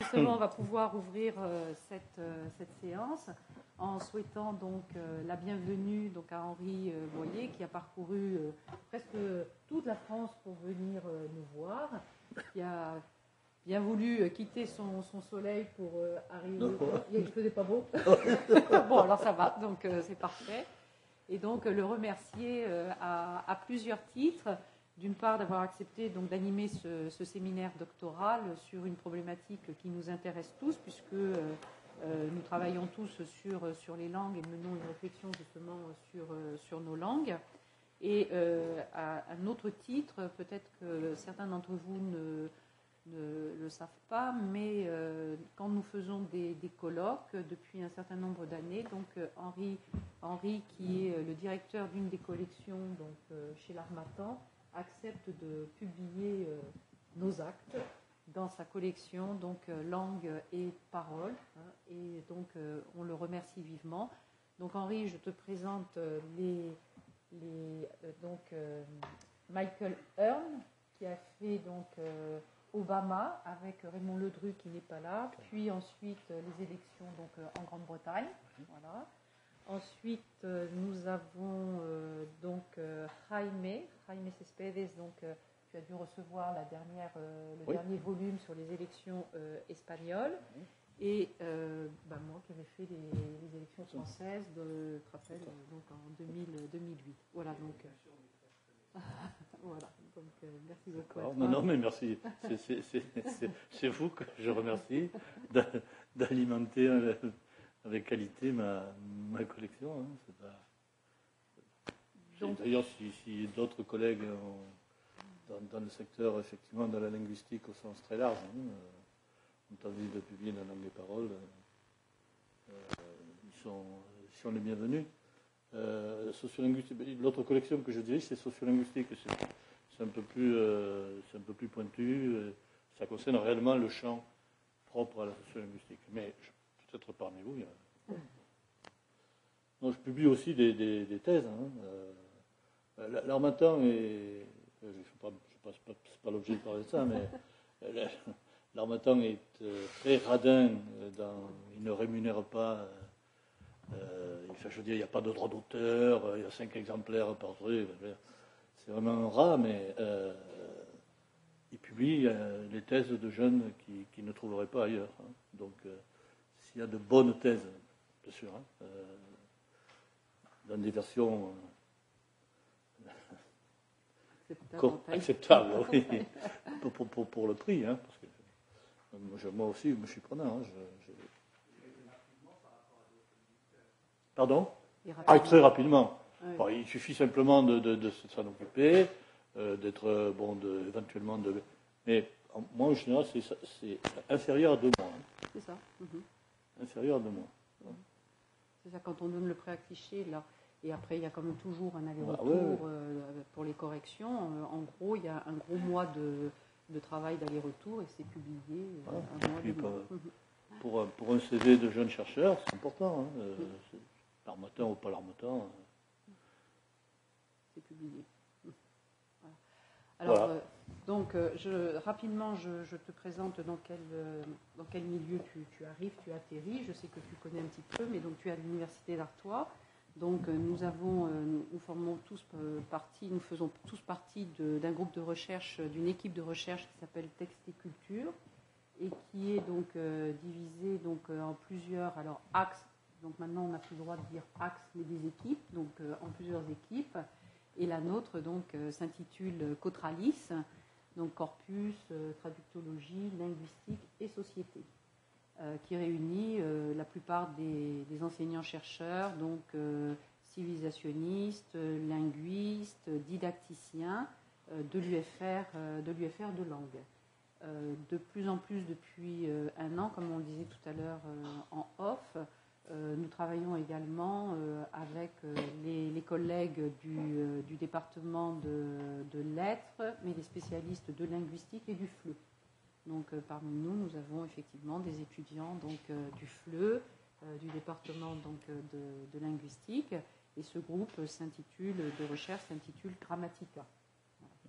Justement, on va pouvoir ouvrir euh, cette, euh, cette, séance en souhaitant donc euh, la bienvenue donc à Henri Boyer qui a parcouru presque toute la France pour venir nous voir, qui a bien voulu quitter son, son soleil pour arriver. Il ne faisait pas beau. bon, alors ça va, donc c'est parfait. Et donc le remercier à, à plusieurs titres d'une part d'avoir accepté donc d'animer ce, séminaire doctoral sur une problématique qui nous intéresse tous, puisque euh, euh, nous travaillons tous sur, sur les langues et menons une réflexion justement sur, euh, sur nos langues. Et à un autre titre, peut-être que certains d'entre vous ne, ne le savent pas, mais quand nous faisons des, des, colloques depuis un certain nombre d'années, donc Henri, Henri, qui est le directeur d'une des collections donc, chez l'Armatan, accepte de publier euh, nos actes dans sa collection, donc euh, langue et parole. Hein, et donc, euh, on le remercie vivement. Donc, Henri, je te présente les, les donc Michael Hearn, qui a fait donc Obama avec Raymond Ledru qui n'est pas là, puis ensuite les élections donc en Grande-Bretagne. Voilà. Ensuite, euh, nous avons euh, donc euh, Jaime, Jaime Cespedes, donc tu as dû recevoir la dernière, le dernier volume sur les élections espagnoles. Et bah, moi qui avais fait les, élections françaises, de, te donc en 2008. Voilà, donc. voilà, donc merci beaucoup. non, non, mais merci. C'est vous que je remercie d'alimenter avec qualité ma, ma collection. Hein, D'ailleurs, si, d'autres collègues dans, le secteur, effectivement, de la linguistique au sens très large, hein, euh, ont envie de publier la langue des paroles, euh, ils, sont, les bienvenus. Euh, l'autre collection que je dirige, c'est sociolinguistique. C'est un, peu plus, c'est un peu plus pointu. ça concerne réellement le champ propre à la sociolinguistique. Mais peut-être parmi vous, je publie aussi des, thèses. Hein. Euh, L'armatan est. Je ne sais pas, c'est pas l'objet de parler de ça, mais euh, l'armatan est euh, très radin. Dans, il ne rémunère pas. je veux dire, il n'y a pas de droit d'auteur, il y a cinq exemplaires par truc. C'est vraiment un rat, mais il publie les thèses de jeunes qui, qui ne trouveraient pas ailleurs. Hein. Donc, s'il y a de bonnes thèses, bien sûr, hein, euh, dans des versions euh, acceptables, oui, pour, le prix, hein, parce que moi aussi, je suis prenant. Hein, Pardon? Ah, Très rapidement. il suffit simplement de, s'en occuper, euh, d'être bon, de, éventuellement de. Mais moi, en général, c'est inférieur à deux mois. C'est ça. Mhm inférieur de moi. C'est ça, quand on donne le prêt à là, et après il y a quand même toujours un aller-retour ah euh, pour les corrections. Euh, en gros, il y a un gros mois de, de travail d'aller-retour et c'est publié euh, un mois de mhm. pour, pour, un CV de jeune chercheur, c'est important. Hein, ou pas l'armatan. C'est publié. Alors, donc, euh, je, rapidement, je, te présente dans quel, euh, milieu tu, arrives, tu atterris. Je sais que tu connais un petit peu, mais donc tu es à l'université d'Artois. Donc, euh, nous avons, nous formons tous partie, nous faisons tous partie d'un groupe de recherche, d'une équipe de recherche qui s'appelle Texte et Culture et qui est donc divisée donc en plusieurs, alors axes. Donc maintenant, on n'a plus le droit de dire axes, mais des équipes, donc en plusieurs équipes. Et la nôtre donc s'intitule Cotralis donc corpus, euh, traductologie, linguistique et société, euh, qui réunit euh, la plupart des, enseignants-chercheurs, donc civilisationnistes, linguistes, didacticiens de l'UFR de, l'UFR de langue. de plus en plus depuis un an, comme on le disait tout à l'heure en off, nous travaillons également euh, avec euh, les, collègues du, département de, lettres, mais des spécialistes de linguistique et du FLE. Donc parmi nous, nous avons effectivement des étudiants donc, du FLE, du département donc, de, linguistique, et ce groupe s'intitule de recherche s'intitule Grammatica.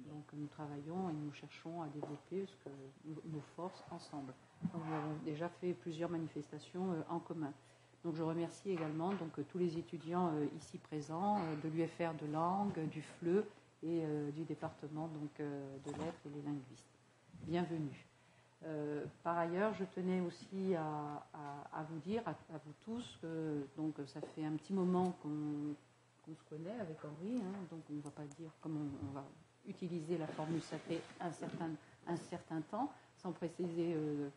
Donc nous travaillons et nous cherchons à développer nos forces ensemble. Nous avons déjà fait plusieurs manifestations en commun. Donc je remercie également donc, tous les étudiants ici présents de l'UFR de langue, du FLE et du département de lettres et les linguistes. Bienvenue. Euh, par ailleurs, je tenais aussi à, vous dire, à, vous tous, que ça fait un petit moment qu'on se connaît avec Henri, hein, donc on ne va pas dire comment on, va utiliser la formule, ça fait un certain, temps, sans préciser euh,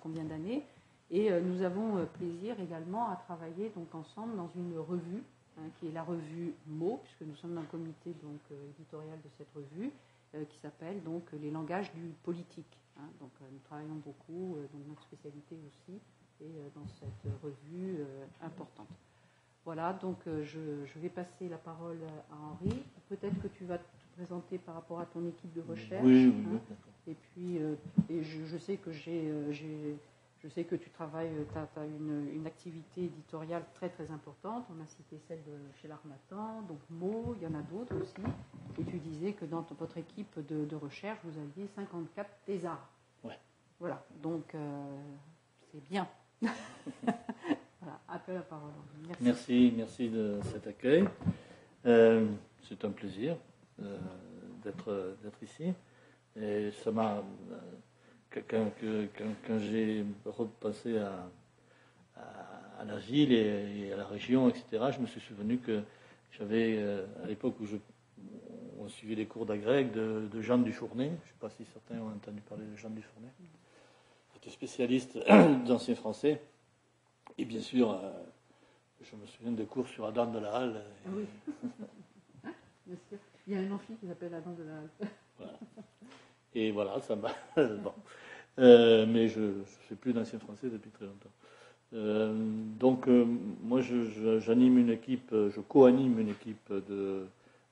combien d'années. Et euh, nous avons plaisir également à travailler donc, ensemble dans une revue, hein, qui est la revue MO, puisque nous sommes dans le comité donc, éditorial de cette revue, qui s'appelle donc Les langages du politique. Hein, donc euh, nous travaillons beaucoup, euh, donc notre spécialité aussi, et euh, dans cette revue importante. Voilà, donc je, vais passer la parole à Henri. Peut-être que tu vas te présenter par rapport à ton équipe de recherche. Oui, oui, hein. Et puis, et je, sais que j'ai, je sais que tu travailles, tu as, une, activité éditoriale très très importante. On a cité celle de chez l'Armatan, donc Mo, il y en a d'autres aussi. Et tu disais que dans votre équipe de, recherche, vous aviez 54 thésards. Ouais. Voilà, donc euh, c'est bien. voilà, appel la parole. Merci. merci, de cet accueil. Euh, c'est un plaisir euh, d'être, d'être ici. Et ça m'a. Quand, quand, j'ai repensé à, à, la ville et, à la région, etc., je me suis souvenu que j'avais, à l'époque où je on suivait les cours d'agrég de, de, Jean Dufournet. Je ne sais pas si certains ont entendu parler de Jean Dufournet. Il était spécialiste d'ancien français. Et bien sûr, euh, je me souviens des cours sur Adam de la Halle. Ah oui. Il y a un amphi qui s'appelle Adam de la Halle. voilà. Et voilà, ça m'a. bon. Euh, mais je ne fais plus d'ancien français depuis très longtemps. Euh, donc, moi, j'anime une équipe, je co-anime une équipe de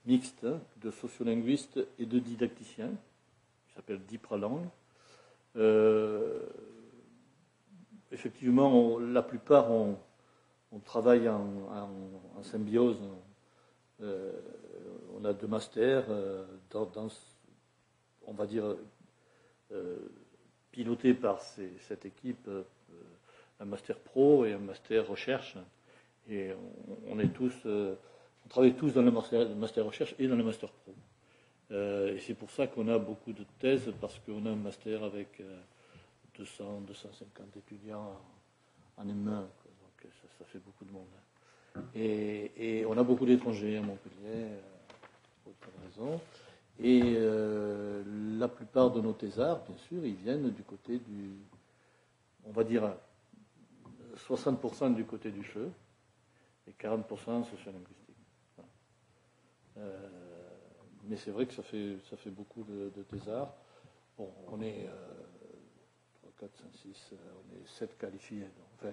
mixte de sociolinguistes et de didacticiens, qui s'appelle DIPRALANG. Euh, effectivement, la plupart, on, travaille en, symbiose. Euh, on a deux masters euh, dans, on va dire, pilotés par cette équipe, un master pro et un master recherche. Et on est tous on travaille tous dans le master, recherche et dans le master pro. Euh, et c'est pour ça qu'on a beaucoup de thèses, parce qu'on a un master avec 200, euh, 250 étudiants en M1, donc ça, fait beaucoup de monde. Et, on a beaucoup d'étrangers à Montpellier, euh, pour plein de Et la plupart de nos thésards, bien sûr, ils viennent du côté du, on va dire, 60% du côté du CHE et 40% sociolinguistique. Euh, mais c'est vrai que ça fait, ça fait beaucoup de, de thésards. Bon, on est 3, 4, 5, 6, on est 7 qualifiés, enfin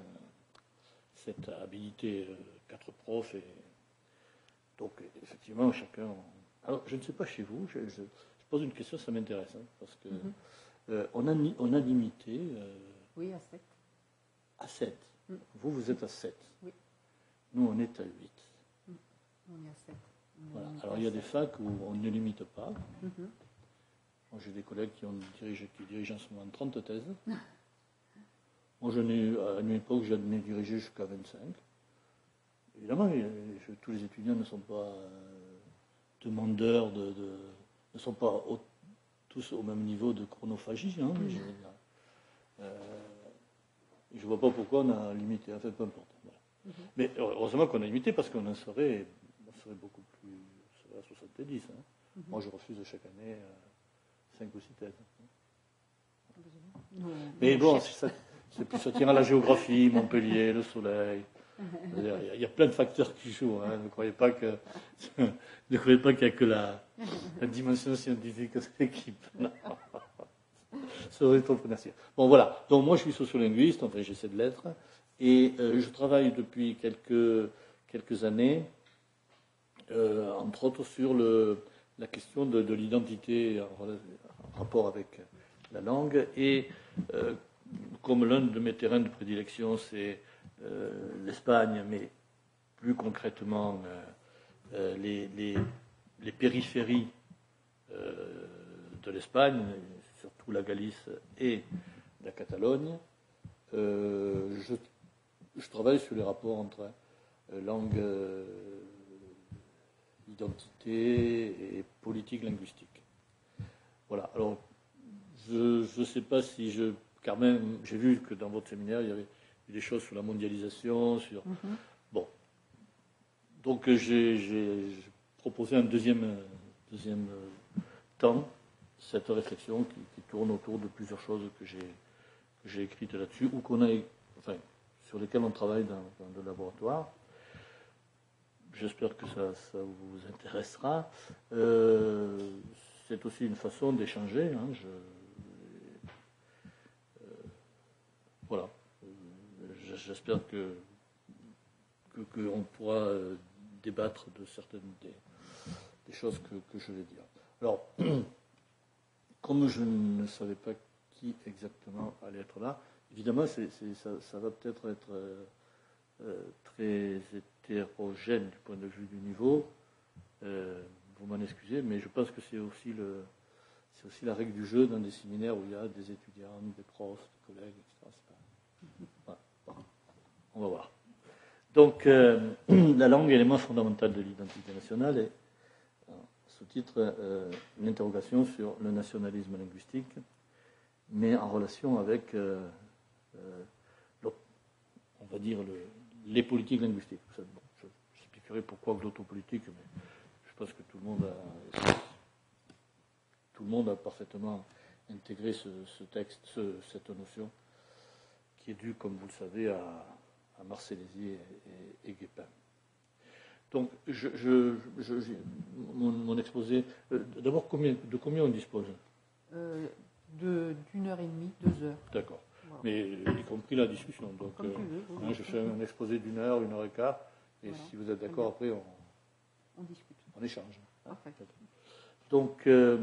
7 habilités, 4 euh, profs. Et, donc effectivement, chacun. Alors je ne sais pas chez vous, je, je, pose une question, ça m'intéresse, hein, parce que mm-hmm. euh, on, a, on a limité. oui, à 7. À 7. Mm. Vous, vous êtes à 7. Oui. Nous, on est à 8. Mm. On est à 7. Alors il y a des facs où on ne limite pas. Mhm. j'ai des collègues qui, ont dirigé, qui dirigent en ce moment 30 thèses. Moi, je n'ai, à une époque, j'en ai dirigé jusqu'à 25. Évidemment, tous les étudiants ne sont pas euh, demandeurs de, ne sont pas tous au même niveau de chronophagie. Hein, euh, je ne vois pas pourquoi on a limité. Enfin, peu importe. Mhm. Mais heureusement qu'on a limité parce qu'on en serait, on serait beaucoup à 70. Hein. Mhm. Moi, je refuse chaque année 5 euh, ou 6 thèses. Mais bon, c'est plus ça tient à la géographie, Montpellier, le soleil. Il y, a, plein de facteurs qui jouent. Hein. Ne croyez pas que ne croyez pas qu'il n'y a que la, dimension scientifique de l'équipe. Ça serait trop Bon voilà. Donc moi je suis sociolinguiste, enfin j'essaie de l'être, et euh, je travaille depuis quelques quelques années euh, entre autres sur la question de, l'identité en, rapport avec la langue. Et euh, comme l'un de mes terrains de prédilection, c'est l'Espagne, mais plus concrètement les, les, périphéries de l'Espagne, surtout la Galice et la Catalogne. je, je, travaille sur les rapports entre langue, identité et politique linguistique. Voilà. Alors, je ne sais pas si je. Car même, j'ai vu que dans votre séminaire, il y avait des choses sur la mondialisation, sur. Mhm. Bon. Donc, j'ai proposé un deuxième, deuxième temps, cette réflexion qui, tourne autour de plusieurs choses que j'ai écrites là-dessus, ou qu'on a. Enfin, sur lesquelles on travaille dans, dans le laboratoire. J'espère que ça, vous intéressera. Euh, c'est aussi une façon d'échanger. Hein, euh, voilà. J'espère que qu'on pourra euh, débattre de certaines des, choses que, je vais dire. Alors, comme je ne savais pas qui exactement allait être là, évidemment, ça, va peut-être être, très hétérogène du point de vue du niveau. Euh, vous m'en excusez, mais je pense que c'est aussi, c'est aussi la règle du jeu dans des séminaires où il y a des étudiants, des profs, des collègues, etc. On va voir. Donc, euh, la langue, élément fondamental de l'identité nationale, est, sous-titre, euh, une interrogation sur le nationalisme linguistique, mais en relation avec, on va dire, le, les politiques linguistiques. Bon, j'expliquerai pourquoi l'autopolitique, mais je pense que tout le monde a, tout le monde a parfaitement intégré ce, texte, cette notion, qui est due, comme vous le savez, à, à Marcellési et, Guépin. Donc, je, mon, exposé. Euh, d'abord, de combien on dispose? Euh, D'une heure et demie, deux heures. D'accord mais y compris la discussion. Donc, euh, hein, je fais un exposé d'une heure, une heure et quart, et si vous êtes d'accord, après, on, on, discute. On échange. Donc, euh,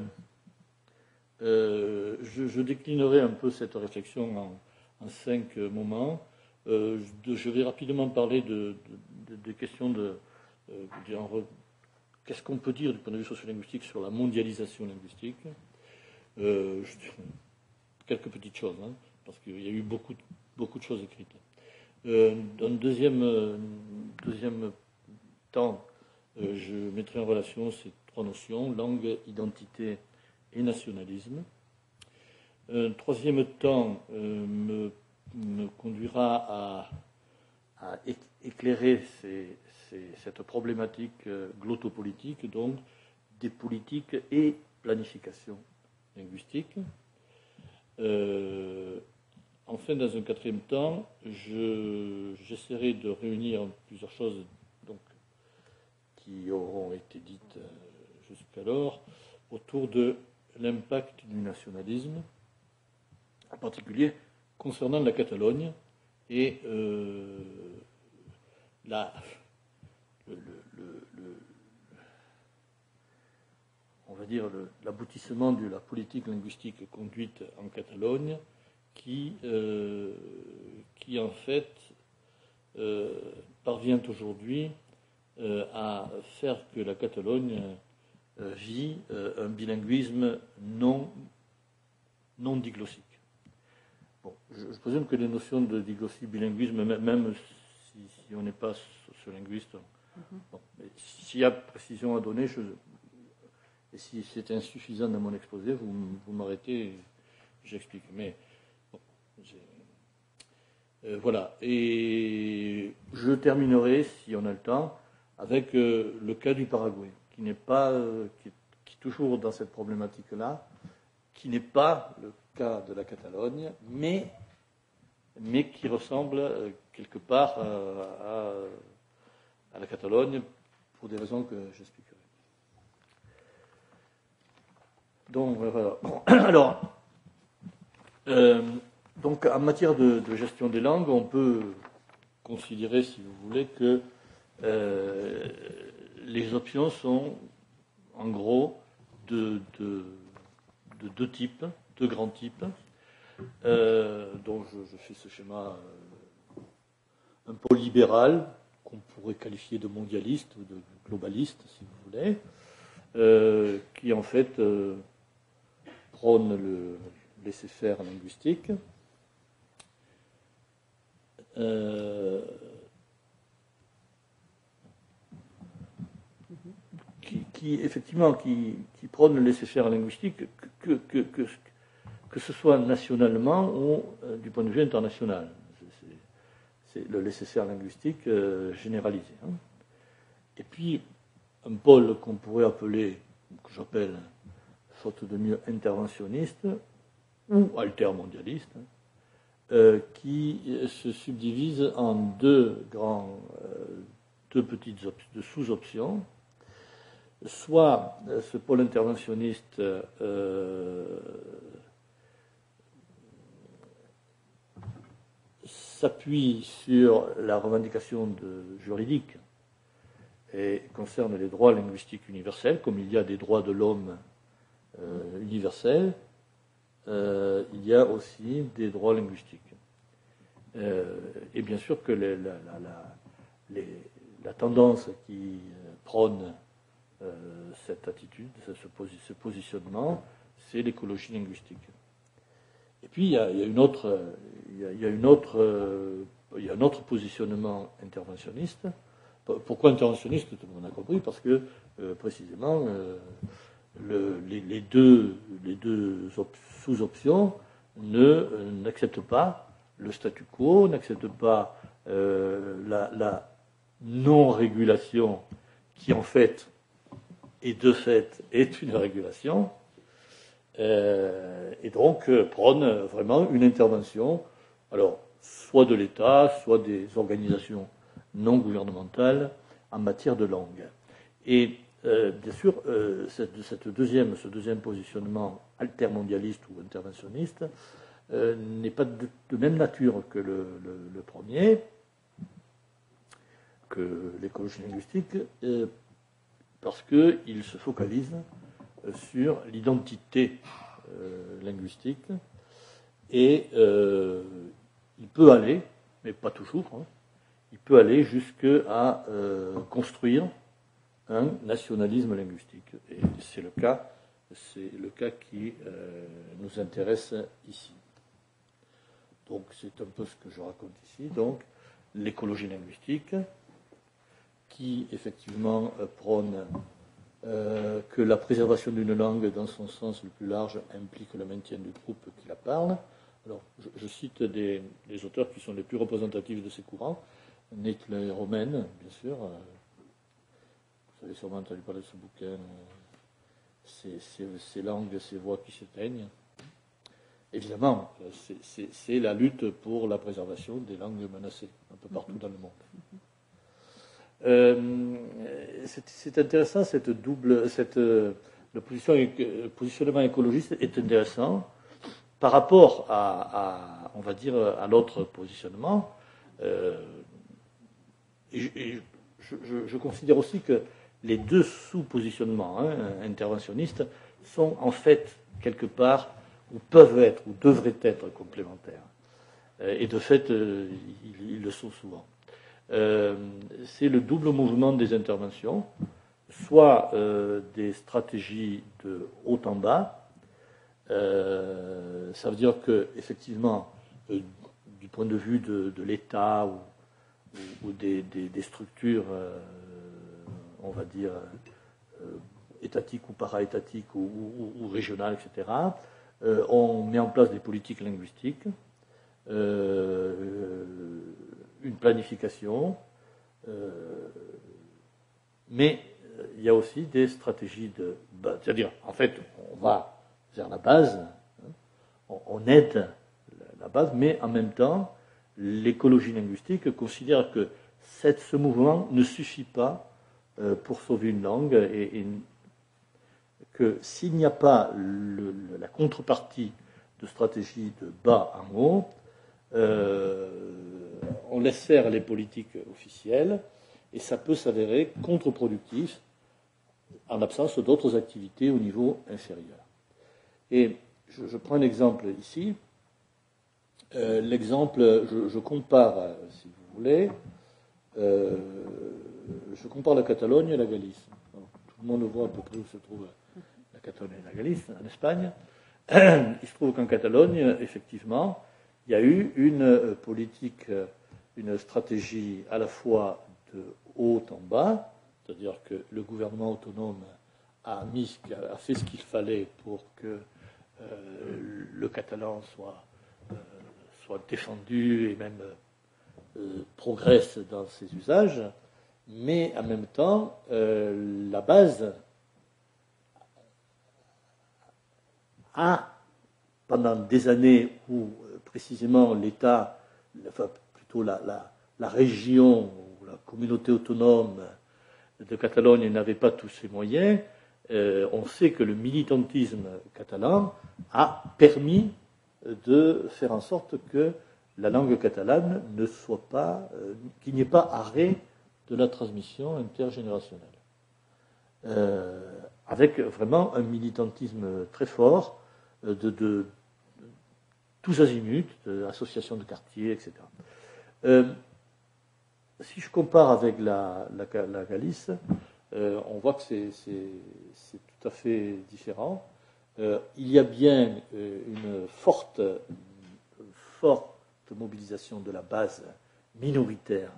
euh, je, déclinerai un peu cette réflexion en, cinq moments. Je vais rapidement parler de, des questions de, qu'est-ce qu'on peut dire du point de vue sociolinguistique sur la mondialisation linguistique? quelques petites choses. Hein parce qu'il y a eu beaucoup, de choses écrites. Euh, dans le deuxième, euh, deuxième temps, euh, je mettrai en relation ces trois notions, langue, identité et nationalisme. Un troisième temps me, conduira à, éclairer cette problématique glottopolitique, donc des politiques et planification linguistique. Enfin, dans un quatrième temps, j'essaierai de réunir plusieurs choses donc, qui auront été dites euh, jusqu'alors autour de l'impact du nationalisme, en particulier concernant la Catalogne et euh, la, on va dire l'aboutissement de la politique linguistique conduite en Catalogne qui, euh, qui en fait euh, parvient aujourd'hui à faire que la Catalogne vit un bilinguisme non, non diglossique. Je, présume que les notions de diglossie, bilinguisme, même si, on n'est pas sociolinguiste, mm-hmm. s'il y a précision à donner, je, et si c'est insuffisant dans mon exposé, vous, vous m'arrêtez, j'explique. Mais euh, voilà. Et je terminerai, si on a le temps, avec euh, le cas du Paraguay, qui n'est pas, euh, qui, est toujours dans cette problématique-là, qui n'est pas le cas de la Catalogne, mais, mais qui ressemble quelque part à, la Catalogne pour des raisons que j'expliquerai. Donc voilà. alors, donc, en matière de, gestion des langues, on peut considérer, si vous voulez, que euh, les options sont, en gros, de, deux types, deux grands types. Euh, donc, je, fais ce schéma euh, un peu libéral, qu'on pourrait qualifier de mondialiste ou de globaliste, si vous voulez, qui en fait prône le laisser-faire linguistique. Euh, qui, effectivement qui, prône le laisser-faire linguistique, que, que, que, que, ce soit nationalement ou euh, du point de vue international. C'est le laisser-faire linguistique euh, généralisé. Hein. Et puis, un pôle qu'on pourrait appeler, que j'appelle, faute de mieux, interventionniste ou altermondialiste, hein, euh, qui se subdivise en deux grands, deux petites sous-options soit ce pôle interventionniste s'appuie sur la revendication juridique et concerne les droits linguistiques universels, comme il y a des droits de l'homme euh, universels, il y a aussi des droits linguistiques. et bien sûr que la tendance qui prône euh, cette attitude, ce, positionnement, c'est l'écologie linguistique. Et puis il y a, une autre, il y a, une autre, il y a un autre positionnement interventionniste. Pourquoi interventionniste Tout le monde a compris, parce que euh, précisément euh, les, deux, les deux sous-options n'acceptent pas le statu quo, n'acceptent pas la, la non-régulation qui en fait et de fait est une régulation, euh, et donc euh, prône vraiment une intervention, alors soit de l'État, soit des organisations non gouvernementales en matière de langue. Et euh, bien sûr, cette, deuxième, ce deuxième positionnement altermondialiste ou interventionniste n'est pas de, même nature que le, le premier, que l'écologie linguistique, parce qu'il se focalise euh, sur l'identité euh, linguistique et euh, il peut aller, mais pas toujours, hein, il peut aller jusqu'à construire un nationalisme linguistique. Et c'est le cas, c'est le cas qui nous intéresse ici. Donc c'est un peu ce que je raconte ici. Donc l'écologie linguistique, qui effectivement euh, prône euh, que la préservation d'une langue dans son sens le plus large implique le maintien du groupe qui la parle. Alors, je, cite des, auteurs qui sont les plus représentatifs de ces courants. Nick Romaine, bien sûr. Euh, vous avez sûrement entendu parler de ce bouquin. ces, langues, ces voix qui s'éteignent. Évidemment, c'est la lutte pour la préservation des langues menacées un peu partout dans le monde. Euh, c'est intéressant, cette double, cette, le positionnement écologiste est intéressant par rapport à, on va dire, à l'autre positionnement. Euh, et, je, considère aussi que les deux sous-positionnements hein, interventionnistes sont en fait quelque part, ou peuvent être, ou devraient être complémentaires. Euh, et de fait, ils le sont souvent. Euh, c'est le double mouvement des interventions, soit euh, des stratégies de haut en bas, euh, ça veut dire que effectivement, du point de vue de, l'État ou, des, structures, on va dire, étatiques ou para-étatiques ou, ou, régionales, etc., on met en place des politiques linguistiques une planification, euh, mais euh, il y a aussi des stratégies de base. C'est-à-dire, en fait, on va vers la base, hein, on, aide la base, mais en même temps, l'écologie linguistique considère que cette, ce mouvement ne suffit pas euh, pour sauver une langue et, que s'il n'y a pas la contrepartie de stratégie de bas en haut, on laisse faire les politiques officielles et ça peut s'avérer contre-productif en l'absence d'autres activités au niveau inférieur. Et je, prends un exemple ici. Euh, l'exemple, je, compare, si vous voulez, euh, je compare la Catalogne et la Galice. tout le monde voit à peu près où se trouve la Catalogne et la Galice, en Espagne. il se trouve qu'en Catalogne, effectivement, il y a eu une politique, une stratégie à la fois de haut en bas, c'est-à-dire que le gouvernement autonome a, mis, a fait ce qu'il fallait pour que le catalan soit, soit défendu et même euh, progresse dans ses usages, mais en même temps, euh, la base a, pendant des années où euh, précisément l'État, plutôt la, région ou la communauté autonome de Catalogne n'avait pas tous ses moyens, on sait que le militantisme catalan a permis de faire en sorte que la langue catalane ne soit pas, euh, qu'il n'y ait pas arrêt de la transmission intergénérationnelle. Euh, avec vraiment un militantisme très fort euh, de, tous azimuts, d'associations de quartiers, etc. si je compare avec la, Galice, on voit que c'est tout à fait différent. il y a bien une forte, mobilisation de la base minoritaire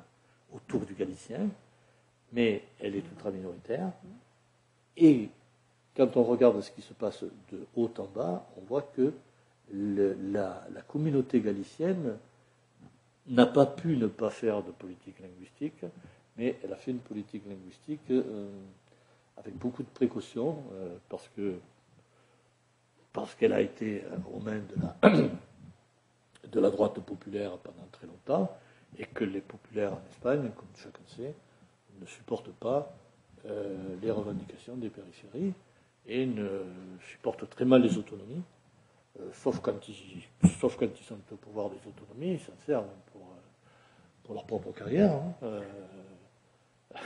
autour du Galicien, mais elle est ultra minoritaire. Et quand on regarde ce qui se passe de haut en bas, on voit que la, communauté galicienne n'a pas pu ne pas faire de politique linguistique, mais elle a fait une politique linguistique euh, avec beaucoup de précautions, euh, parce que parce qu'elle a été aux mains de la de la droite populaire pendant très longtemps, et que les populaires en Espagne, comme chacun sait, ne supportent pas euh, les revendications des périphéries et ne supportent très mal les autonomies, euh, sauf, quand ils, sauf quand ils sont au pouvoir des autonomies, ils s'en servent pour, euh, pour leur propre carrière. Hein.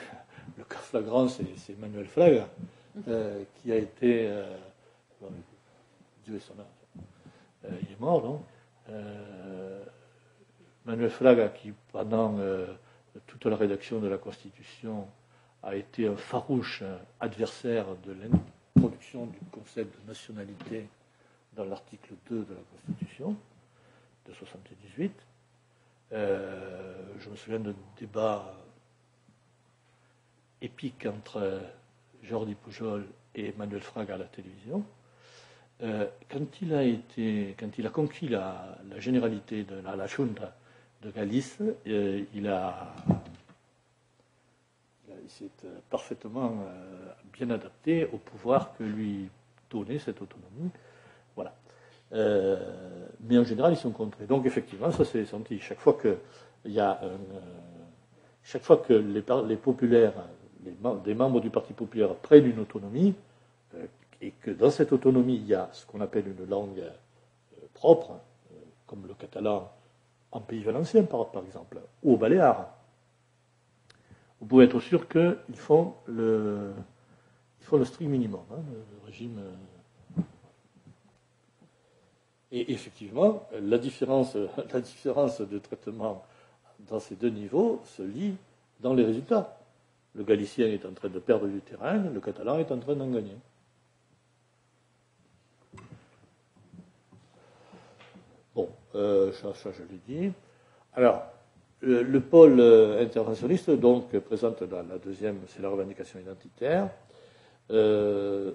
le cas flagrant, c'est Manuel Fraga, qui a été. Dieu est son âme. il est mort, non euh, Manuel Fraga, qui pendant euh, toute la rédaction de la Constitution a été un farouche adversaire de l'introduction du concept de nationalité dans l'article 2 de la Constitution de 1978. Euh, je me souviens d'un débat épique entre Jordi Pujol et Manuel Fraga à la télévision. Euh, quand, il a été, quand il a conquis la, généralité de la, la Junta de Galice, euh, il a, il, s'est parfaitement bien adapté au pouvoir que lui donnait cette autonomie. Voilà. mais en général, ils sont contrés. Donc, effectivement, ça s'est senti. Chaque fois que y a chaque fois que les, populaires, les, membres du Parti populaire prennent une autonomie, et que dans cette autonomie, il y a ce qu'on appelle une langue euh, propre, euh, comme le catalan en Pays Valencien, par, exemple, ou au Baléares. Vous pouvez être sûr qu'ils font le, font le strict minimum, hein, le, régime. Euh. Et effectivement, la différence, la différence de traitement dans ces deux niveaux se lit dans les résultats. Le galicien est en train de perdre du terrain, le catalan est en train d'en gagner. Euh, ça, je l'ai dit. Alors, le, pôle euh, interventionniste, donc, présente dans la deuxième, c'est la revendication identitaire. Euh,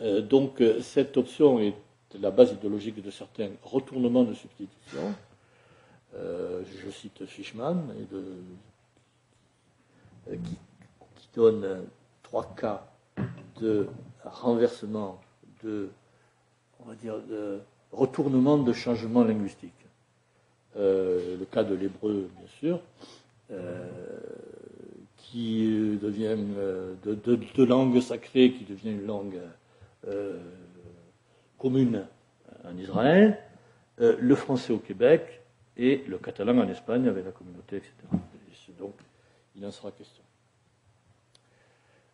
donc, cette option est la base idéologique de certains retournements de substitution. je cite Fishman, qui, donne trois cas de renversement de on va dire, de retournement de changement linguistique. Euh, le cas de l'hébreu, bien sûr, euh, qui devient euh, de, de, langue sacrée, qui devient une langue commune en Israël, le français au Québec et le catalan en Espagne avec la communauté, etc. donc, il en sera question.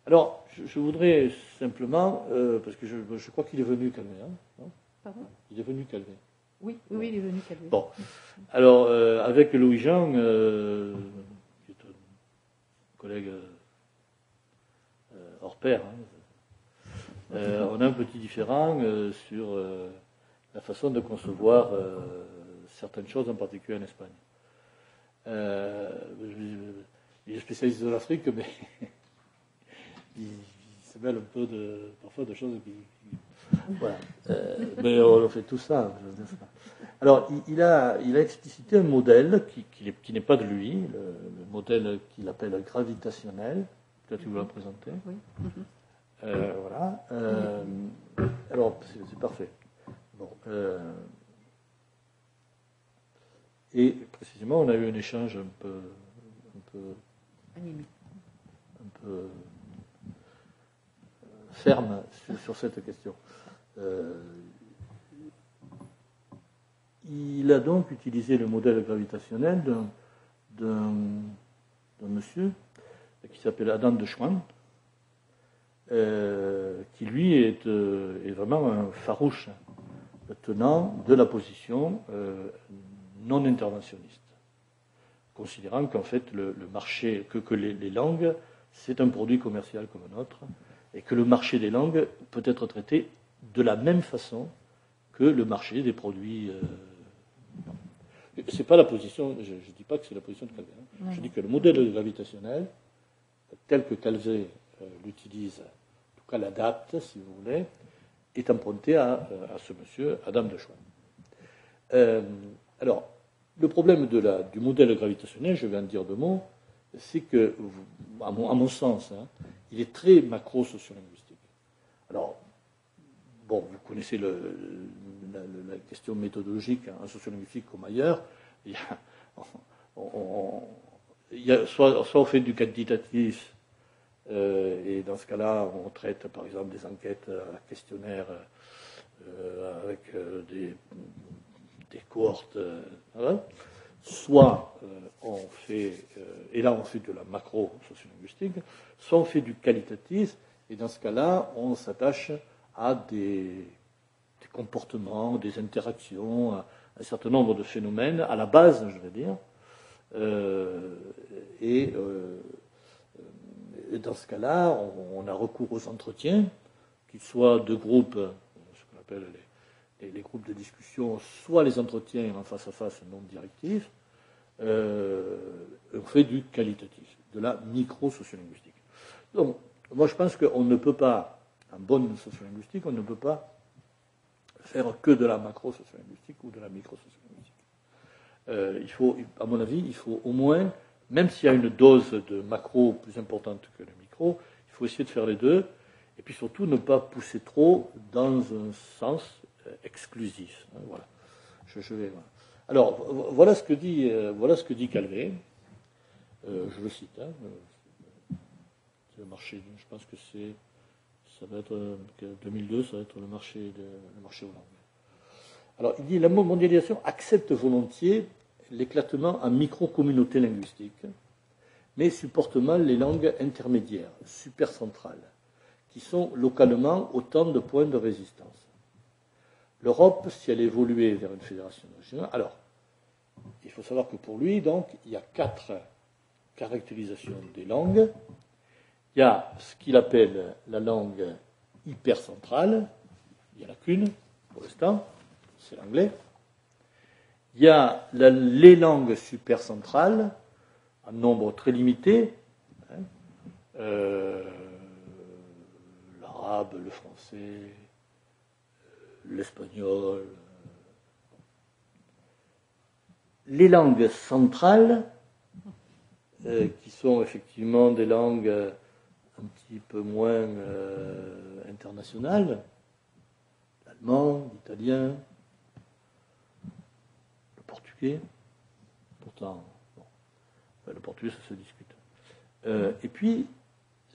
Alors, je, voudrais simplement, parce que je, crois qu'il est venu calmer, hein, il est venu Calvé. Oui, oui, il est venu Calvé. Bon. Alors, euh, avec Louis-Jean, euh, qui est un collègue euh, hors pair, hein, on a un petit différent sur la façon de concevoir certaines choses, en particulier en Espagne. il est spécialiste de l'Afrique, mais il, se mêle un peu de, parfois de choses qui. voilà. mais on fait tout ça. Alors, il, a, explicité un modèle qui, n'est pas de lui, le, modèle qu'il appelle gravitationnel. Peut-être que vous le présenter. Oui. Euh, voilà. Euh, alors, c'est parfait. Bon, euh, et précisément, on a eu un échange un peu, un peu, un peu ferme sur, cette question. il a donc utilisé le modèle gravitationnel d'un monsieur qui s'appelle Adam de Schwann, qui lui est, euh, est, vraiment un farouche tenant de la position euh, non interventionniste, considérant qu'en fait le, marché, que, que les, langues, c'est un produit commercial comme un autre, et que le marché des langues peut être traité de la même façon que le marché des produits. c'est pas la position, je ne dis pas que c'est la position de Calvin. Hein. Je dis que le modèle gravitationnel, tel que Calvé euh, l'utilise, en tout cas l'adapte, si vous voulez, est emprunté à, euh, ce monsieur, Adam de Schwann. Euh, alors, le problème du modèle gravitationnel, je vais en dire deux mots, c'est que, à mon, sens, hein, il est très macro-sociolinguistique. Alors, bon, vous connaissez la, question méthodologique en sociolinguistique comme ailleurs. Soit, soit on fait du quantitatif euh, et dans ce cas-là, on traite par exemple des enquêtes à questionnaire euh, avec euh, des, cohortes. Soit on fait, et là on fait de la macro-sociolinguistique, soit on fait du qualitatif, et dans ce cas-là, on s'attache à des, comportements, des interactions, à un certain nombre de phénomènes, à la base, je vais dire, et dans ce cas-là, on, a recours aux entretiens, qu'ils soient de groupes, ce qu'on appelle les, groupes de discussion, soit les entretiens en face à face non directifs, euh, on fait du qualitatif, de la micro-sociolinguistique. Donc, moi je pense qu'on ne peut pas, en bonne sociolinguistique, on ne peut pas faire que de la macro-sociolinguistique ou de la micro-sociolinguistique. Euh, il faut, à mon avis, il faut au moins même s'il y a une dose de macro plus importante que le micro, il faut essayer de faire les deux, et puis surtout ne pas pousser trop dans un sens euh, exclusif. Hein, voilà. Je, vais, Alors, voilà ce que dit, euh, voilà ce que dit Calvé. Euh, je le cite. Hein, le marché, je pense que c'est, ça va être 2002, ça va être le marché, de, le marché aux Alors, il dit la mondialisation accepte volontiers l'éclatement en micro-communautés linguistiques, mais supporte mal les langues intermédiaires, supercentrales, qui sont localement autant de points de résistance. L'Europe, si elle évoluait vers une fédération nationale, alors, il faut savoir que pour lui, donc, il y a quatre caractérisations des langues. Il y a ce qu'il appelle la langue hypercentrale, il n'y en a qu'une pour l'instant, c'est l'anglais. Il y a les langues supercentrales, un nombre très limité, hein, euh, l'arabe, le français, euh, l'espagnol. Les langues centrales, euh, qui sont effectivement des langues un petit peu moins internationales, l'allemand, l'italien, Pourtant, le portugais, se discute. Euh, et puis,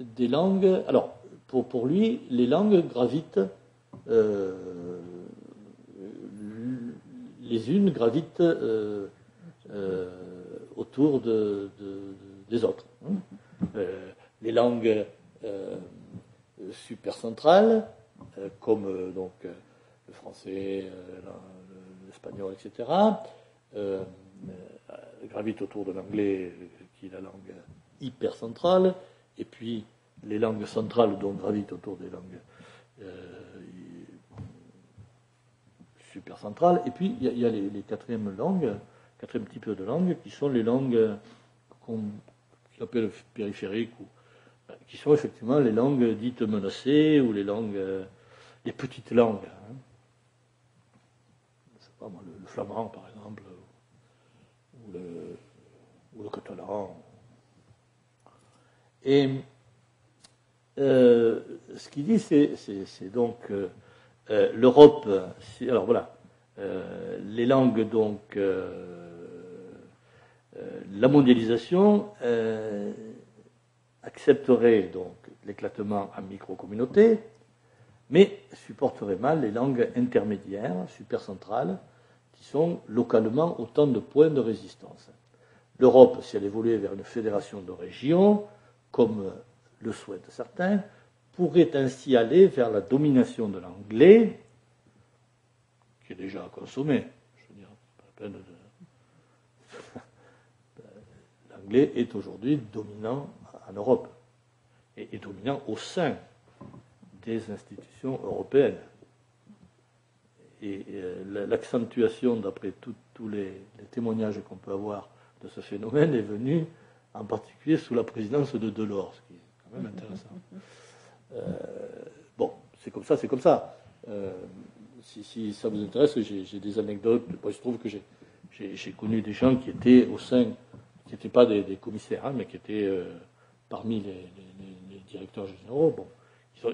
des langues. Alors, pour, lui, les langues gravitent. Euh, les unes gravitent euh, autour de, des autres. Hein. les langues supercentrales, comme donc le français, l'espagnol, etc., euh, gravite autour de l'anglais, qui est la langue hyper centrale, et puis les langues centrales dont gravitent autour des langues super centrale. Et puis, il y a, les, quatrièmes langues, quatrième type de langues, qui sont les langues qu'on appelle périphériques, ben, qui sont effectivement les langues dites menacées, ou les langues, les petites langues. Hein. Le, flamand, par exemple, ou le, ou le catalan. Et euh, ce qu'il dit, c'est donc euh, euh, l'Europe. Alors voilà, les langues, donc, la mondialisation accepterait donc l'éclatement en micro-communautés, mais supporterait mal les langues intermédiaires, supercentrales, qui sont localement autant de points de résistance. L'Europe, si elle évoluait vers une fédération de régions, comme le souhaitent certains, pourrait ainsi aller vers la domination de l'anglais, qui est déjà consommé. Je veux dire. L'anglais est aujourd'hui dominant en Europe et, est dominant au sein des institutions européennes. Et, euh, l'accentuation, d'après tous les, les témoignages qu'on peut avoir de ce phénomène, est venue en particulier sous la présidence de Delors, ce qui est quand même intéressant. Euh, bon, c'est comme ça, c'est comme ça. Euh, si, ça vous intéresse, j'ai des anecdotes. il se trouve que j'ai connu des gens qui étaient au sein, qui n'étaient pas des, commissaires, hein, mais qui étaient euh, parmi les, directeurs généraux. Bon,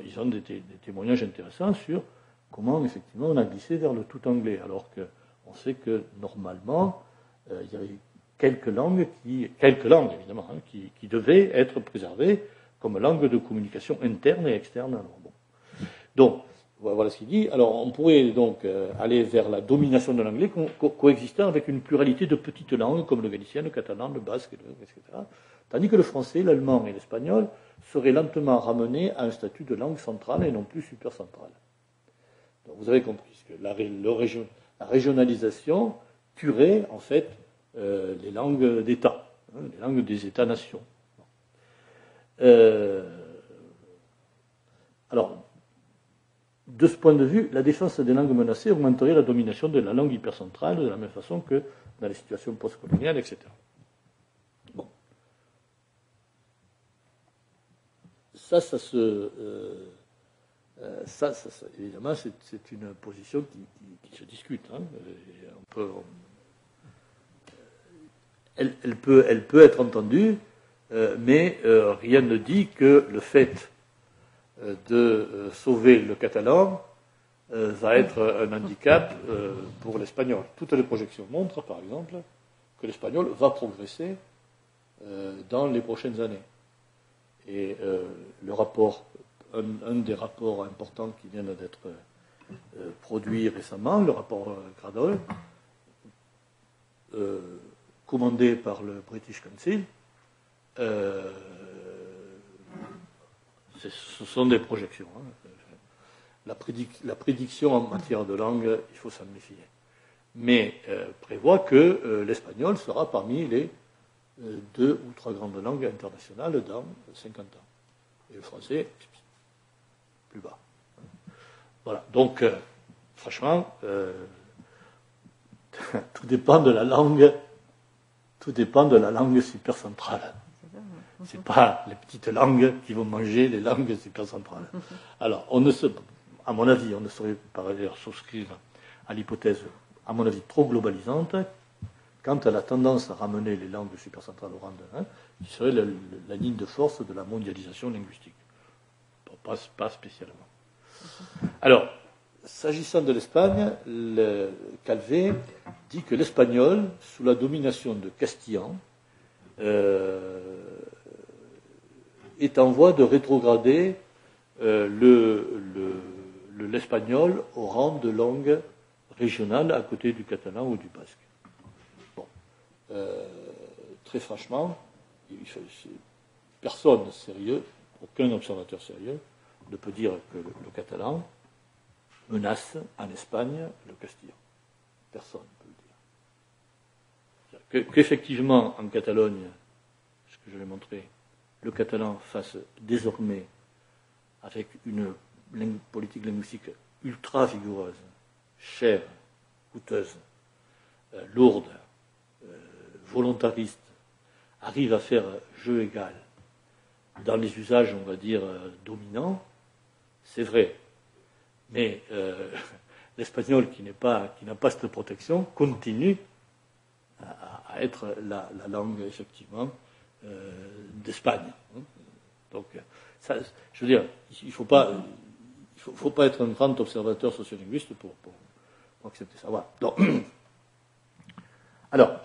ils ont, des, témoignages intéressants sur comment effectivement on a glissé vers le tout anglais, alors qu'on sait que normalement, il y avait quelques langues, qui, évidemment, hein, qui, devaient être préservées comme langue de communication interne et externe. Donc, voilà ce qu'il dit. Alors, on pourrait donc euh, aller vers la domination de l'anglais coexistant avec une pluralité de petites langues comme le galicien, le catalan, le basque, etc. Tandis que le français, l'allemand et l'espagnol seraient lentement ramenés à un statut de langue centrale et non plus supercentrale. Vous avez compris que la, la régionalisation tuerait en fait euh, les langues d'État, hein, les langues des États-nations. Euh, alors, de ce point de vue, la défense des langues menacées augmenterait la domination de la langue hypercentrale de la même façon que dans les situations postcoloniales, etc. Bon. Ça, ça se. Euh, ça, ça, évidemment, c'est une position qui, se discute. Hein. peut, elle, peut, être entendue, euh, mais euh, rien ne dit que le fait euh, de sauver le catalan va être un handicap pour l'espagnol. Toutes les projections montrent, par exemple, que l'espagnol va progresser dans les prochaines années. Et le rapport, un, des rapports importants qui viennent d'être produits récemment, le rapport Gradol, commandé par le British Council, euh, ce sont des projections. Hein. La, prédiction en matière de langue, il faut s'en méfier. Mais euh, prévoit que euh, l'espagnol sera parmi les deux ou trois grandes langues internationales dans 50 ans. Et le français, plus bas. Voilà. Donc, franchement, tout dépend de la langue tout dépend de la langue supercentrale. Ce n'est pas les petites langues qui vont manger les langues supercentrales. Alors, on ne se, à mon avis, on ne saurait par ailleurs souscrire à l'hypothèse, à mon avis, trop globalisante, quant à la tendance à ramener les langues supercentrales au rang de 1, qui serait la, ligne de force de la mondialisation linguistique. Pas, spécialement. Alors, S'agissant de l'Espagne, Calvé dit que l'espagnol, sous la domination de Castillan, euh, est en voie de rétrograder euh, l'espagnol au rang de langue régionale à côté du catalan ou du basque. Bon. Euh, très franchement, personne sérieux, aucun observateur sérieux, ne peut dire que le catalan menace en Espagne le Castillan. Personne ne peut le dire. Qu'effectivement, en Catalogne, ce que je vais montrer, le catalan fasse désormais, avec une politique linguistique ultra vigoureuse, chère, coûteuse, euh, lourde, euh, volontariste, arrive à faire jeu égal dans les usages, on va dire, euh, dominants, c'est vrai. Mais l'espagnol qui n'a pas cette protection continue à, être la, langue, effectivement, d'Espagne. Donc, ça, je veux dire, il ne faut pas, être un grand observateur sociolinguiste pour, accepter ça. Alors,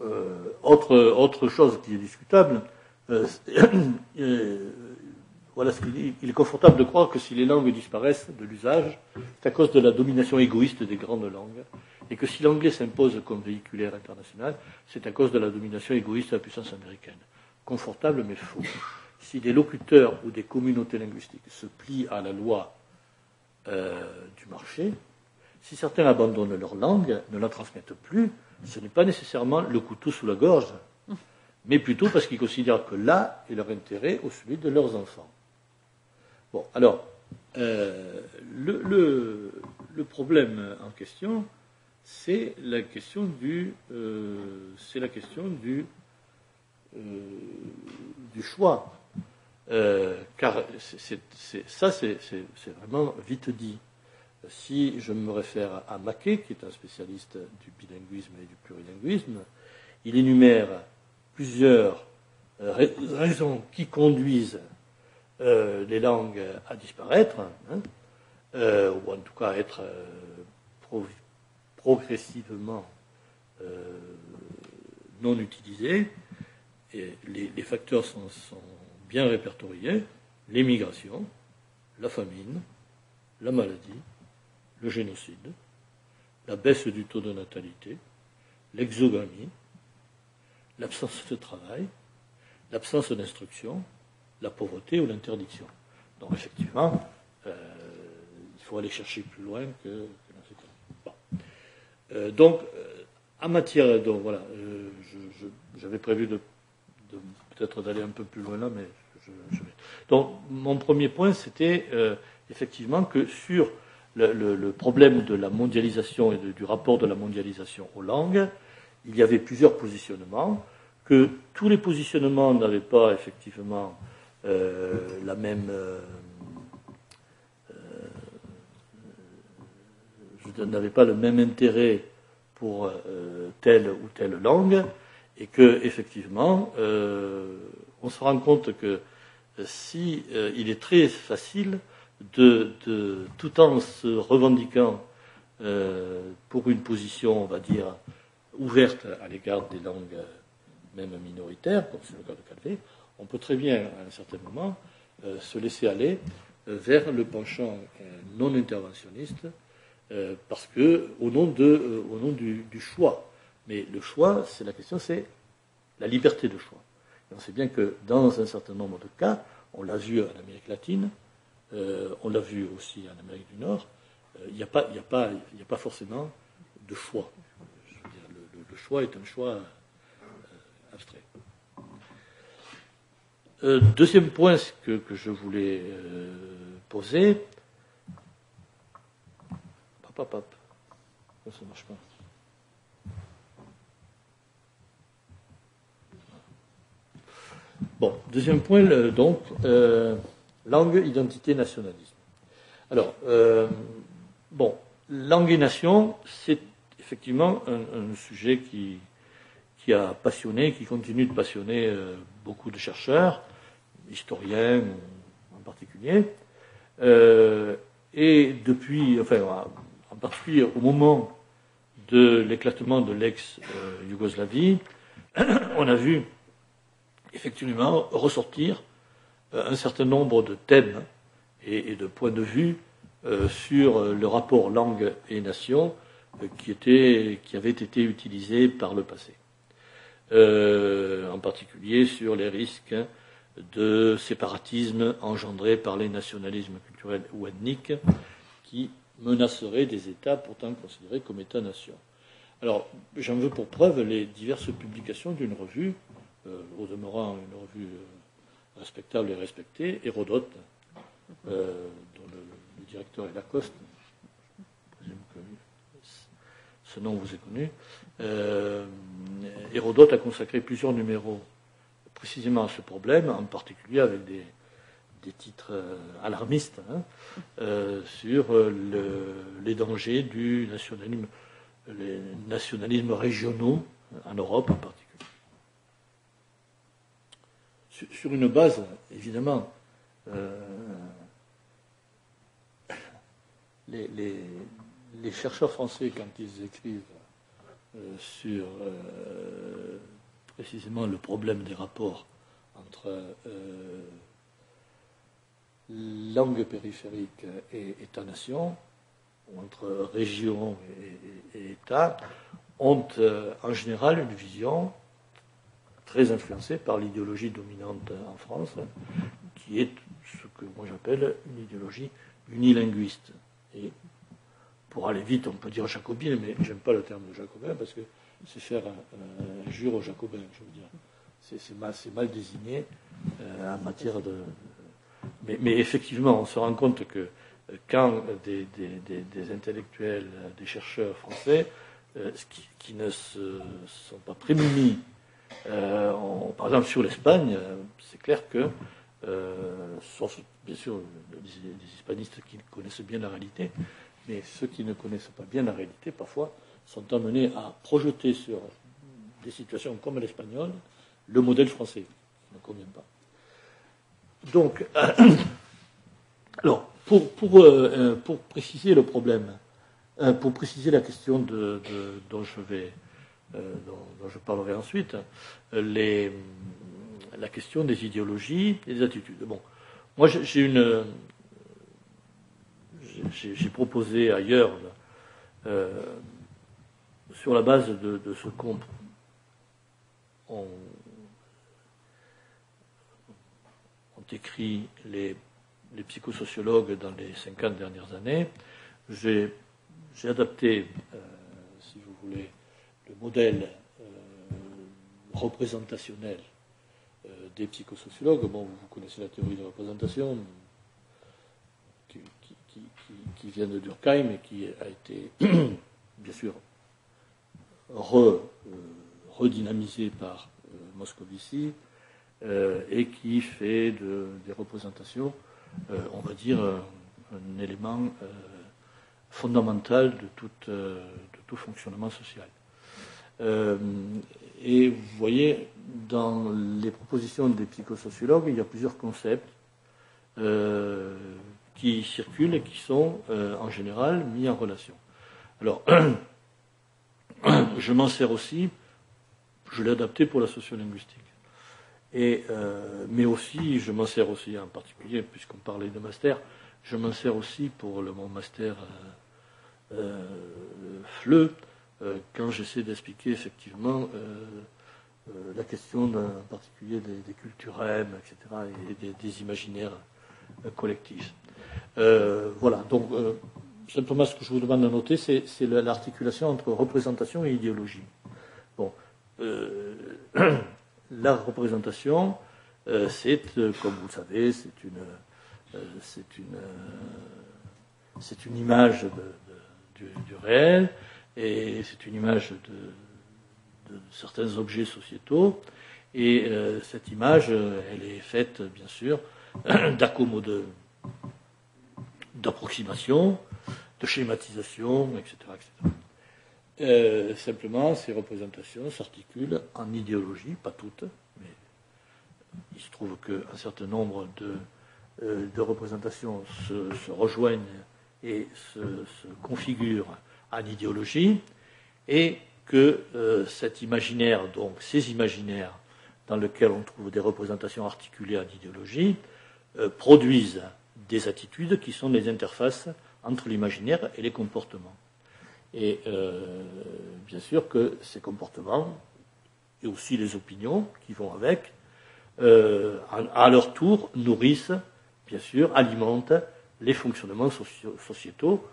euh, autre, chose qui est discutable, euh, euh, voilà ce qu'il dit. Il est confortable de croire que si les langues disparaissent de l'usage, c'est à cause de la domination égoïste des grandes langues, et que si l'anglais s'impose comme véhiculaire international, c'est à cause de la domination égoïste de la puissance américaine. Confortable mais faux. Si des locuteurs ou des communautés linguistiques se plient à la loi du marché, si certains abandonnent leur langue, ne la transmettent plus, ce n'est pas nécessairement le couteau sous la gorge, mais plutôt parce qu'ils considèrent que là est leur intérêt au celui de leurs enfants. Bon, alors, euh, le, problème en question, c'est la question du, euh, c'est la question du, euh, du choix. car ça, c'est vraiment vite dit si je me réfère à Maquet, qui est un spécialiste du bilinguisme et du plurilinguisme, il énumère plusieurs raisons qui conduisent euh, les langues à disparaître, hein, euh, ou en tout cas à être progressivement non utilisées. Les, facteurs sont bien répertoriés l'émigration, la famine, la maladie, le génocide, la baisse du taux de natalité, l'exogamie, l'absence de travail, l'absence d'instruction, la pauvreté ou l'interdiction. Donc effectivement, euh, il faut aller chercher plus loin que, dans ces cas. Euh, donc, euh, en matière, donc voilà, j'avais prévu de, peut-être d'aller un peu plus loin là, mais je, vais. Donc, mon premier point, c'était effectivement que sur le, problème de la mondialisation et du rapport de la mondialisation aux langues, il y avait plusieurs positionnements, que tous les positionnements n'avaient pas effectivement la même. Euh, euh, n'avait pas le même intérêt pour telle ou telle langue, et que effectivement, on se rend compte que si il est très facile de, tout en se revendiquant euh, pour une position, on va dire, ouverte à l'égard des langues même minoritaires, comme c'est le cas de Calvé, on peut très bien, à un certain moment, euh, se laisser aller euh, vers le penchant non interventionniste, parce que au nom, du, choix. Mais le choix, c'est la question, c'est la liberté de choix. On sait bien que dans un certain nombre de cas, on l'a vu en Amérique latine, euh, on l'a vu aussi en Amérique du Nord, euh, il n'y a, pas, forcément de choix. le, choix est un choix euh, deuxième point que, je voulais poser. Marche pas. Bon, deuxième point, donc, Langue, identité, nationalisme. Alors, euh, bon, langue et nation, c'est effectivement un, sujet qui, qui, a passionné, qui continue de passionner euh, beaucoup de chercheurs, historiens en particulier. Euh, et depuis, enfin, en particulier au moment de l'éclatement de l'ex-Yougoslavie, on a vu effectivement ressortir euh, un certain nombre de thèmes et, de points de vue euh, sur le rapport langue et nation qui, était, qui avait été utilisé par le passé. en particulier sur les risques de séparatisme engendrés par les nationalismes culturels ou ethniques qui menaceraient des États pourtant considérés comme États-nations. Alors, j'en veux pour preuve les diverses publications d'une revue, au demeurant une revue respectable et respecté, Hérodote, euh, dont le, directeur est Lacoste. Présume que ce nom vous est connu. Euh, Hérodote a consacré plusieurs numéros précisément ce problème, en particulier avec des, titres euh, alarmistes hein, sur les dangers du nationalisme, les régionaux en Europe en particulier. Sur une base, évidemment, euh, les, chercheurs français, quand ils écrivent euh, sur euh, précisément le problème des rapports entre langue périphérique et État-nation, ou entre région et, État, ont en général une vision très influencé par l'idéologie dominante en France, qui est ce que moi j'appelle une idéologie unilinguiste. Et pour aller vite, on peut dire jacobine, mais j'aime pas le terme de jacobin parce que c'est faire un, jure aux jacobins, je veux dire. C'est mal, désigné euh, en matière de. Mais, effectivement, on se rend compte que euh, quand des, intellectuels, des chercheurs français, euh, qui, ne se sont pas prémunis euh, par exemple, sur l'Espagne, euh, c'est clair que, euh, bien sûr des, hispanistes qui connaissent bien la réalité, mais ceux qui ne connaissent pas bien la réalité, parfois, sont amenés à projeter sur des situations comme l'espagnol le modèle français, qui ne convient pas. Donc, alors, pour, pour, pour, préciser le problème, pour préciser la question de, dont je vais euh, dont, je parlerai ensuite, la question des idéologies et des attitudes. Bon, moi j'ai une, j'ai proposé ailleurs, euh, sur la base de, ce qu'on ont, écrit les, les, psychosociologues dans les 50 dernières années, j'ai adapté, euh, si vous voulez, le modèle euh, représentationnel euh, des psychosociologues. Bon, vous connaissez la théorie de représentation qui, vient de Durkheim et qui a été, bien sûr, euh, redynamisée par Moscovici et qui fait de, des représentations, on va dire, un élément fondamental de tout fonctionnement social. Euh, et vous voyez, dans les propositions des psychosociologues, il y a plusieurs concepts euh, qui circulent et qui sont euh, en général mis en relation. Alors, je m'en sers aussi, je l'ai adapté pour la sociolinguistique. Et, mais aussi, je m'en sers aussi en particulier, puisqu'on parlait de master, je m'en sers aussi pour le, mon master FLE, euh, quand j'essaie d'expliquer effectivement euh, euh, la question en particulier des, culturels, etc., et des, imaginaires collectifs. voilà, donc simplement ce que je vous demande de noter, c'est l'articulation entre représentation et idéologie. Bon, la représentation, c'est, comme vous le savez, c'est une, image du, réel et c'est une image de, certains objets sociétaux. Et euh, cette image, elle est faite, bien sûr, d'accommodes, d'approximation, de schématisation, etc. Euh, simplement, ces représentations s'articulent en idéologie, pas toutes, mais il se trouve qu'un certain nombre de, euh, représentations se, rejoignent et se, configurent en idéologie, et que euh, cet imaginaire, donc ces imaginaires dans lesquels on trouve des représentations articulées en idéologie, produisent des attitudes qui sont les interfaces entre l'imaginaire et les comportements. Et euh, bien sûr que ces comportements, et aussi les opinions qui vont avec, à leur tour nourrissent, bien sûr, alimentent les fonctionnements sociétaux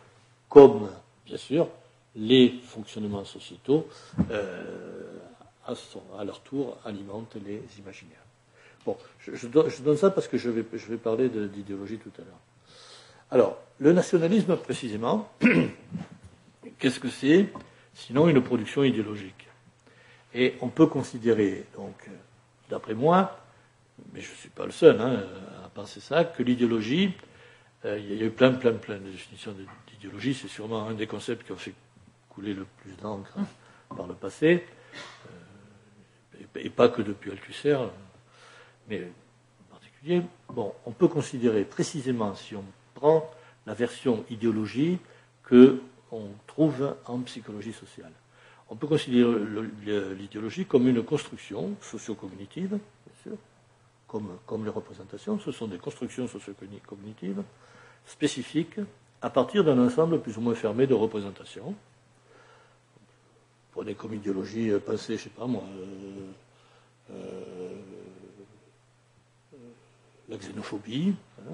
comme bien sûr, les fonctionnements sociétaux, euh, à, leur tour, alimentent les imaginaires. Bon, je, donne, ça parce que je vais, je vais parler d'idéologie tout à l'heure. Alors, le nationalisme, précisément, qu'est-ce que c'est? Sinon une production idéologique. Et on peut considérer, donc, d'après moi, mais je ne suis pas le seul hein, à penser ça, que l'idéologie, euh, il y a eu plein, plein, plein de définitions d'idéologie, c'est sûrement un des concepts qui ont fait couler le plus d'encre par le passé, euh, et, pas que depuis Althusser, mais en particulier. Bon, on peut considérer précisément, si on prend la version idéologie que on trouve en psychologie sociale. On peut considérer l'idéologie comme une construction socio-cognitive, bien sûr, comme, comme les représentations. Ce sont des constructions socio-cognitives spécifiques à partir d'un ensemble plus ou moins fermé de représentations. Prenez comme idéologie, euh, pensez, je sais pas moi, euh, euh, la xénophobie, hein,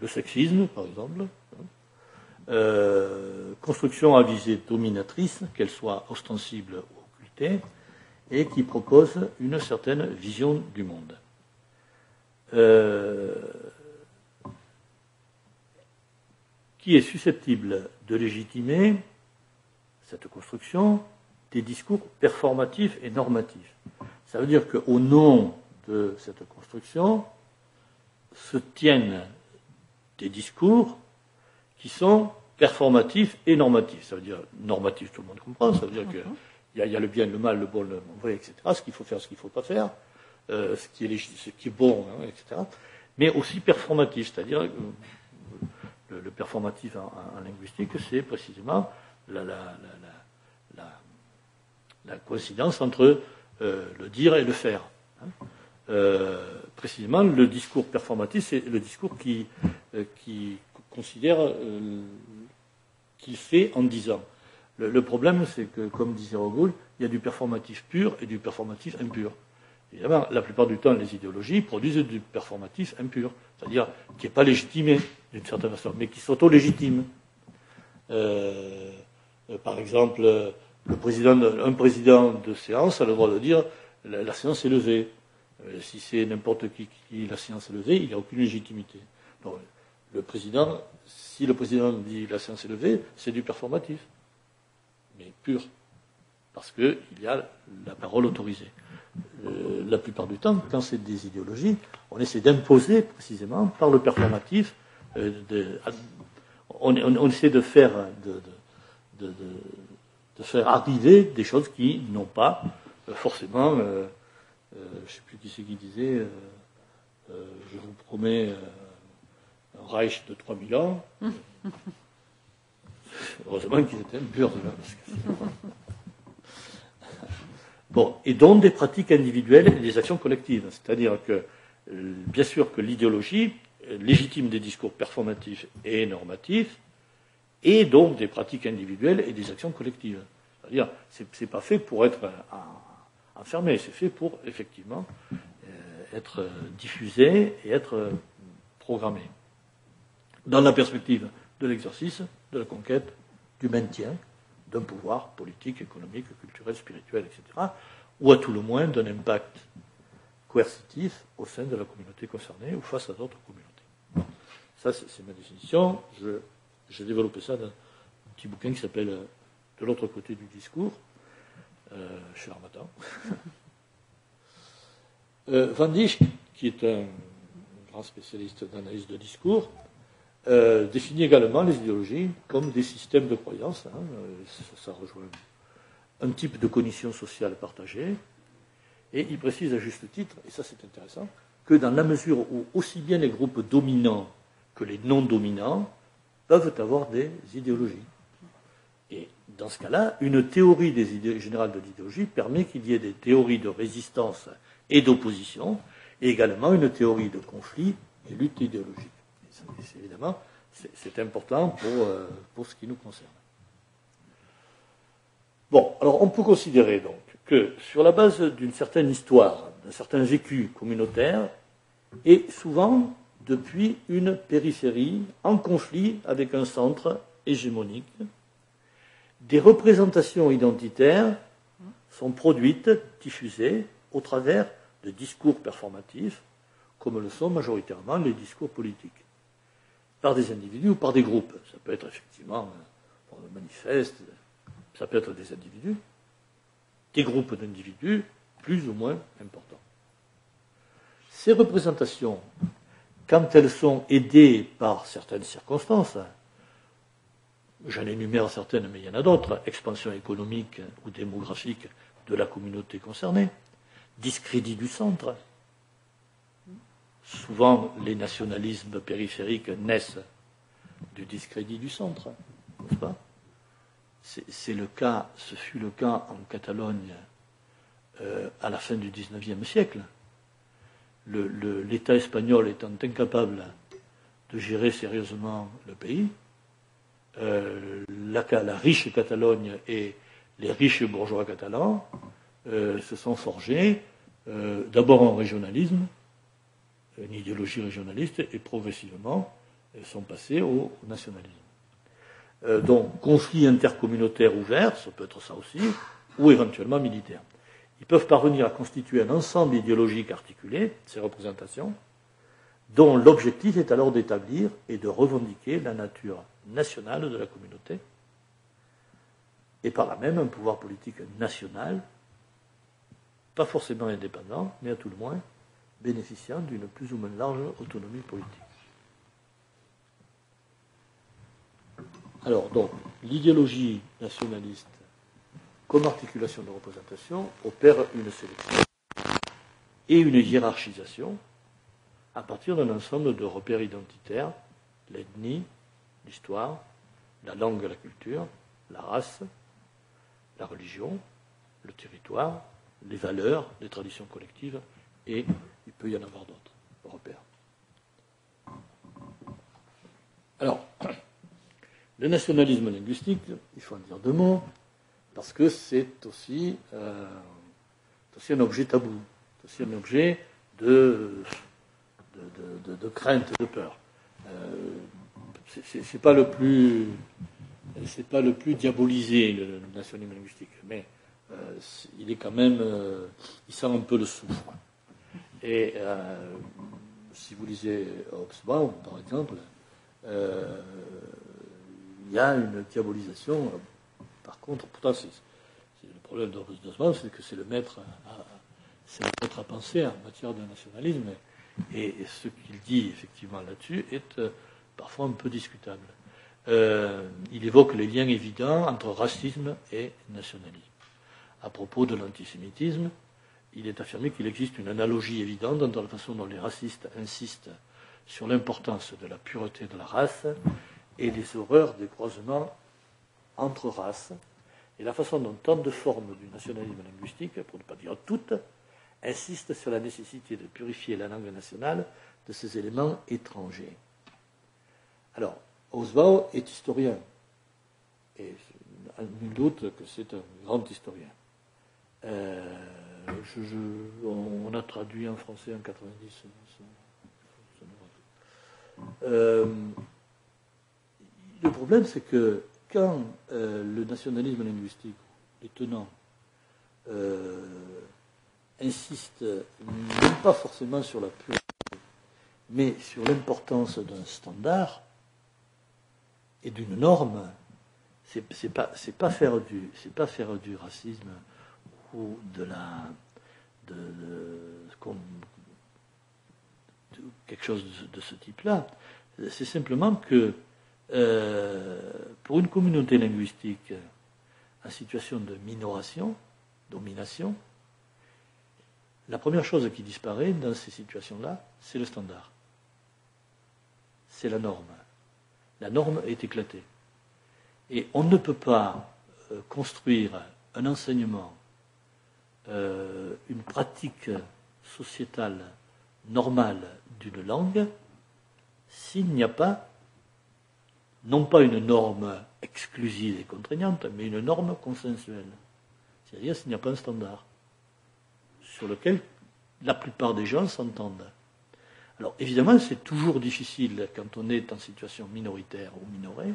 le, sexisme, par exemple. Hein. construction à visée dominatrice, qu'elle soit ostensible ou occultée, et qui propose une certaine vision du monde. qui est susceptible de légitimer cette construction des discours performatifs et normatifs. Ça veut dire qu'au nom de cette construction se tiennent des discours qui sont performatifs et normatifs. Ça veut dire normatif, tout le monde comprend, ça veut dire qu'il y, y, a le bien, le mal, le bon, le mauvais, etc. Ce qu'il faut faire, ce qu'il ne faut pas faire, euh, ce, qui est ce, qui est bon, hein, etc. Mais aussi performatif, c'est-à-dire euh, le, performatif en, linguistique, c'est précisément la, coïncidence entre euh, le dire et le faire. Hein. Euh, précisément, le discours performatif, c'est le discours qui, euh, considère qu'il fait en disant. Le, problème, c'est que, comme disait Rogoul, il y a du performatif pur et du performatif impur. Évidemment, la plupart du temps, les idéologies produisent du performatif impur, c'est-à-dire qui n'est pas légitimé d'une certaine façon, mais qui s'auto-légitime. par exemple, le président un président de séance a le droit de dire la, séance est levée. Euh, si c'est n'importe qui qui la séance est levée, il n'y a aucune légitimité. le président, si le président dit la séance est levée, c'est du performatif, mais pur, parce qu'il y a la parole autorisée. Euh, la plupart du temps, quand c'est des idéologies, on essaie d'imposer précisément par le performatif, euh, on, essaie de faire de, faire arriver des choses qui n'ont pas forcément, je ne sais plus qui c'est qui disait, je vous promets un Reich de 3000 ans. Heureusement qu'ils étaient purs. bon, et donc des pratiques individuelles et des actions collectives. C'est-à-dire que, bien sûr, que l'idéologie légitime des discours performatifs et normatifs, et donc des pratiques individuelles et des actions collectives. C'est-à-dire, ce n'est pas fait pour être enfermé, c'est fait pour effectivement euh, être diffusé et être programmé. Dans la perspective de l'exercice, de la conquête, du maintien d'un pouvoir politique, économique, culturel, spirituel, etc., ou à tout le moins d'un impact coercitif au sein de la communauté concernée ou face à d'autres communautés. Ça, c'est ma définition. J'ai développé ça dans un petit bouquin qui s'appelle De l'autre côté du discours, euh, euh, Van Dijk, qui est un grand spécialiste d'analyse de discours, euh, définit également les idéologies comme des systèmes de croyance. Hein, ça, rejoint un type de cognition sociale partagée. Et il précise à juste titre, et ça c'est intéressant, que dans la mesure où aussi bien les groupes dominants que les non dominants peuvent avoir des idéologies. Dans ce cas-là, une théorie des idées générales de l'idéologie permet qu'il y ait des théories de résistance et d'opposition, et également une théorie de conflit et lutte idéologique. Et évidemment, c'est important pour, euh, pour ce qui nous concerne. Bon, alors on peut considérer donc que sur la base d'une certaine histoire, d'un certain vécu communautaire, et souvent depuis une périphérie en conflit avec un centre hégémonique. Des représentations identitaires sont produites, diffusées au travers de discours performatifs, comme le sont majoritairement les discours politiques, par des individus ou par des groupes. Ça peut être effectivement un manifeste, ça peut être des individus, des groupes d'individus plus ou moins importants. Ces représentations, quand elles sont aidées par certaines circonstances, j'en énumère certaines, mais il y en a d'autres, expansion économique ou démographique de la communauté concernée, discrédit du centre. Souvent, les nationalismes périphériques naissent du discrédit du centre, n'est-ce pas? C'est le cas, ce fut le cas en Catalogne euh, à la fin du XIXe siècle. L'État espagnol étant incapable de gérer sérieusement le pays, euh, la, riche Catalogne et les riches bourgeois catalans euh, se sont forgés d'abord en régionalisme, une idéologie régionaliste, et progressivement sont passés au nationalisme. Euh, donc conflit intercommunautaire ouvert, ça peut être ça aussi, ou éventuellement militaire. Ils peuvent parvenir à constituer un ensemble idéologique articulé, ces représentations, dont l'objectif est alors d'établir et de revendiquer la nature nationale de la communauté, et par là même un pouvoir politique national, pas forcément indépendant, mais à tout le moins bénéficiant d'une plus ou moins large autonomie politique. Alors, donc, l'idéologie nationaliste comme articulation de représentation opère une sélection et une hiérarchisation à partir d'un ensemble de repères identitaires, l'ethnie, l'histoire, la langue et la culture, la race, la religion, le territoire, les valeurs, les traditions collectives, et il peut y en avoir d'autres repères. Alors, le nationalisme linguistique, il faut en dire deux mots, parce que c'est aussi, euh, aussi, un objet tabou, c'est aussi un objet de, de, crainte, de peur. Euh, c'est pas le plus c'est pas le plus diabolisé le, nationalisme linguistique, mais euh, il est quand même euh, il sent un peu le souffle. Et si vous lisez Hobsbawm, par exemple, il y a une diabolisation. Par contre, pourtant, c'est, le problème d'Osman, c'est que c'est le maître à, penser en matière de nationalisme. Ce qu'il dit effectivement là-dessus est euh, parfois un peu discutable. Euh, il évoque les liens évidents entre racisme et nationalisme. À propos de l'antisémitisme, il est affirmé qu'il existe une analogie évidente dans la façon dont les racistes insistent sur l'importance de la pureté de la race et les horreurs des croisements entre races, et la façon dont tant de formes du nationalisme linguistique, pour ne pas dire toutes, insistent sur la nécessité de purifier la langue nationale de ces éléments étrangers. Alors, Oswald est historien, et nul doute que c'est un grand historien. Euh, on, a traduit en français en 90. Euh, le problème, c'est que quand euh, le nationalisme linguistique, les tenants, insistent non pas forcément sur la pureté, mais sur l'importance d'un standard et d'une norme, c'est, n'est pas pas faire du pas faire du racisme ou de la quelque chose de ce type-là. C'est simplement que euh, pour une communauté linguistique en situation de minoration, domination, la première chose qui disparaît dans ces situations-là, c'est le standard. C'est la norme. La norme est éclatée. Et on ne peut pas euh, construire un enseignement, euh, une pratique sociétale normale d'une langue s'il n'y a pas non pas une norme exclusive et contraignante, mais une norme consensuelle. C'est-à-dire s'il n'y a pas un standard sur lequel la plupart des gens s'entendent. Alors évidemment, c'est toujours difficile quand on est en situation minoritaire ou minorée,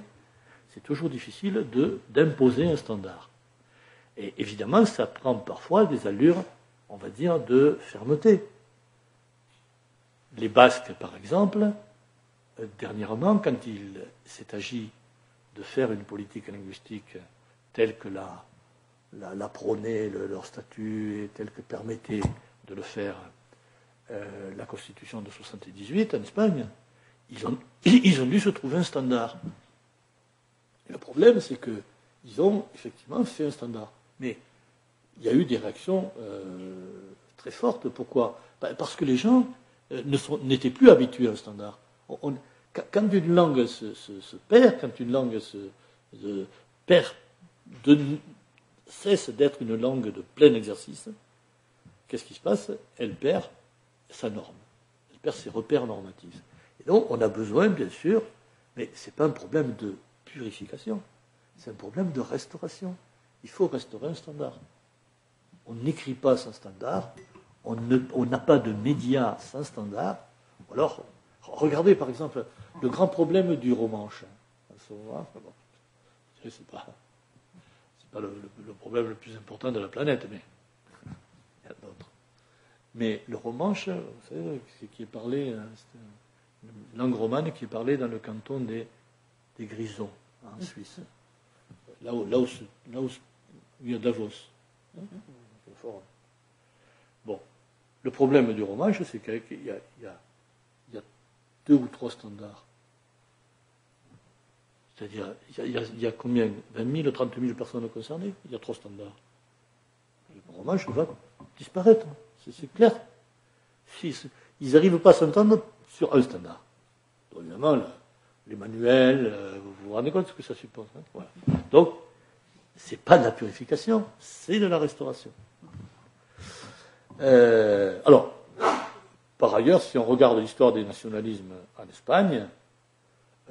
c'est toujours difficile d'imposer un standard. Et évidemment, ça prend parfois des allures on va dire, de fermeté. Les Basques, par exemple, euh, dernièrement, quand il s'est agi de faire une politique linguistique telle que l'a, la, prônait leur statut telle que permettait de le faire euh, la Constitution de 78 en Espagne, ils ont, dû se trouver un standard. le problème, c'est qu'ils ont effectivement fait un standard. Mais il y a eu des réactions euh, très fortes. Pourquoi? Ben, Parce que les gens euh, n'étaient plus habitués à un standard. quand une langue se, perd, quand une langue se, perd, cesse d'être une langue de plein exercice, qu'est-ce qui se passe? Elle perd sa norme, elle perd ses repères normatifs. Et donc, on a besoin, bien sûr, mais ce n'est pas un problème de purification, c'est un problème de restauration. Il faut restaurer un standard. On n'écrit pas sans standard, on n'a pas de médias sans standard. Alors, regardez par exemple le grand problème du romanche. C'est pas, pas le, le, problème le plus important de la planète, mais il y a d'autres. Mais le romanche, vous savez, qui est parlé, hein, une langue romane qui est parlée dans le canton des, des Grisons, en Suisse. Là où, là où, là où il y a Davos. Hein, bon. Le problème du romanche, c'est qu'il y, y, y a, deux ou trois standards. C'est-à-dire, il y, a, combien 20 000, 30 000 personnes concernées? Il y a trois standards. Le romanche va disparaître. C'est clair. ils n'arrivent pas à s'entendre sur un standard. évidemment, les manuels, euh, vous vous rendez compte de ce que ça suppose. Hein? Donc, ce n'est pas de la purification, c'est de la restauration. Euh, alors, par ailleurs, si on regarde l'histoire des nationalismes en Espagne,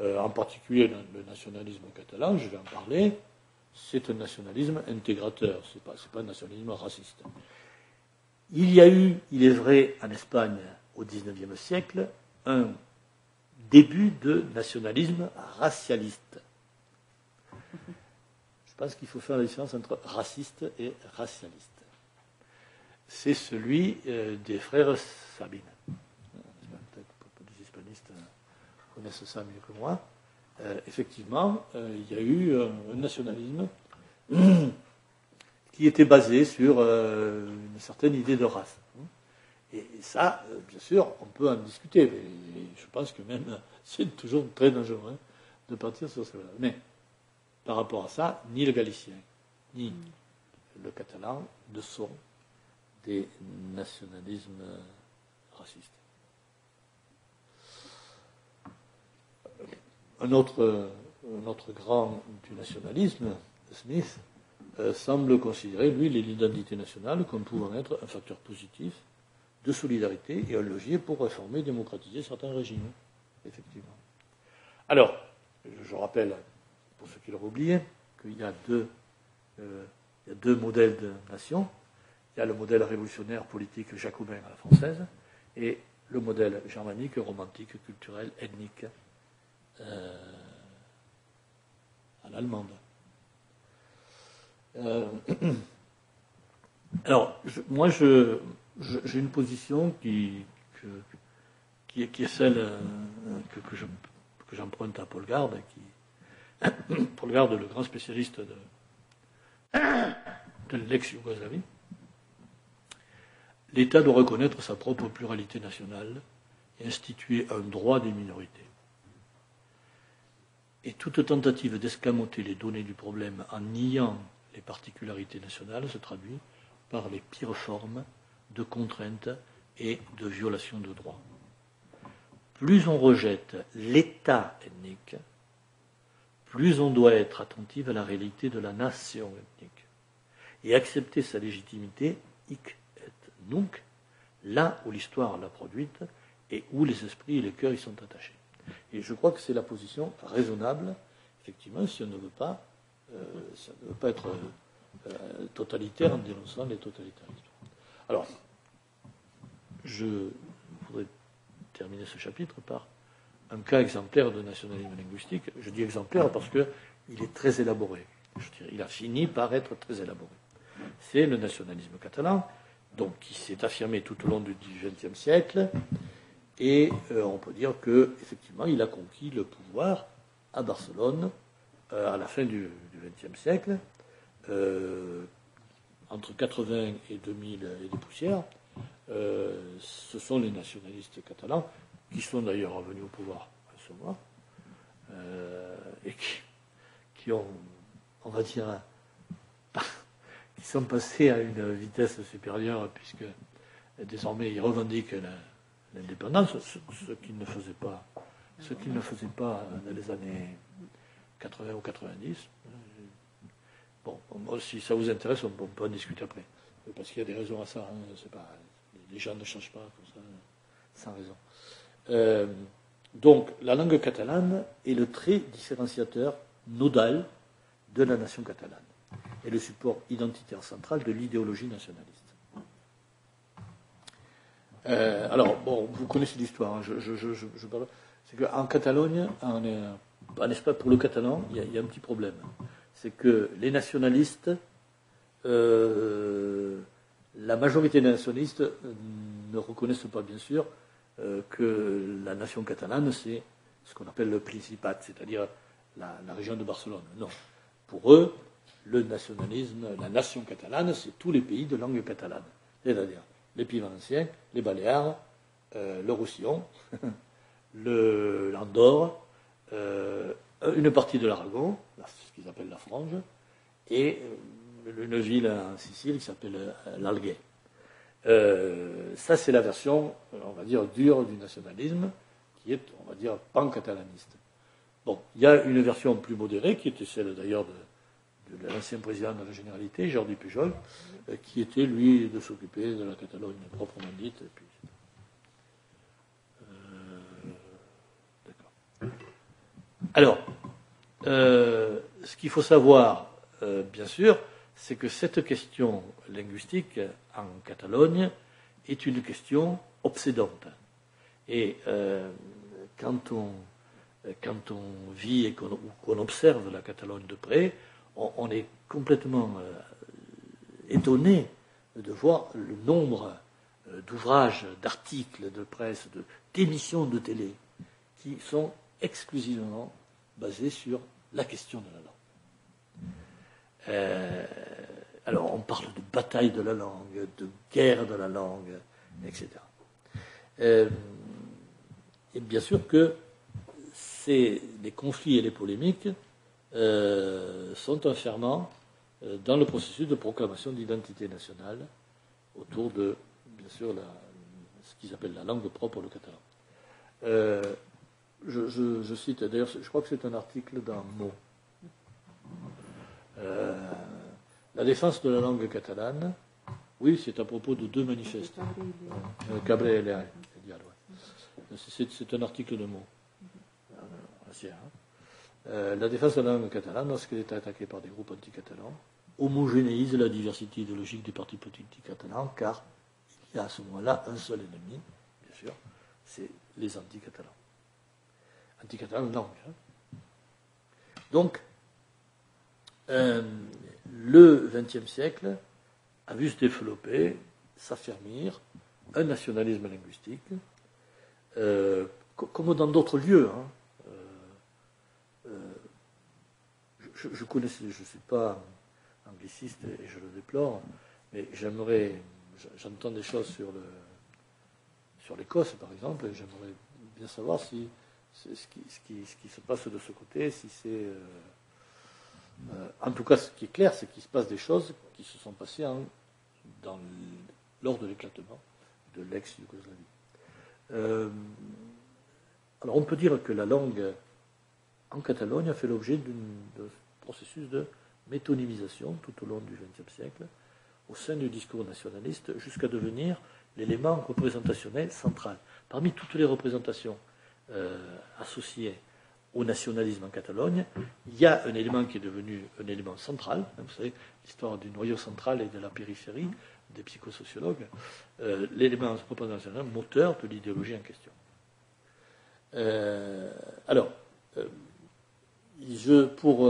euh, en particulier le nationalisme catalan, je vais en parler, c'est un nationalisme intégrateur, ce n'est pas, pas un nationalisme raciste. Il y a eu, il est vrai, en Espagne au XIXe siècle, un début de nationalisme racialiste. Je pense qu'il faut faire la différence entre raciste et racialiste. C'est celui euh, des frères Sabine. Peut-être que les hispanistes connaissent ça mieux que moi. Euh, effectivement, euh, il y a eu un nationalisme qui était basé sur euh, une certaine idée de race. Et, ça, euh, bien sûr, on peut en discuter, mais je pense que même c'est toujours très dangereux de partir sur cela. Mais par rapport à ça, ni le galicien, ni le catalan ne sont des nationalismes racistes. Un autre, un autre grand du nationalisme, Smith, euh, semble considérer, lui, l'identité nationale comme pouvant être un facteur positif de solidarité et un levier pour réformer démocratiser certains régimes. Effectivement. Alors, je rappelle, pour ceux qui l'auraient oublié, qu'il y, a deux, euh, y a deux modèles de nation. Il y a le modèle révolutionnaire politique jacobin à la française et le modèle germanique, romantique, culturel, ethnique euh, à l'allemande. Euh, alors, moi, j'ai une position qui, est, celle euh, que, que, j'emprunte à Paul Garde, qui, Paul Garde, le grand spécialiste de, de l'ex-Yougoslavie. L'État doit reconnaître sa propre pluralité nationale et instituer un droit des minorités. Et toute tentative d'escamoter les données du problème en niant les particularités nationales se traduit par les pires formes de contraintes et de violations de droits. Plus on rejette l'état ethnique, plus on doit être attentif à la réalité de la nation ethnique et accepter sa légitimité hic et nunc, là où l'histoire l'a produite et où les esprits et les cœurs y sont attachés. Et je crois que c'est la position raisonnable, effectivement, si on ne veut pas euh, ne veut pas être euh, totalitaire en dénonçant les totalitarismes. Alors, je voudrais terminer ce chapitre par un cas exemplaire de nationalisme linguistique. Je dis exemplaire parce qu'il est très élaboré. il a fini par être très élaboré. C'est le nationalisme catalan donc qui s'est affirmé tout au long du XXe siècle, et on peut dire que effectivement il a conquis le pouvoir à Barcelone à la fin du XXe siècle, entre 80 et 2000 et des poussières. ce sont les nationalistes catalans qui sont d'ailleurs revenus au pouvoir à ce moment, et qui, ont, on va dire, qui sont passés à une vitesse supérieure, puisque désormais ils revendiquent l'indépendance, ce, qu'ils ne faisaient pas, ce qu'ils ne faisaient pas dans les années 80 ou 90. Bon, si ça vous intéresse, on peut en discuter après. Parce qu'il y a des raisons à ça. Hein, pas, les gens ne changent pas comme ça, sans raison. Euh, donc, la langue catalane est le trait différenciateur nodal de la nation catalane et le support identitaire central de l'idéologie nationaliste. Euh, alors, bon, vous connaissez l'histoire, hein, je, je, parle. C'est qu'en Catalogne, n'est-ce pas, pour le catalan, il y, a un petit problème. C'est que les nationalistes, euh, la majorité des nationalistes ne reconnaissent pas, bien sûr, euh, que la nation catalane, c'est ce qu'on appelle le Principat, c'est-à-dire la, région de Barcelone. Non. Pour eux, le nationalisme, la nation catalane, c'est tous les pays de langue catalane. C'est-à-dire les Pays anciens, les Baléares, euh, le Roussillon, l'Andorre, euh, une partie de l'Aragon, ce qu'ils appellent la Frange, et une ville en Sicile qui s'appelle l'Alguet. Euh, ça, c'est la version, on va dire, dure du nationalisme, qui est, on va dire, pan-catalaniste. Bon, il y a une version plus modérée, qui était celle d'ailleurs de, l'ancien président de la Généralité, Jordi Pujol, euh, qui était, lui, de s'occuper de la Catalogne proprement dite. Euh, d'accord. Alors, ce qu'il faut savoir, bien sûr, c'est que cette question linguistique en Catalogne est une question obsédante. Et euh, quand, on, quand, on, vit et qu'on observe la Catalogne de près, on, est complètement euh, étonné de voir le nombre euh, d'ouvrages, d'articles de presse, d'émissions de, télé qui sont exclusivement basés sur la question de la langue. Euh, alors, on parle de bataille de la langue, de guerre de la langue, etc. Et bien sûr que les conflits et les polémiques euh, sont un ferment dans le processus de proclamation d'identité nationale autour de, bien sûr, ce qu'ils appellent la langue propre, le catalan. je, cite, d'ailleurs, je crois que c'est un article dans Mot, euh, la défense de la langue catalane, oui, c'est à propos de deux manifestes. Cabré euh, et C'est un article de mots. Euh, hein. La défense de la langue catalane, lorsqu'elle est attaquée par des groupes anti-catalans, homogénéise la diversité idéologique des partis politiques catalans, car il y a à ce moment-là un seul ennemi, bien sûr, c'est les anti-catalans. Anti-catalans langue. Donc, euh, le XXe siècle a vu se développer, s'affermir un nationalisme linguistique, euh, comme dans d'autres lieux. Hein. Euh, je, je, ne suis pas angliciste et je le déplore, mais j'aimerais, j'entends des choses sur le, sur l'Écosse par exemple, et j'aimerais bien savoir si ce qui, se passe de ce côté, si c'est euh, en tout cas, ce qui est clair, c'est qu'il se passe des choses qui se sont passées lors de l'éclatement de l'ex-Yougoslavie. Euh, alors, on peut dire que la langue en Catalogne a fait l'objet d'un processus de métonymisation tout au long du XXe siècle, au sein du discours nationaliste, jusqu'à devenir l'élément représentationnel central. Parmi toutes les représentations euh, associées au nationalisme en Catalogne, il y a un élément qui est devenu un élément central. Hein, vous savez, l'histoire du noyau central et de la périphérie des psychosociologues. Euh, l'élément représentationnel, moteur de l'idéologie en question. Euh, alors, je, pour,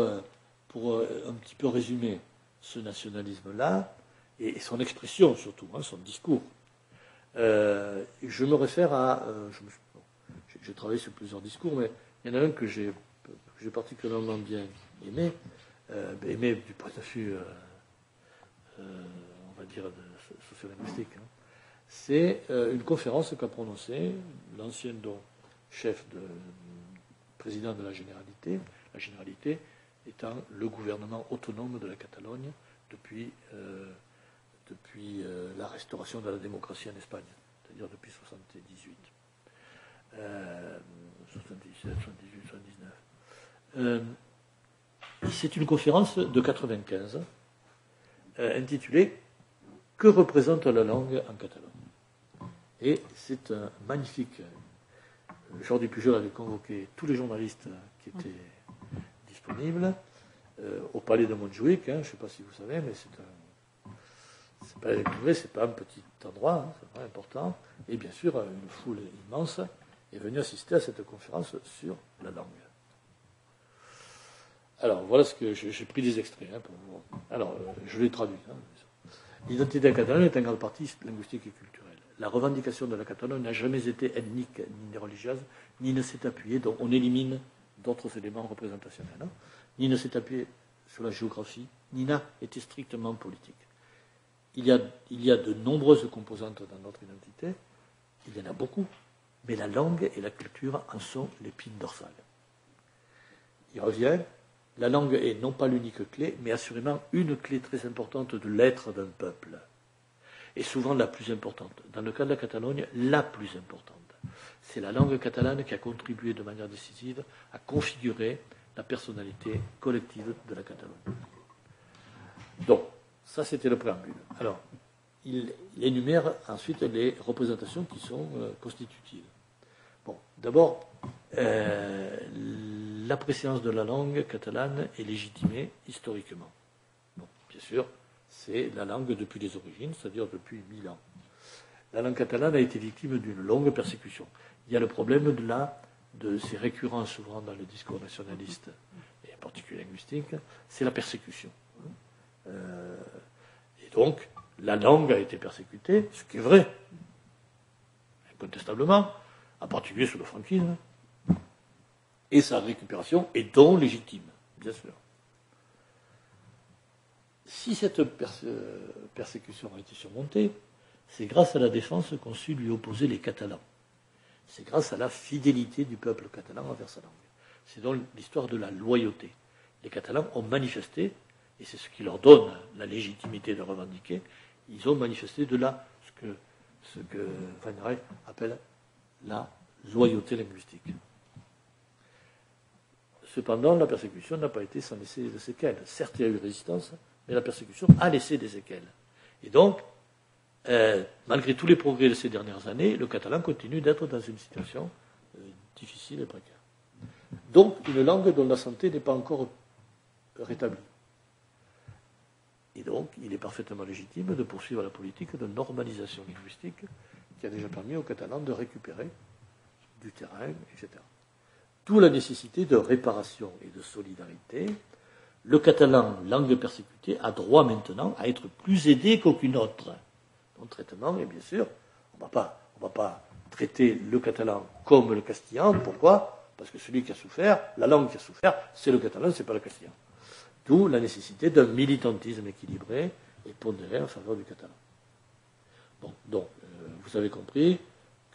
pour un petit peu résumer ce nationalisme-là, et, son expression surtout, hein, son discours. Euh, je me réfère à. Euh, j'ai travaillé sur plusieurs discours, mais il y en a un que j'ai particulièrement bien aimé, euh, aimé du point de vue, on va dire, sociolinguistique. Hein. C'est une conférence qu'a prononcée l'ancien chef de président de la Généralité, la Généralité étant le gouvernement autonome de la Catalogne depuis depuis euh, la restauration de la démocratie en Espagne, c'est-à-dire depuis 78. 77, 78, 79. c'est une conférence de 95 euh, intitulée Que représente la langue en Catalogne? Et c'est un magnifique. Euh, Jordi Pujol avait convoqué tous les journalistes qui étaient disponibles au palais de Montjuic. Hein, je ne sais pas si vous savez, mais c'est un pas c'est pas un petit endroit, hein, c'est vraiment important. Et bien sûr, une foule immense est venue assister à cette conférence sur la langue. Alors, voilà ce que j'ai pris des extraits. Hein, Alors, euh, je l'ai traduit. Hein, L'identité catalane est un grand parti linguistique et culturel. La revendication de la Catalogne n'a jamais été ethnique ni religieuse, ni ne s'est appuyée, donc on élimine d'autres éléments représentationnels, ni ne s'est appuyée sur la géographie, ni n'a été strictement politique. Il y, a, de nombreuses composantes dans notre identité, il y en a beaucoup, mais la langue et la culture en sont l'épine dorsale. Il revient, la langue est non pas l'unique clé, mais assurément une clé très importante de l'être d'un peuple, et souvent la plus importante. Dans le cas de la Catalogne, la plus importante. C'est la langue catalane qui a contribué de manière décisive à configurer la personnalité collective de la Catalogne. Donc, ça, c'était le préambule. Alors, il, énumère ensuite les représentations qui sont euh, constitutives. Bon, d'abord, euh, la présence de la langue catalane est légitimée historiquement. Bien sûr, c'est la langue depuis les origines, c'est-à-dire depuis mille ans. La langue catalane a été victime d'une longue persécution. Il y a le problème de la, de ces récurrents souvent dans le discours nationaliste, et en particulier linguistique, c'est la persécution. Euh, et donc, la langue a été persécutée, ce qui est vrai, incontestablement, en particulier sous le franquisme, et sa récupération est donc légitime, bien sûr. Si cette persécution a été surmontée, c'est grâce à la défense qu'ont su lui opposer les Catalans. C'est grâce à la fidélité du peuple catalan envers sa langue. C'est donc l'histoire de la loyauté. Les Catalans ont manifesté et c'est ce qui leur donne la légitimité de revendiquer, ils ont manifesté de là ce que, Van Rey appelle la loyauté linguistique. Cependant, la persécution n'a pas été sans laisser de séquelles. Certes, il y a eu résistance, mais la persécution a laissé des séquelles. Et donc, euh, malgré tous les progrès de ces dernières années, le catalan continue d'être dans une situation euh, difficile et précaire. Donc, une langue dont la santé n'est pas encore rétablie. Et donc, il est parfaitement légitime de poursuivre la politique de normalisation linguistique qui a déjà permis aux Catalans de récupérer du terrain, etc. D'où la nécessité de réparation et de solidarité. Le catalan, langue persécutée, a droit maintenant à être plus aidé qu'aucune autre. Dans traitement, et bien sûr, on ne va pas traiter le catalan comme le castillan. Pourquoi? Parce que celui qui a souffert, la langue qui a souffert, c'est le catalan, ce n'est pas le castillan. D'où la nécessité d'un militantisme équilibré et pondéré en faveur du catalan. donc, euh, vous avez compris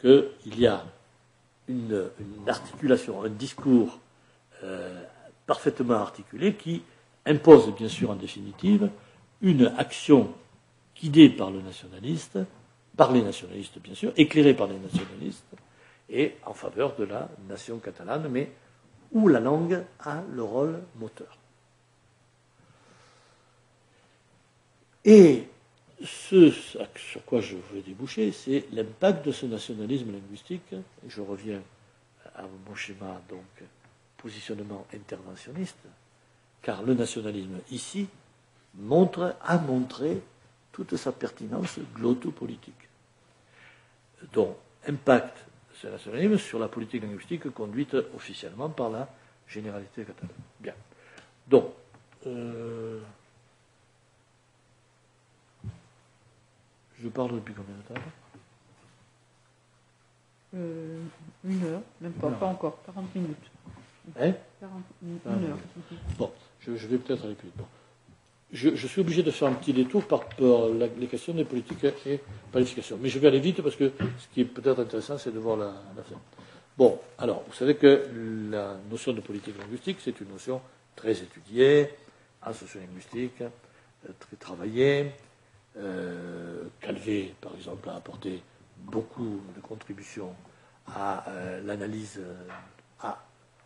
qu'il y a une, articulation, un discours euh, parfaitement articulé qui impose, bien sûr, en définitive, une action guidée par le nationaliste, par les nationalistes, bien sûr, éclairée par les nationalistes, et en faveur de la nation catalane, mais où la langue a le rôle moteur. Et ce sur quoi je veux déboucher, c'est l'impact de ce nationalisme linguistique. Je reviens à mon schéma, donc, positionnement interventionniste, car le nationalisme ici montre, a montré toute sa pertinence glottopolitique. Donc, impact ce nationalisme sur la politique linguistique conduite officiellement par la généralité catalane. Bien. Donc, euh, je parle depuis combien de temps euh, Une heure, même pas, pas encore, 40 minutes. Hein? 40, une, une heure. Bon, je, je vais peut-être aller plus vite. Bon. Je, suis obligé de faire un petit détour par, par la, les questions des politiques et planification. Mais je vais aller vite parce que ce qui est peut-être intéressant, c'est de voir la, fin. Bon, alors, vous savez que la notion de politique linguistique, c'est une notion très étudiée en sociolinguistique, euh, très travaillée. Euh, Calvé, par exemple, a apporté beaucoup de contributions à euh, l'analyse, à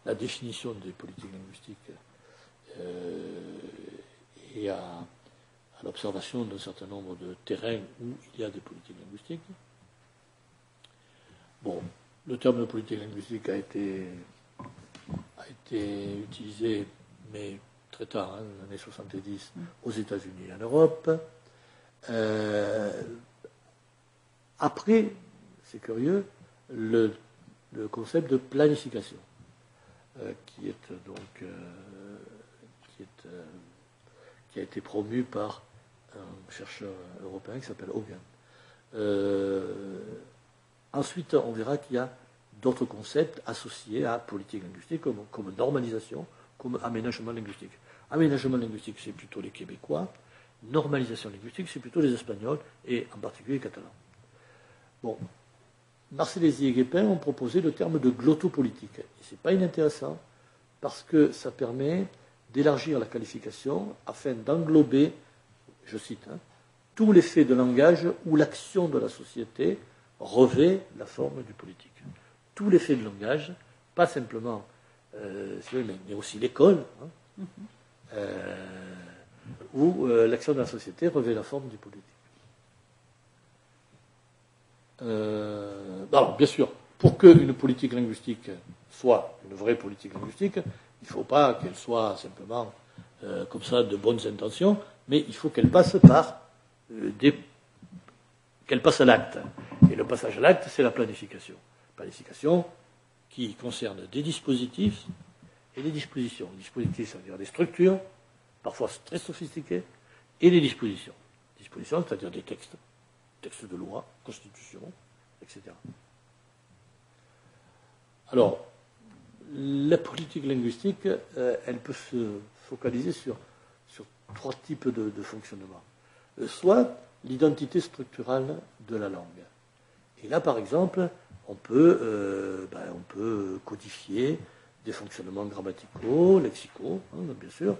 la définition des politiques linguistiques à, l'observation d'un certain nombre de terrains où il y a des politiques linguistiques. Bon, le terme de politique linguistique a été, utilisé, mais très tard, hein, dans les années 70, aux États-Unis et en Europe. Euh, après, c'est curieux, le, concept de planification, euh, qui est donc euh, qui, est, qui, a été promu par un chercheur européen qui s'appelle Hogan. Euh, ensuite, on verra qu'il y a d'autres concepts associés à politique linguistique, comme, comme normalisation, comme aménagement linguistique. Aménagement linguistique, c'est plutôt les Québécois. Normalisation linguistique, c'est plutôt les Espagnols, et en particulier les Catalans. Bon, Marcellesi et Guépin ont proposé le terme de glottopolitique. Ce n'est pas inintéressant, parce que ça permet d'élargir la qualification afin d'englober, je cite, hein, tous les faits de langage où l'action de la société revêt la forme du politique. Tous les faits de langage, pas simplement, euh, mais aussi l'école, hein, euh, où euh, l'action de la société revêt la forme du politique. Alors, bien sûr, pour qu'une politique linguistique soit une vraie politique linguistique, il ne faut pas qu'elle soit simplement euh, comme ça de bonnes intentions, mais il faut qu'elle passe par euh, des qu'elle passe à l'acte. Et le passage à l'acte, c'est la planification. Planification qui concerne des dispositifs et des dispositions. Dispositifs, ça veut dire des structures, parfois très sophistiquées, et les dispositions. Dispositions, c'est-à-dire des textes, textes de loi, constitution, etc. Alors, la politique linguistique, euh, elle peut se focaliser sur, sur trois types de, de fonctionnement. Euh, soit l'identité structurale de la langue. Et là, par exemple, on peut, euh, ben, on peut codifier des fonctionnements grammaticaux, lexicaux, hein, bien sûr.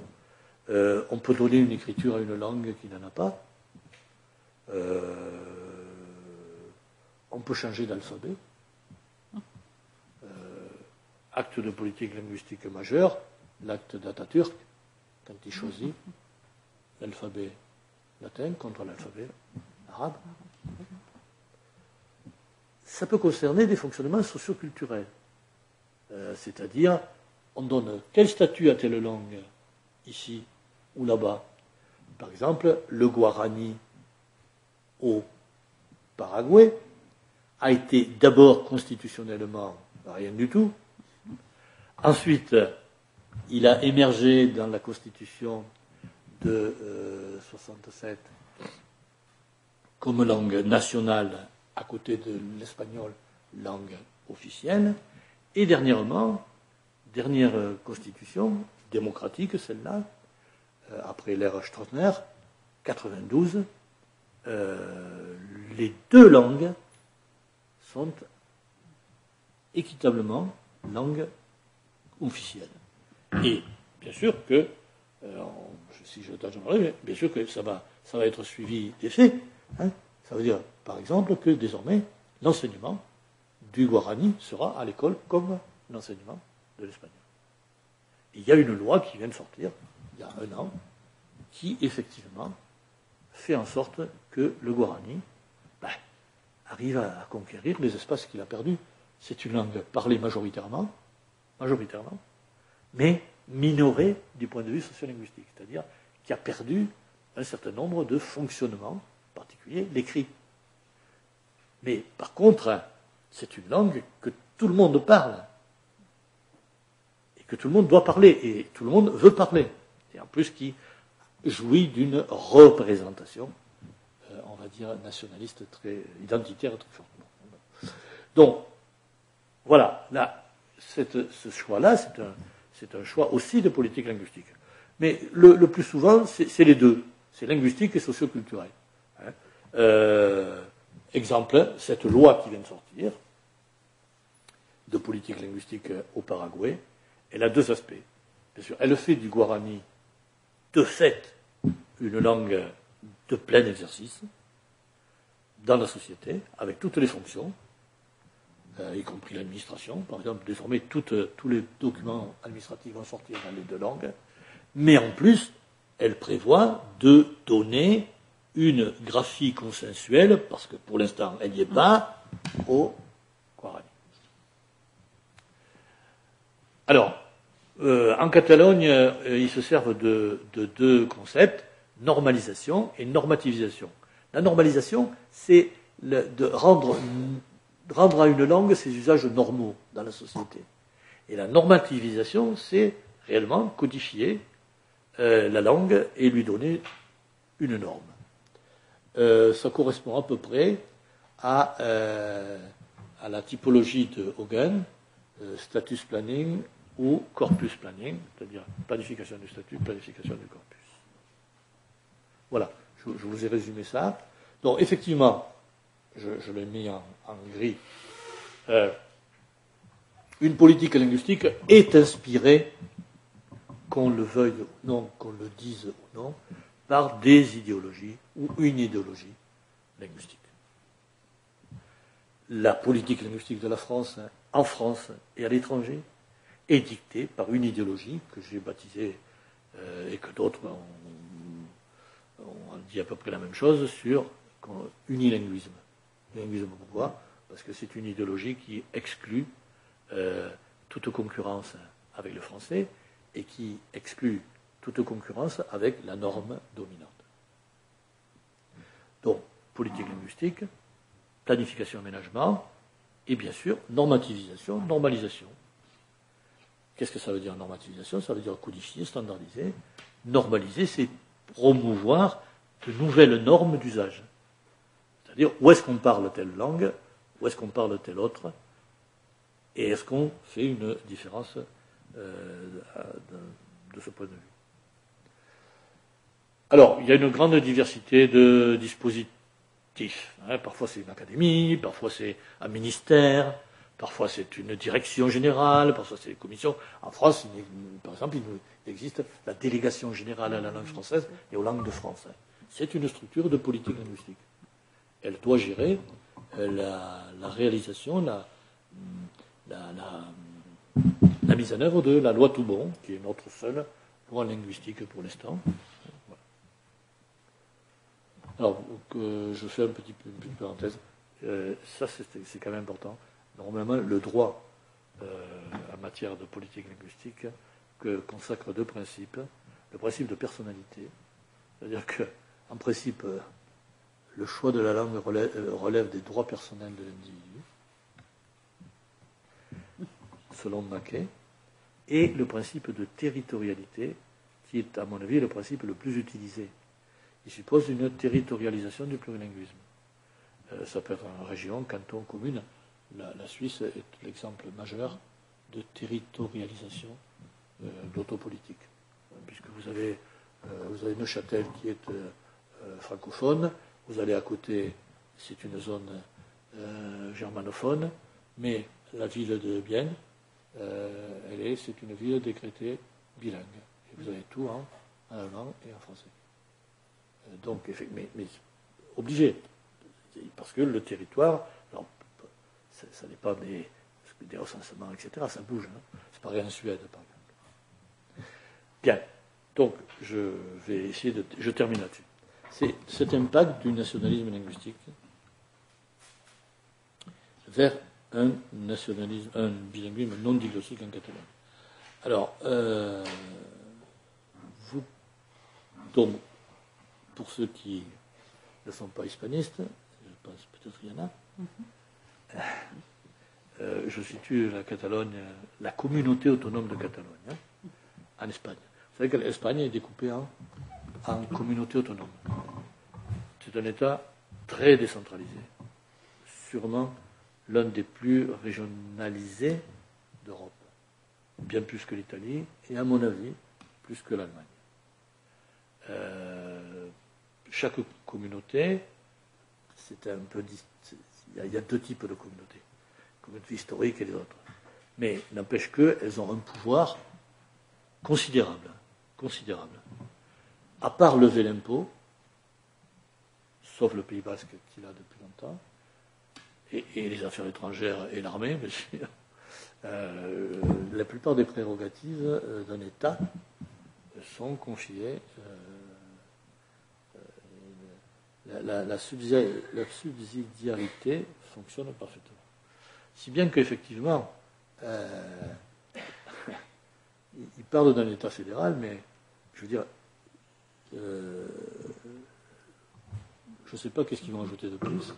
On peut donner une écriture à une langue qui n'en a pas. On peut changer d'alphabet. Acte de politique linguistique majeur, l'acte d'Atatürk, quand il choisit l'alphabet latin contre l'alphabet arabe. Ça peut concerner des fonctionnements socioculturels. Euh, c'est-à-dire, on donne quel statut à telle langue, ici ou là-bas. Par exemple, le guarani au Paraguay a été d'abord constitutionnellement rien du tout. Ensuite, il a émergé dans la constitution de euh, 67 comme langue nationale à côté de l'espagnol, langue officielle. Et dernièrement, dernière constitution démocratique, celle-là, euh, après l'ère Stroessner, 92, euh, les deux langues sont équitablement langues officielles. Et bien sûr que, euh, si je parler, bien sûr que ça va, ça va être suivi des faits. Hein. Ça veut dire, par exemple, que désormais, l'enseignement du guarani sera à l'école comme l'enseignement de l'espagnol. Il y a une loi qui vient de sortir, il y a un an, qui effectivement fait en sorte que le guarani ben, arrive à conquérir les espaces qu'il a perdus. C'est une langue parlée majoritairement, majoritairement, mais minorée du point de vue sociolinguistique, c'est-à-dire qui a perdu un certain nombre de fonctionnements, en particulier l'écrit. Mais par contre, c'est une langue que tout le monde parle. Et que tout le monde doit parler. Et tout le monde veut parler. Et en plus qui jouit d'une représentation euh, on va dire, nationaliste, très identitaire, très fortement. Donc, voilà, ce choix-là, c'est un, choix aussi de politique linguistique. Mais le, plus souvent, c'est les deux. C'est linguistique et socioculturel. Hein. Euh, exemple, cette loi qui vient de sortir, de politique linguistique au Paraguay, elle a deux aspects. Bien sûr, elle fait du guarani de fait une langue de plein exercice dans la société, avec toutes les fonctions, euh, y compris l'administration. Par exemple, désormais, euh, tous les documents administratifs vont sortir dans les deux langues. Mais en plus, elle prévoit de donner une graphie consensuelle, parce que pour l'instant, elle n'y est pas, au Guarani. Alors, euh, en Catalogne, ils se servent de, deux concepts, normalisation et normativisation. La normalisation, c'est de rendre rendre à une langue ses usages normaux dans la société. Et la normativisation, c'est réellement codifier euh, la langue et lui donner une norme. Euh, ça correspond à peu près à, euh, la typologie de Hogan, status planning ou corpus planning, c'est-à-dire planification du statut, planification du corpus. Voilà, je vous ai résumé ça. Donc effectivement, je, l'ai mis en, gris, euh, une politique linguistique est inspirée, qu'on le veuille ou non, qu'on le dise ou non, par des idéologies ou une idéologie linguistique. La politique linguistique de la France, en France et à l'étranger, est dictée par une idéologie que j'ai baptisée euh, et que d'autres ont, ont, dit à peu près la même chose sur unilinguisme. Linguisme pourquoi Parce que c'est une idéologie qui exclut euh, toute concurrence avec le français et qui exclut toute concurrence avec la norme dominante. Donc, politique linguistique, planification aménagement, et bien sûr, normativisation, normalisation. Qu'est-ce que ça veut dire normativisation? Ça veut dire codifier, standardiser. Normaliser, c'est promouvoir de nouvelles normes d'usage. C'est-à-dire où est-ce qu'on parle telle langue, où est-ce qu'on parle telle autre, et est-ce qu'on fait une différence euh, de, ce point de vue. Alors, il y a une grande diversité de dispositifs. Hein. Parfois c'est une académie, parfois c'est un ministère, parfois c'est une direction générale, parfois c'est une commission. En France, par exemple, il existe la délégation générale à la langue française et aux langues de France. C'est une structure de politique linguistique elle doit gérer euh, la, réalisation, la, mise en œuvre de la loi Toubon, qui est notre seule loi linguistique pour l'instant. Alors, je fais un petit, une petite parenthèse. Euh, ça, c'est quand même important. Normalement, le droit euh, en matière de politique linguistique que consacre deux principes. Le principe de personnalité, c'est-à-dire que, en principe, le choix de la langue euh, relève, des droits personnels de l'individu, selon Mackay, et le principe de territorialité, qui est, à mon avis, le principe le plus utilisé. Il suppose une territorialisation du plurilinguisme. Euh, ça peut être en région, canton, commune. La, Suisse est l'exemple majeur de territorialisation euh, d'autopolitique. Puisque vous avez Neuchâtel qui est francophone, vous allez à côté, c'est une zone euh, germanophone, mais la ville de Bienne, euh, elle est, c'est une ville décrétée bilingue. Et vous avez tout en, allemand et en français. Euh, donc, mais, mais, obligé, parce que le territoire, ça, n'est pas des, des, recensements, etc. Ça bouge. Hein. C'est pareil en Suède, par exemple. Bien. Donc, je vais essayer de. Je termine là-dessus c'est cet impact du nationalisme linguistique vers un nationalisme, un bilinguisme non diglossique en catalan. Alors, euh, vous, donc, pour ceux qui ne sont pas hispanistes, je pense peut-être qu'il y en a, mm-hmm. euh, je situe la Catalogne, la communauté autonome de Catalogne, hein, en Espagne. Vous savez que l'Espagne est découpée en en communauté autonome. c'est un État très décentralisé, sûrement l'un des plus régionalisés d'Europe, bien plus que l'Italie, et à mon avis, plus que l'Allemagne. Euh, chaque communauté, c'est un peu. Il y, a deux types de communautés, communautés historiques et les autres. Mais n'empêche qu'elles ont un pouvoir considérable, considérable. À part lever l'impôt, sauf le Pays Basque qui l'a depuis longtemps, et, les affaires étrangères et l'armée, bien sûr, euh, la plupart des prérogatives euh, d'un État sont confiées. Euh, la, la, subsidiarité fonctionne parfaitement. Si bien qu'effectivement, il parle d'un État fédéral, mais je veux dire, je ne sais pas qu'est-ce qu'ils vont ajouter de plus.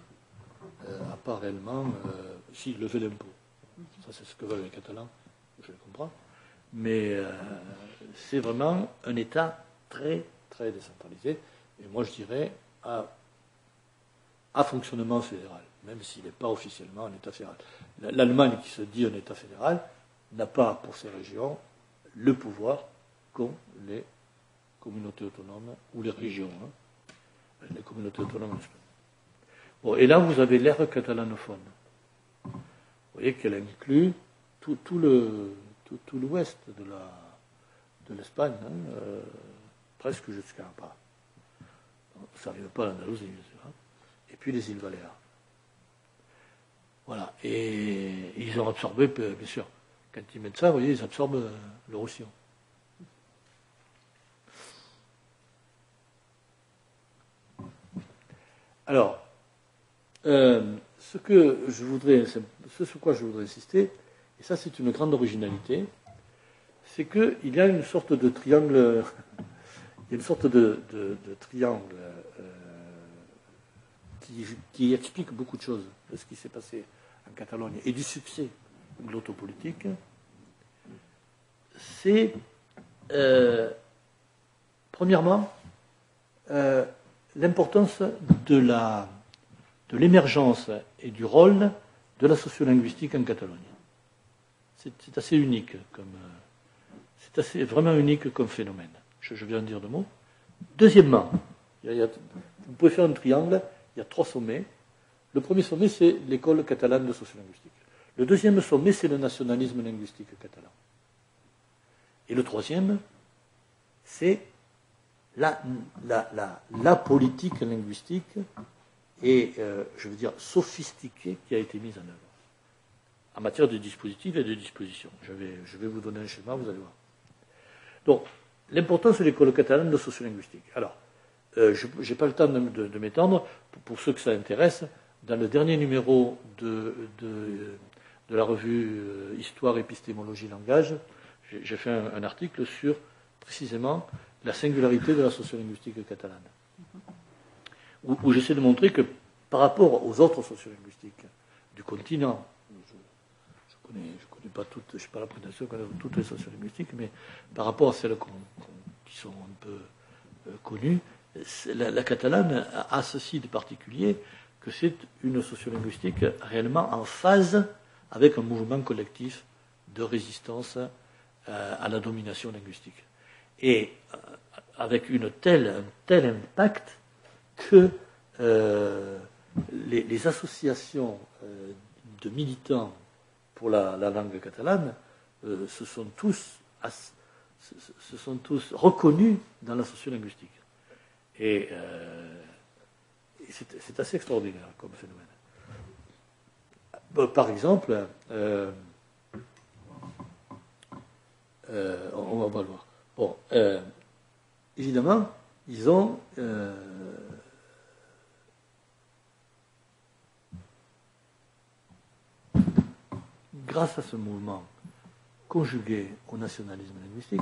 Euh, à part réellement, euh, si, lever l'impôt. Ça, c'est ce que veulent les Catalans, je le comprends. Mais euh, c'est vraiment un État très, très décentralisé. Et moi, je dirais à, à fonctionnement fédéral, même s'il n'est pas officiellement un État fédéral. L'Allemagne, qui se dit un État fédéral, n'a pas pour ces régions le pouvoir qu'ont les communautés autonomes ou les régions. Hein. Les communautés autonomes et là, vous avez l'ère catalanophone. Vous voyez qu'elle inclut tout, le, tout, l'ouest de, la, de l'Espagne, hein, euh, presque jusqu'à pas. Ça n'arrive pas à l'Andalousie, bien sûr. Hein. Et puis les îles Baléares. Voilà. Et ils ont absorbé, bien sûr, quand ils mettent ça, vous voyez, ils absorbent le Roussillon. Alors, euh, ce que je voudrais, ce sur quoi je voudrais insister, et ça c'est une grande originalité, c'est qu'il y a une sorte de triangle, il y a une sorte de, triangle euh, qui, explique beaucoup de choses de ce qui s'est passé en Catalogne et du succès de l'autopolitique. C'est euh, premièrement l'importance de la de l'émergence et du rôle de la sociolinguistique en Catalogne. C'est assez unique comme. C'est assez vraiment unique comme phénomène. Je, viens de dire deux mots. Deuxièmement, vous pouvez faire un triangle, il y a trois sommets. Le premier sommet, c'est l'école catalane de sociolinguistique. Le deuxième sommet, c'est le nationalisme linguistique catalan. Et le troisième, c'est la, politique linguistique et, euh, je veux dire, sophistiquée qui a été mise en œuvre en matière de dispositifs et de dispositions. Je vais, vous donner un schéma, vous allez voir. Donc, l'importance de l'école catalane de sociolinguistique. Alors, euh, je n'ai pas le temps de, m'étendre. Pour, ceux que ça intéresse, dans le dernier numéro de, de, la revue euh, Histoire, épistémologie, langage, j'ai fait un, article sur précisément la singularité de la sociolinguistique catalane où, j'essaie de montrer que par rapport aux autres sociolinguistiques du continent, je ne connais, pas toutes, je n'ai pas la prétention de connaître toutes les sociolinguistiques, mais par rapport à celles qui sont un peu euh, connues, la, catalane a, ceci de particulier que c'est une sociolinguistique réellement en phase avec un mouvement collectif de résistance euh, à la domination linguistique. Et euh, avec une telle, un tel impact que euh, les, associations euh, de militants pour la, langue catalane se, sont tous, se, sont tous reconnus dans la sociolinguistique. Et, et c'est assez extraordinaire comme phénomène. Par exemple, on, va le voir. Bon, évidemment, ils ont grâce à ce mouvement conjugué au nationalisme linguistique,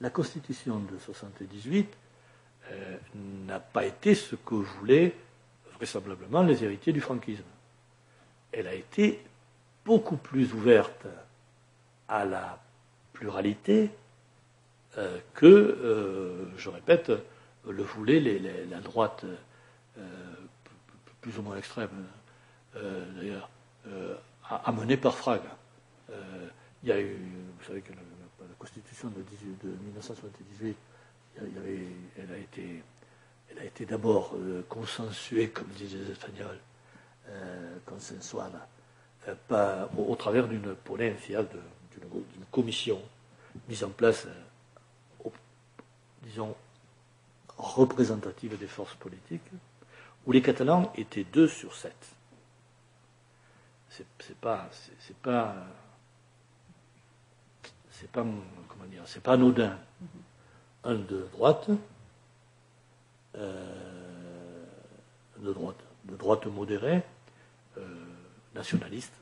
la Constitution de 1978 euh, n'a pas été ce que voulaient vraisemblablement les héritiers du franquisme. Elle a été beaucoup plus ouverte à la pluralité euh, que, euh, je répète, le voulait la droite plus ou moins extrême d'ailleurs, amené par Fraga. il y a eu, vous savez que la, Constitution de, 1978, elle a été, elle a été d'abord consensuée, comme disent les Espagnols, au, travers d'une ponencia, d'une commission mise en place, euh, disons, représentative des forces politiques, où les Catalans étaient deux sur sept. C'est pas, c'est pas, c'est pas, comment dire, c'est pas anodin. Un de droite, euh, de droite, de droite modérée, euh, nationaliste,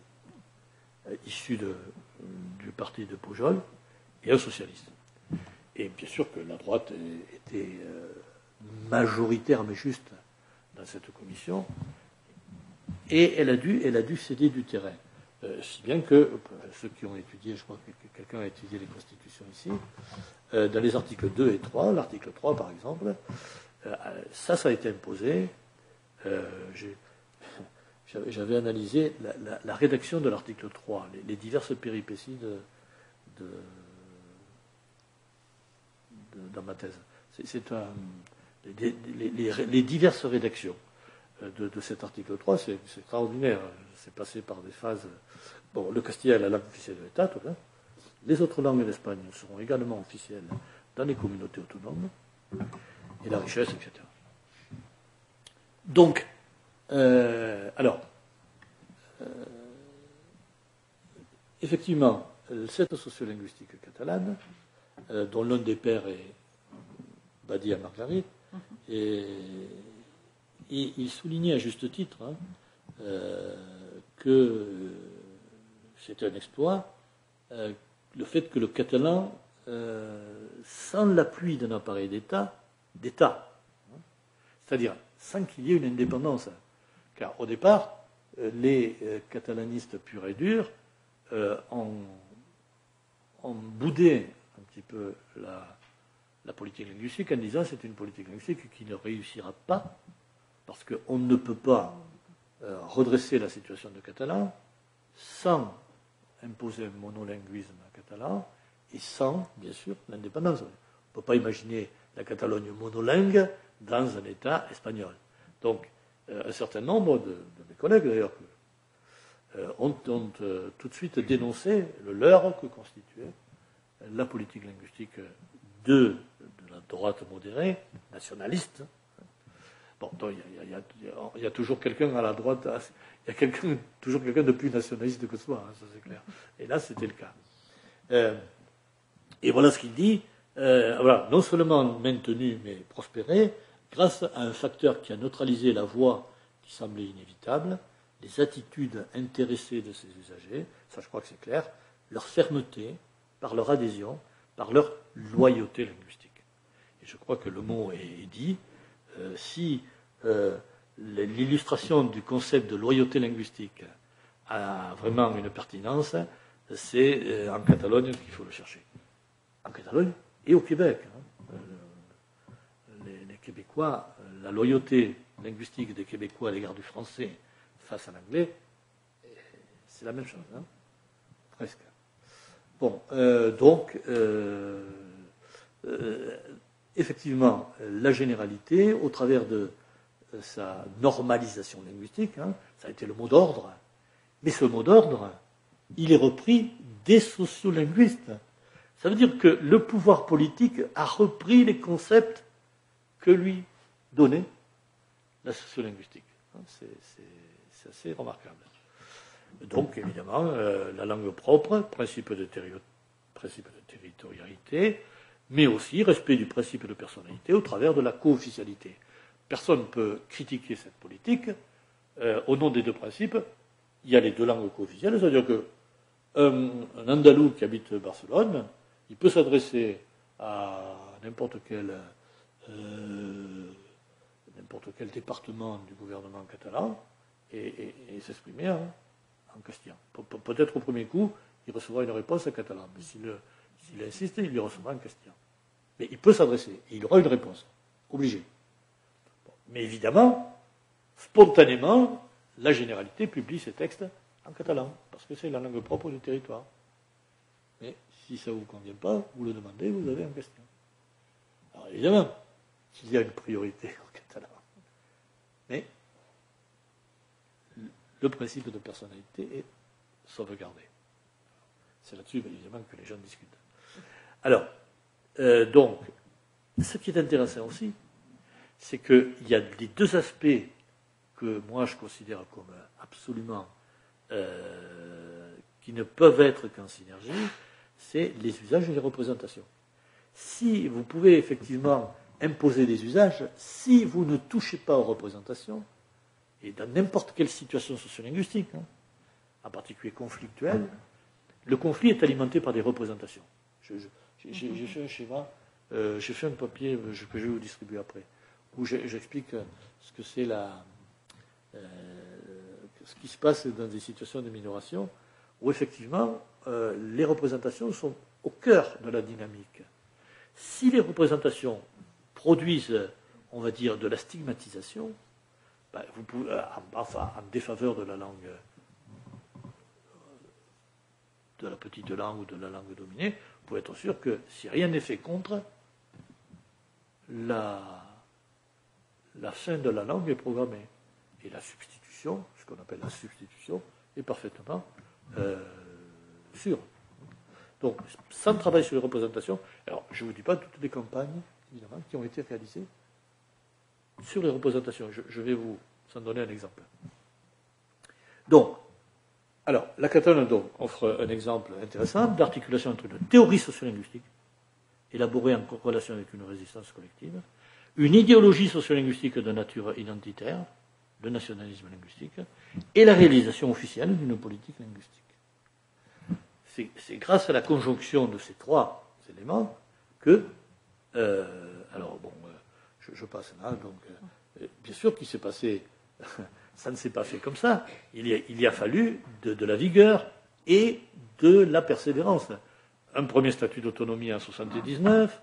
issu de, du parti de Pujol, et un socialiste. Et bien sûr que la droite était euh, majoritaire, mais juste, dans cette commission, et elle a dû, elle a dû céder du terrain. Euh, si bien que euh, ceux qui ont étudié, je crois que quelqu'un a étudié les constitutions ici, dans les articles 2 et 3, l'article 3 par exemple, ça, ça a été imposé. J'avais analysé la, rédaction de l'article 3, les, diverses péripéties de dans ma thèse. C'est un, les, diverses rédactions euh, de, cet article 3, c'est extraordinaire. C'est passé par des phases. Bon, le castillan est la langue officielle de l'État, Les autres langues d'Espagne seront également officielles dans les communautés autonomes, et la richesse, etc. Donc, euh, alors, euh, effectivement, cette sociolinguistique catalane, euh, dont l'un des pères est Badia Marguerite, mhm. et, il soulignait à juste titre hein, euh, que c'était un exploit, euh, le fait que le catalan, sans l'appui d'un appareil d'État, d'État, hein, c'est-à-dire sans qu'il y ait une indépendance, car au départ, les catalanistes purs et durs ont, ont boudé un petit peu la, politique linguistique en disant c'est une politique linguistique qui ne réussira pas parce qu'on ne peut pas euh, redresser la situation de catalan sans imposer un monolinguisme catalan et sans, bien sûr, l'indépendance. On ne peut pas imaginer la Catalogne monolingue dans un État espagnol. Donc, euh, un certain nombre de, mes collègues, d'ailleurs, euh, ont, tout de suite dénoncé le leurre que constituait la politique linguistique de, la droite modérée, nationaliste. Bon, il y, a toujours quelqu'un à la droite, il y a toujours quelqu'un de plus nationaliste que soi, hein, ça c'est clair. Et là, c'était le cas. Euh, et voilà ce qu'il dit. Euh, non seulement maintenu, mais prospéré, grâce à un facteur qui a neutralisé la voie qui semblait inévitable, les attitudes intéressées de ses usagers, ça je crois que c'est clair, leur fermeté, par leur adhésion, par leur loyauté linguistique. Et je crois que le mot est dit. Euh, si euh, l'illustration du concept de loyauté linguistique a vraiment une pertinence, c'est euh, en Catalogne qu'il faut le chercher. En Catalogne et au Québec. Hein. Les, Québécois, la loyauté linguistique des Québécois à l'égard du français face à l'anglais, c'est la même chose, hein. presque. Bon, euh, donc, euh, euh, effectivement, la généralité, au travers de sa normalisation linguistique, hein, ça a été le mot d'ordre, mais ce mot d'ordre, il est repris des sociolinguistes. Ça veut dire que le pouvoir politique a repris les concepts que lui donnait la sociolinguistique. Hein, c'est assez remarquable. Donc, évidemment, euh, la langue propre, principe de, principe de territorialité, mais aussi respect du principe de personnalité au travers de la co-officialité. Personne ne peut critiquer cette politique. Euh, au nom des deux principes, il y a les deux langues co-officielles, c'est-à-dire que un, Andalou qui habite Barcelone, il peut s'adresser à n'importe quel, euh, quel département du gouvernement catalan et, s'exprimer hein en castillan. Peut-être au premier coup, il recevra une réponse en catalan, mais s'il insiste, il lui recevra en castillan. Mais il peut s'adresser, il aura une réponse, obligé. mais évidemment, spontanément, la généralité publie ses textes en catalan, parce que c'est la langue propre du territoire. Mais si ça ne vous convient pas, vous le demandez, vous avez en question. Alors évidemment, qu'il y a une priorité en catalan. Mais le principe de personnalité est sauvegardé. C'est là-dessus, évidemment, que les gens discutent. Alors, euh, donc, ce qui est intéressant aussi, c'est qu'il y a les deux aspects que moi je considère comme absolument euh, qui ne peuvent être qu'en synergie, c'est les usages et les représentations. Si vous pouvez effectivement imposer des usages, si vous ne touchez pas aux représentations, et dans n'importe quelle situation sociolinguistique, hein, en particulier conflictuelle, le conflit est alimenté par des représentations. J'ai fait un schéma, euh, j'ai fait un papier euh, que je vais vous distribuer après, où j'explique ce que c'est la, euh, ce qui se passe dans des situations de minoration, où effectivement les représentations sont au cœur de la dynamique. Si les représentations produisent, on va dire, de la stigmatisation, vous pouvez, en, défaveur de la langue de la petite langue ou de la langue dominée, vous pouvez être sûr que si rien n'est fait contre, la, la fin de la langue est programmée. Et la substitution, ce qu'on appelle la substitution, est parfaitement euh, sûre. Donc, sans travail sur les représentations, alors je ne vous dis pas toutes les campagnes, évidemment, qui ont été réalisées sur les représentations. Je, vais vous en donner un exemple. Donc, alors, la Catalogne offre un exemple intéressant d'articulation entre une théorie sociolinguistique, élaborée en relation avec une résistance collective, une idéologie sociolinguistique de nature identitaire, le nationalisme linguistique, et la réalisation officielle d'une politique linguistique. C'est grâce à la conjonction de ces trois éléments que, euh, alors bon, euh, je, passe là, donc, euh, bien sûr qu'il s'est passé ça ne s'est pas fait comme ça. Il y a, fallu de, la vigueur et de la persévérance. Un premier statut d'autonomie en 1979,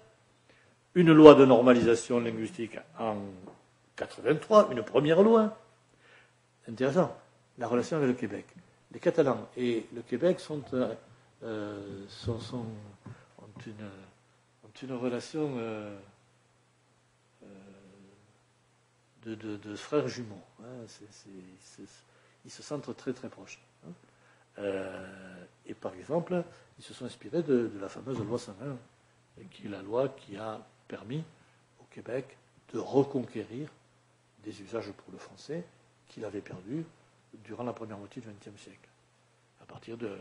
une loi de normalisation linguistique en 83, une première loi. Intéressant. La relation avec le Québec. Les Catalans et le Québec sont, euh, euh, ont, une, relation de, frères jumeaux. Hein. ils se sentent très très proches. Hein. Euh, et par exemple, ils se sont inspirés de, la fameuse loi 101, qui est la loi qui a permis au Québec de reconquérir des usages pour le français qu'il avait perdus durant la première moitié du XXe siècle, à partir de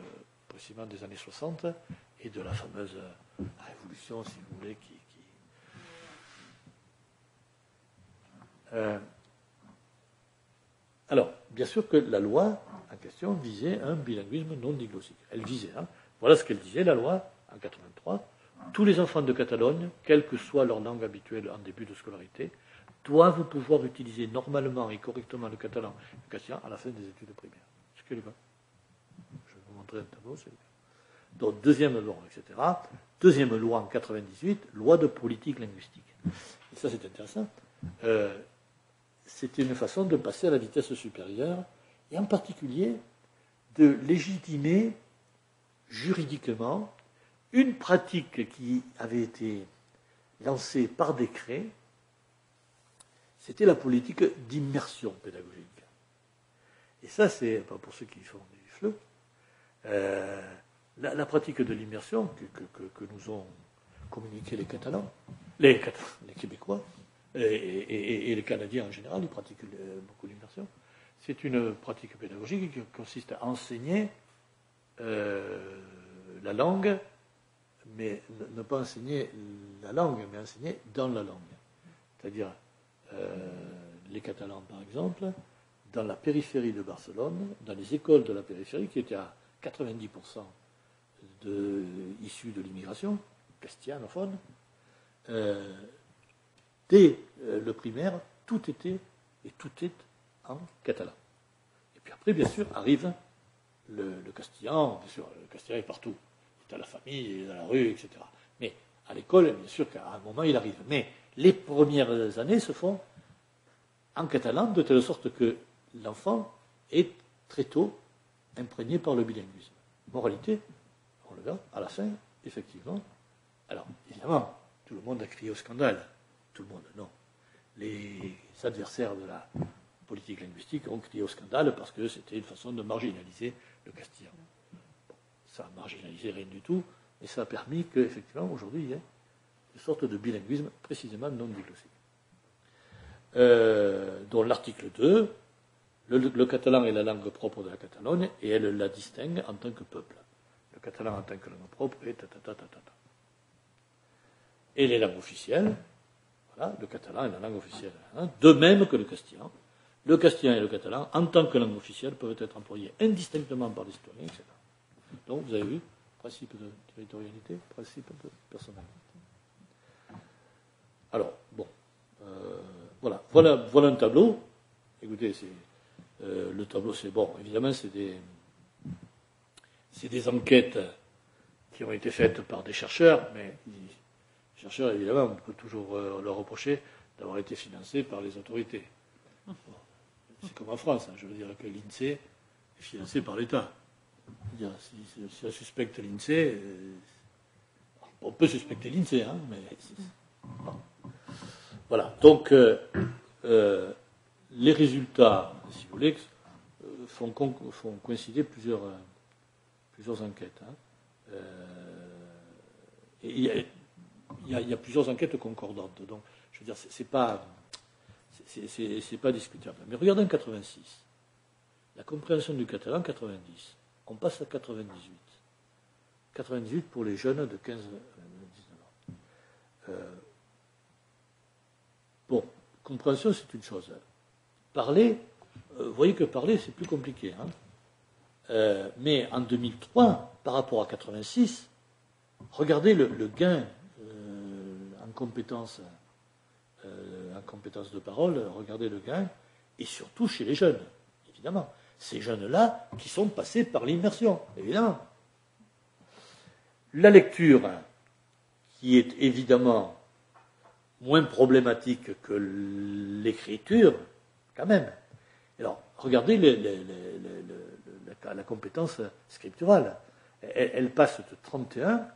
précisément des années 60 et de la fameuse révolution, si vous voulez, qui, Euh, alors, bien sûr que la loi en question visait un bilinguisme non diglossique. Elle visait, hein. voilà ce qu'elle disait, la loi, en 83. Tous les enfants de Catalogne, quelle que soit leur langue habituelle en début de scolarité, doivent pouvoir utiliser normalement et correctement le catalan le castillan à la fin des études primaires. Ce que le cas. Je vais vous montrer un tableau, le. Donc, deuxième loi, etc. Deuxième loi en 98, loi de politique linguistique. Et ça, c'est intéressant. Euh, c'était une façon de passer à la vitesse supérieure, et en particulier de légitimer juridiquement une pratique qui avait été lancée par décret, c'était la politique d'immersion pédagogique. Et ça, c'est, pour ceux qui font du fleu, euh, la, pratique de l'immersion que, nous ont communiqué les Catalans, les Québécois, et, les Canadiens en général, ils pratiquent beaucoup l'immersion. C'est une pratique pédagogique qui consiste à enseigner euh, la langue, mais ne pas enseigner la langue, mais enseigner dans la langue. C'est-à-dire, euh, les Catalans, par exemple, dans la périphérie de Barcelone, dans les écoles de la périphérie, qui étaient à 90% de, issus de l'immigration, castillanophone, euh, dès euh, le primaire, tout était et tout est en catalan. Et puis après, bien sûr, arrive le, castillan, bien sûr, le castillan est partout. Il est à la famille, il est dans la rue, etc. Mais à l'école, bien sûr qu'à un moment, il arrive. Mais les premières années se font en catalan, de telle sorte que l'enfant est très tôt imprégné par le bilinguisme. Moralité, on le verra à la fin, effectivement. Alors, évidemment, tout le monde a crié au scandale. Tout le monde, non. Les adversaires de la politique linguistique ont crié au scandale parce que c'était une façon de marginaliser le castillan. ça a marginalisé rien du tout, mais ça a permis qu'effectivement, aujourd'hui, il y ait une sorte de bilinguisme précisément non diglossique. Euh, l'article 2, le, catalan est la langue propre de la Catalogne et elle la distingue en tant que peuple. Le catalan en tant que langue propre est ta, ta, ta, ta, ta. Et les langues officielles, voilà, le catalan est la langue officielle, hein, de même que le castillan. Le castillan et le catalan, en tant que langue officielle, peuvent être employés indistinctement par les citoyens, etc. Donc, vous avez vu, principe de territorialité, principe de personnalité. Alors, bon, euh, voilà, voilà, un tableau. Écoutez, euh, le tableau, c'est bon. Évidemment, c'est des, c'est des enquêtes qui ont été faites par des chercheurs, mais chercheurs, évidemment, on peut toujours euh, leur reprocher d'avoir été financés par les autorités. c'est comme en France, hein. je veux dire que l'INSEE est financé par l'État. Si, si, on suspecte l'INSEE, on peut suspecter l'INSEE, hein, mais. Voilà. Donc, euh, euh, les résultats, si vous voulez, euh, font, coïncider plusieurs, plusieurs enquêtes. Hein. Il, y a, plusieurs enquêtes concordantes. Donc, je veux dire, c'est pas, pas discutable. Mais regardez en 86, la compréhension du catalan 90, on passe à 98. 98 pour les jeunes de 15 19 ans. Bon, compréhension, c'est une chose. Parler, euh, vous voyez que parler, c'est plus compliqué. Hein. Euh, mais en 2003, par rapport à 86, regardez le, gain euh, en compétences en compétence de parole, regardez le gain, et surtout chez les jeunes, évidemment. Ces jeunes-là qui sont passés par l'immersion, évidemment. La lecture, qui est évidemment moins problématique que l'écriture, quand même. Alors, regardez la, compétence scripturale. Elle, passe de 31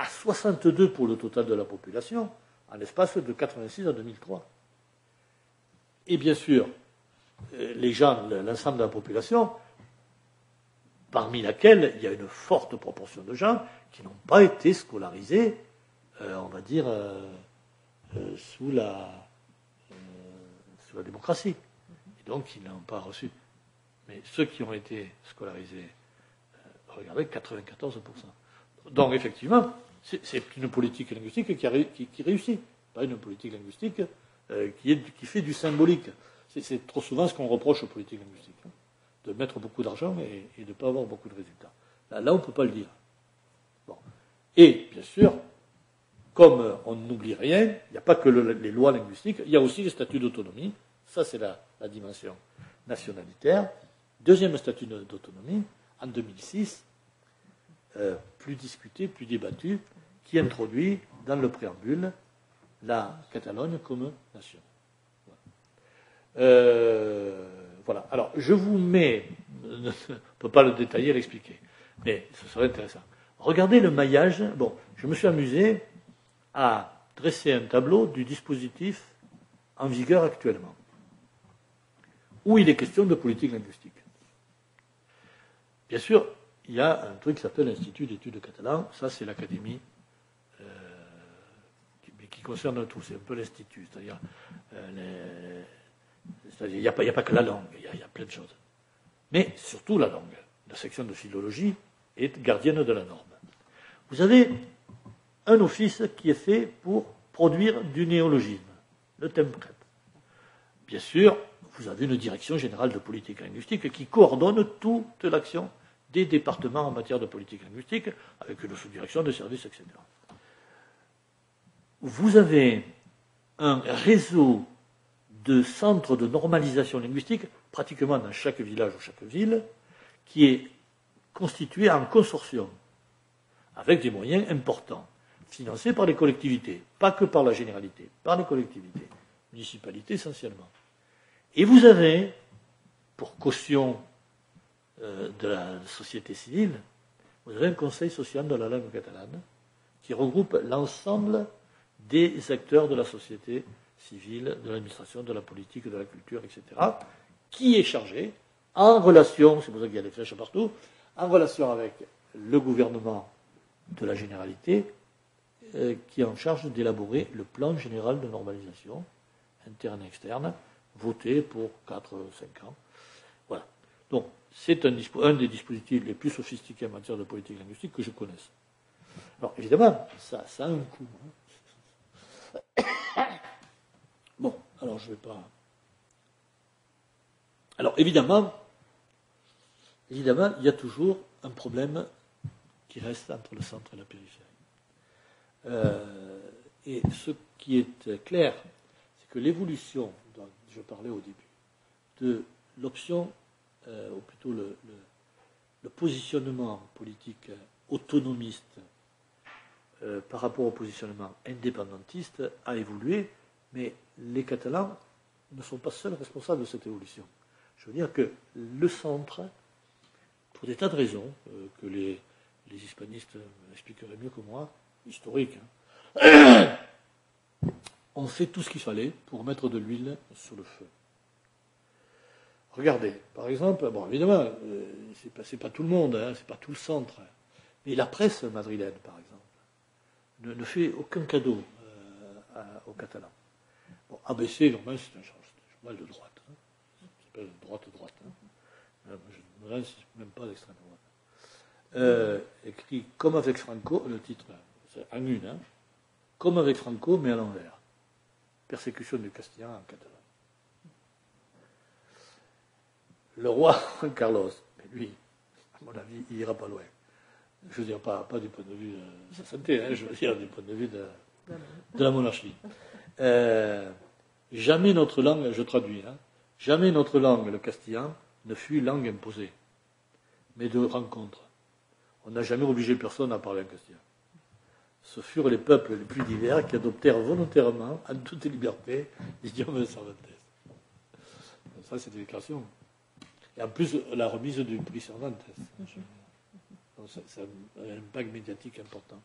à 62 pour le total de la population, en l'espace de 86 à 2003. Et bien sûr, euh, les gens, l'ensemble de la population, parmi laquelle il y a une forte proportion de gens qui n'ont pas été scolarisés, euh, on va dire, euh, sous, la, sous la démocratie. Et donc, ils n'ont pas reçu. Mais ceux qui ont été scolarisés, regardez, 94%. Donc, effectivement, c'est une politique linguistique qui, réussit, pas une politique linguistique qui, est, qui, fait du symbolique. C'est trop souvent ce qu'on reproche aux politiques linguistiques, hein, de mettre beaucoup d'argent et, de ne pas avoir beaucoup de résultats. Là, là on ne peut pas le dire. Bon. Et, bien sûr, comme on n'oublie rien, il n'y a pas que les lois linguistiques, il y a aussi les statuts d'autonomie. Ça, c'est la, dimension nationalitaire. Deuxième statut d'autonomie, en 2006, euh, plus discuté, plus débattu, qui introduit dans le préambule la Catalogne comme nation. Voilà. Euh. Alors, je vous mets, je ne peux pas le détailler, l'expliquer, mais ce serait intéressant. Regardez le maillage. Bon, je me suis amusé à dresser un tableau du dispositif en vigueur actuellement, où il est question de politique linguistique. Bien sûr, il y a un truc qui s'appelle l'Institut d'études catalan, ça c'est l'académie euh, qui, concerne tout, c'est un peu l'institut, c'est-à-dire euh, il n'y a, pas que la langue, il y, a, plein de choses. Mais surtout la langue. La section de philologie est gardienne de la norme. Vous avez un office qui est fait pour produire du néologisme, le template. Bien sûr, vous avez une direction générale de politique linguistique qui coordonne toute l'action des départements en matière de politique linguistique, avec une sous-direction de services, etc. Vous avez un réseau de centres de normalisation linguistique, pratiquement dans chaque village ou chaque ville, qui est constitué en consortium, avec des moyens importants financé par les collectivités, pas que par la généralité, par les collectivités, municipalités essentiellement. Et vous avez, pour caution de la société civile, vous avez un conseil social de la langue catalane qui regroupe l'ensemble des acteurs de la société civile, de l'administration, de la politique, de la culture, etc., qui est chargé, en relation, c'est pour ça qu'il y a des flèches partout, en relation avec le gouvernement de la généralité, euh, qui est en charge d'élaborer le plan général de normalisation interne et externe, voté pour 4 5 ans. Donc, c'est un, des dispositifs les plus sophistiqués en matière de politique linguistique que je connaisse. Alors, évidemment, ça, ça a un coût. Hein. Bon, alors je ne vais pas. Alors, évidemment, évidemment, il y a toujours un problème qui reste entre le centre et la périphérie. Euh, et ce qui est clair, c'est que l'évolution, dont je parlais au début, de l'option, euh, ou plutôt le, positionnement politique autonomiste euh, par rapport au positionnement indépendantiste a évolué, mais les Catalans ne sont pas seuls responsables de cette évolution. Je veux dire que le centre, pour des tas de raisons que les, les hispanistes expliqueraient mieux que moi, historiques, hein, on fait tout ce qu'il fallait pour mettre de l'huile sur le feu. Regardez, par exemple, bon, évidemment, euh, c'est pas, pas tout le monde, hein, c'est pas tout le centre, mais la presse madrilène, par exemple, ne, fait aucun cadeau euh, aux Catalans. Bon, ABC, normalement, c'est un journal de droite. Hein. Ça s'appelle droite-droite. Hein. Je ne même pas l'extrême droite. Euh, écrit comme avec Franco, le titre, c'est en une, hein, comme avec Franco, mais à l'envers. Persécution du castillan en catalan. Le roi Carlos, mais lui, à mon avis, il ira pas loin. Je veux dire, pas, pas du point de vue de sa santé, hein, je veux dire du point de vue de, la monarchie. Euh, jamais notre langue, je traduis, hein, jamais notre langue, le castillan, ne fut langue imposée, mais de rencontre. On n'a jamais obligé personne à parler en castillan. Ce furent les peuples les plus divers qui adoptèrent volontairement, en toute liberté, l'idiome Cervantes. Ça, c'est une déclaration. Et en plus, la remise du prix Cervantes. ça, ça, a un impact médiatique important.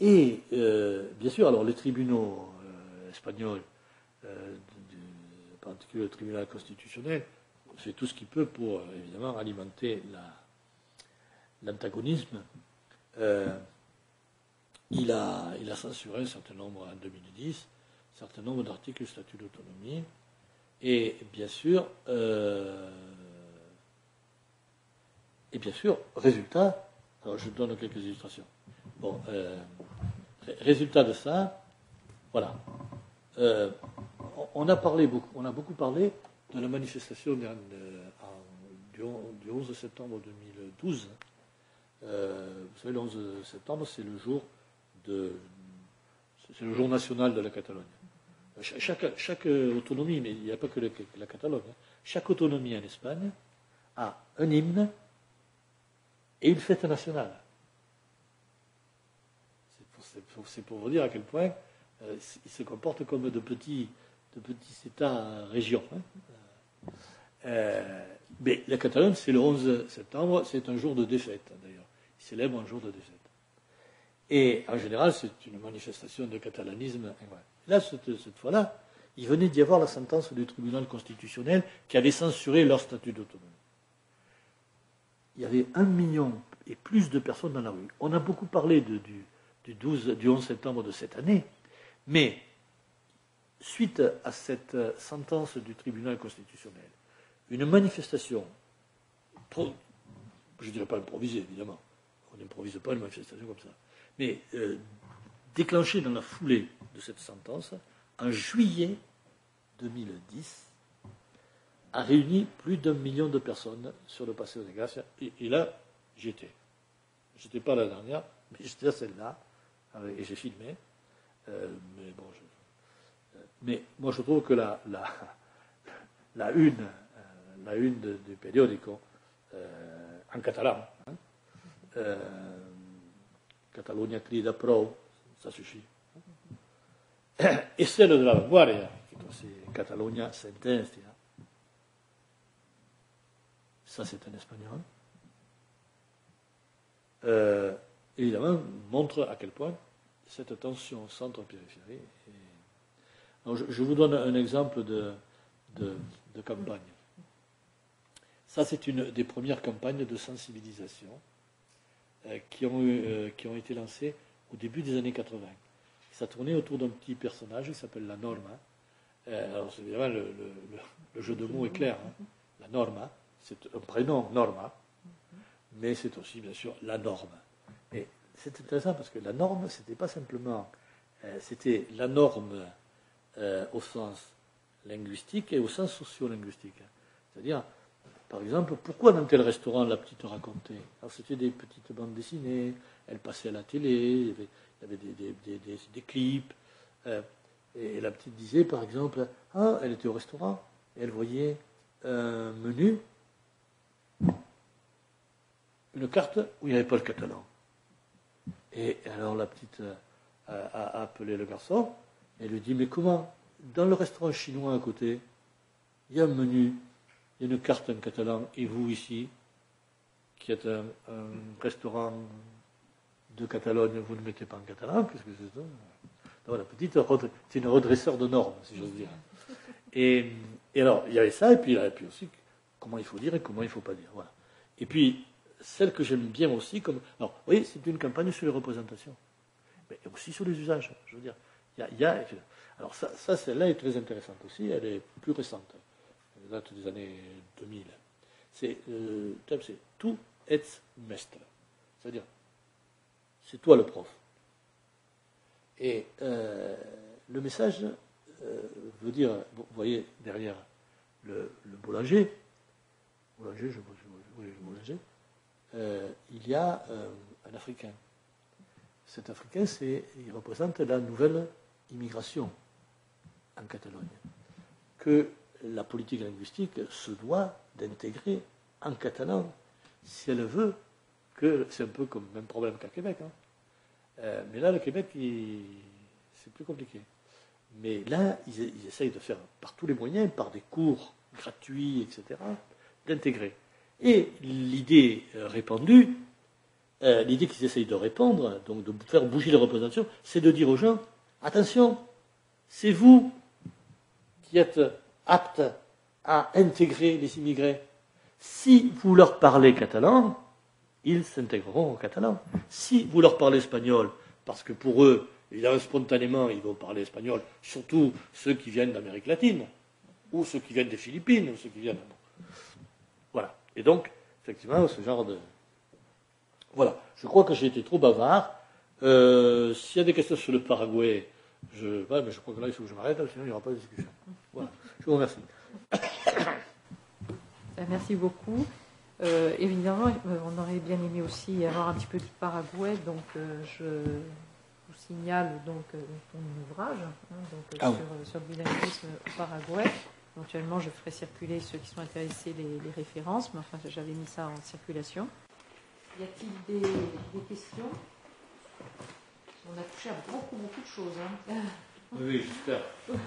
Et, euh, bien sûr, alors les tribunaux euh, espagnols, euh, en particulier le tribunal constitutionnel, fait tout ce qu'il peut pour, évidemment, alimenter la, l'antagonisme, il, a, il a censuré un certain nombre, en 2010, un certain nombre d'articles du statut d'autonomie. Et bien sûr, euh, et bien sûr, résultat, alors je donne quelques illustrations. Bon, euh, résultat de ça, voilà. on a parlé beaucoup, on a beaucoup parlé de la manifestation du, du 11 septembre 2012 euh, vous savez, le 11 septembre, c'est le jour de, c'est le jour national de la Catalogne. Chaque, chaque autonomie, mais il n'y a pas que la, Catalogne, hein. chaque autonomie en Espagne a un hymne et une fête nationale. C'est pour, vous dire à quel point euh, ils se comportent comme de petits, de petits États-régions. Hein. Euh, mais la Catalogne, c'est le 11 septembre, c'est un jour de défaite d'ailleurs célèbre un jour de défaite. Et en général, c'est une manifestation de catalanisme. Là, cette, fois-là, il venait d'y avoir la sentence du tribunal constitutionnel qui avait censuré leur statut d'autonomie. Il y avait un million et plus de personnes dans la rue. On a beaucoup parlé du, du 11 septembre de cette année, mais suite à cette sentence du tribunal constitutionnel, une manifestation, je ne dirais pas improvisée évidemment, on n'improvise pas une manifestation comme ça. Mais euh, déclenché dans la foulée de cette sentence, en juillet 2010, a réuni plus d'un million de personnes sur le passé de Gracia. Et, et là, j'étais. Je n'étais pas la dernière, mais j'étais à celle-là, et j'ai filmé. Euh, mais bon, euh, mais moi je trouve que la, la, la une, la une du périodico, en catalan, hein, euh, Catalonia crida pro, ça suffit. Et celle de la vanguardia, c'est Catalonia sentencia. Ça, c'est un espagnol. Euh, évidemment, montre à quel point cette tension centre-périphérie. Je, vous donne un exemple de, de, campagne. Ça, c'est une des premières campagnes de sensibilisation euh, qui, ont euh, qui ont été lancées au début des années 80. Ça tournait autour d'un petit personnage qui s'appelle la Norma. Alors, évidemment, le, le, jeu de mots est clair. Hein. La Norma, c'est un prénom, Norma, mais c'est aussi, bien sûr, la norme. Et c'est intéressant parce que la norme, c'était pas simplement, euh, c'était la norme euh, au sens linguistique et au sens sociolinguistique. C'est-à-dire, par exemple, pourquoi dans tel restaurant la petite racontait? Alors c'était des petites bandes dessinées, elle passait à la télé, il y avait, des, clips. Euh, et la petite disait, par exemple, ah, elle était au restaurant, et elle voyait un menu, une carte où il n'y avait pas le catalan. Et alors la petite a, appelé le garçon et lui dit Mais comment Dans le restaurant chinois à côté, il y a un menu, il y a une carte en catalan, et vous ici, qui êtes un, restaurant de Catalogne, vous ne mettez pas en catalan Qu'est-ce que c'est ça la petite, c'est une redresseur de normes, si j'ose dire. Et, alors, il y avait ça, et puis, et puis aussi, comment il faut dire et comment il ne faut pas dire. Voilà. Et puis, celle que j'aime bien aussi, comme. Alors, vous voyez, c'est une campagne sur les représentations, mais aussi sur les usages. Je veux dire, il y alors, ça, ça celle-là est très intéressante aussi, elle est plus récente, elle date des années 2000. C'est, euh, tout est mestre. C'est-à-dire, c'est toi le prof. Et euh, le message euh, veut dire, vous voyez derrière le, boulanger, boulanger, je, je, je boulanger, euh, il y a euh, un Africain. Cet Africain, il représente la nouvelle immigration en Catalogne, que la politique linguistique se doit d'intégrer en catalan si elle veut que c'est un peu comme le même problème qu'à Québec. Hein. Euh, mais là, le Québec, c'est plus compliqué. Mais là, ils, essayent de faire par tous les moyens, par des cours gratuits, etc., d'intégrer. Et l'idée euh, répandue, euh, l'idée qu'ils essayent de répandre, donc de faire bouger les représentations, c'est de dire aux gens, attention, c'est vous qui êtes aptes à intégrer les immigrés. Si vous leur parlez catalan, ils s'intégreront au catalan. Si vous leur parlez espagnol, parce que pour eux, évidemment, spontanément, ils vont parler espagnol, surtout ceux qui viennent d'Amérique latine, ou ceux qui viennent des Philippines, ou ceux qui viennent. Et donc, effectivement, ce genre de. Voilà. Je crois que j'ai été trop bavard. Euh, s'il y a des questions sur le Paraguay, je, mais je crois que là, il faut que je m'arrête, sinon il n'y aura pas de discussion. Voilà. Je vous remercie. Ben, merci beaucoup. Euh, évidemment, euh, on aurait bien aimé aussi avoir un petit peu du Paraguay, donc je vous signale donc ton ouvrage hein, donc, ah sur, sur, le bilinguisme au Paraguay. Éventuellement, je ferai circuler ceux qui sont intéressés les, références, mais enfin, j'avais mis ça en circulation. Y a-t-il des, questions? On a touché à beaucoup, beaucoup de choses. Hein. Oui, j'espère. J'aurais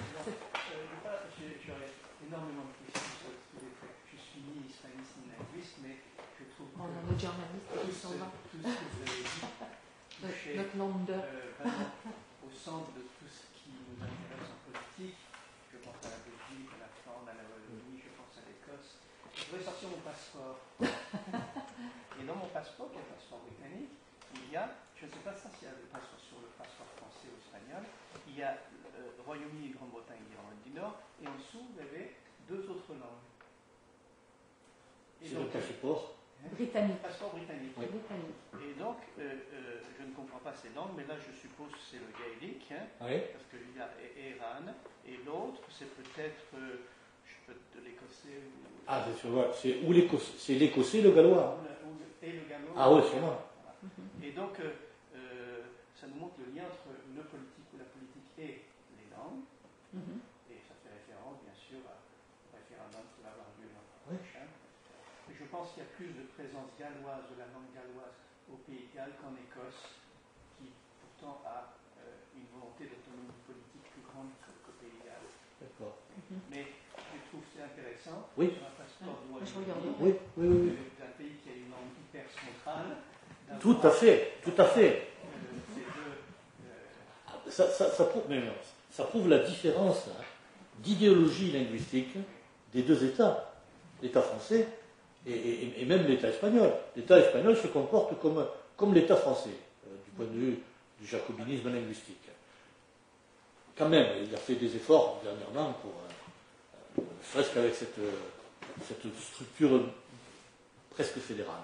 énormément de questions sur Je suis ni islamiste ni linguiste, mais je trouve que. On a notre qui. Tout ce que vous avez dit. notre lander. Euh, au centre de tout ce qui nous intéresse en je voudrais sortir mon passeport. Et dans mon passeport, qui est un passeport britannique, il y a, je ne sais pas s'il y a le passeport sur le passeport français ou espagnol, il y a euh, Royaume-Uni, Grande-Bretagne, Irlande du Nord, et en dessous, vous avez deux autres langues. C'est le passeport hein, britannique. Passeport britannique. britannique. Et donc, euh, euh, je ne comprends pas ces langues, mais là, je suppose que c'est le gaélique, hein, parce qu'il y a Iran, et l'autre, c'est peut-être de l'écossais. Ah, c'est sûr, c'est ou l'écossais, c'est l'écossais le gallois. Et le gallois. Ah oui, sûrement. Et donc, euh, euh, ça nous montre le lien entre le politique ou la politique et les langues. Mhm. Et ça fait référence, bien sûr, au référendum qui va avoir lieu l'an prochain. Et je pense qu'il y a plus de présence galloise, de la langue galloise au Pays de Galles qu'en Écosse, qui pourtant a euh, une volonté d'autonomie politique plus grande qu'au Pays de Galles. D'accord. Mais je trouve c'est intéressant. Oui. Oui, oui, oui. oui. d'un pays qui a une langue hyper centrale. Tout à fait, tout à fait. Euh, euh, Ça, ça- ça prouve, mais non, ça prouve la différence hein, d'idéologie linguistique des deux États, l'État français et, et- et même l'État espagnol. L'État espagnol se comporte comme, comme l'État français, euh, du point de vue du jacobinisme linguistique. Quand même, il a fait des efforts dernièrement pour, serait-ce qu'avec cette, euh, cette structure presque fédérale.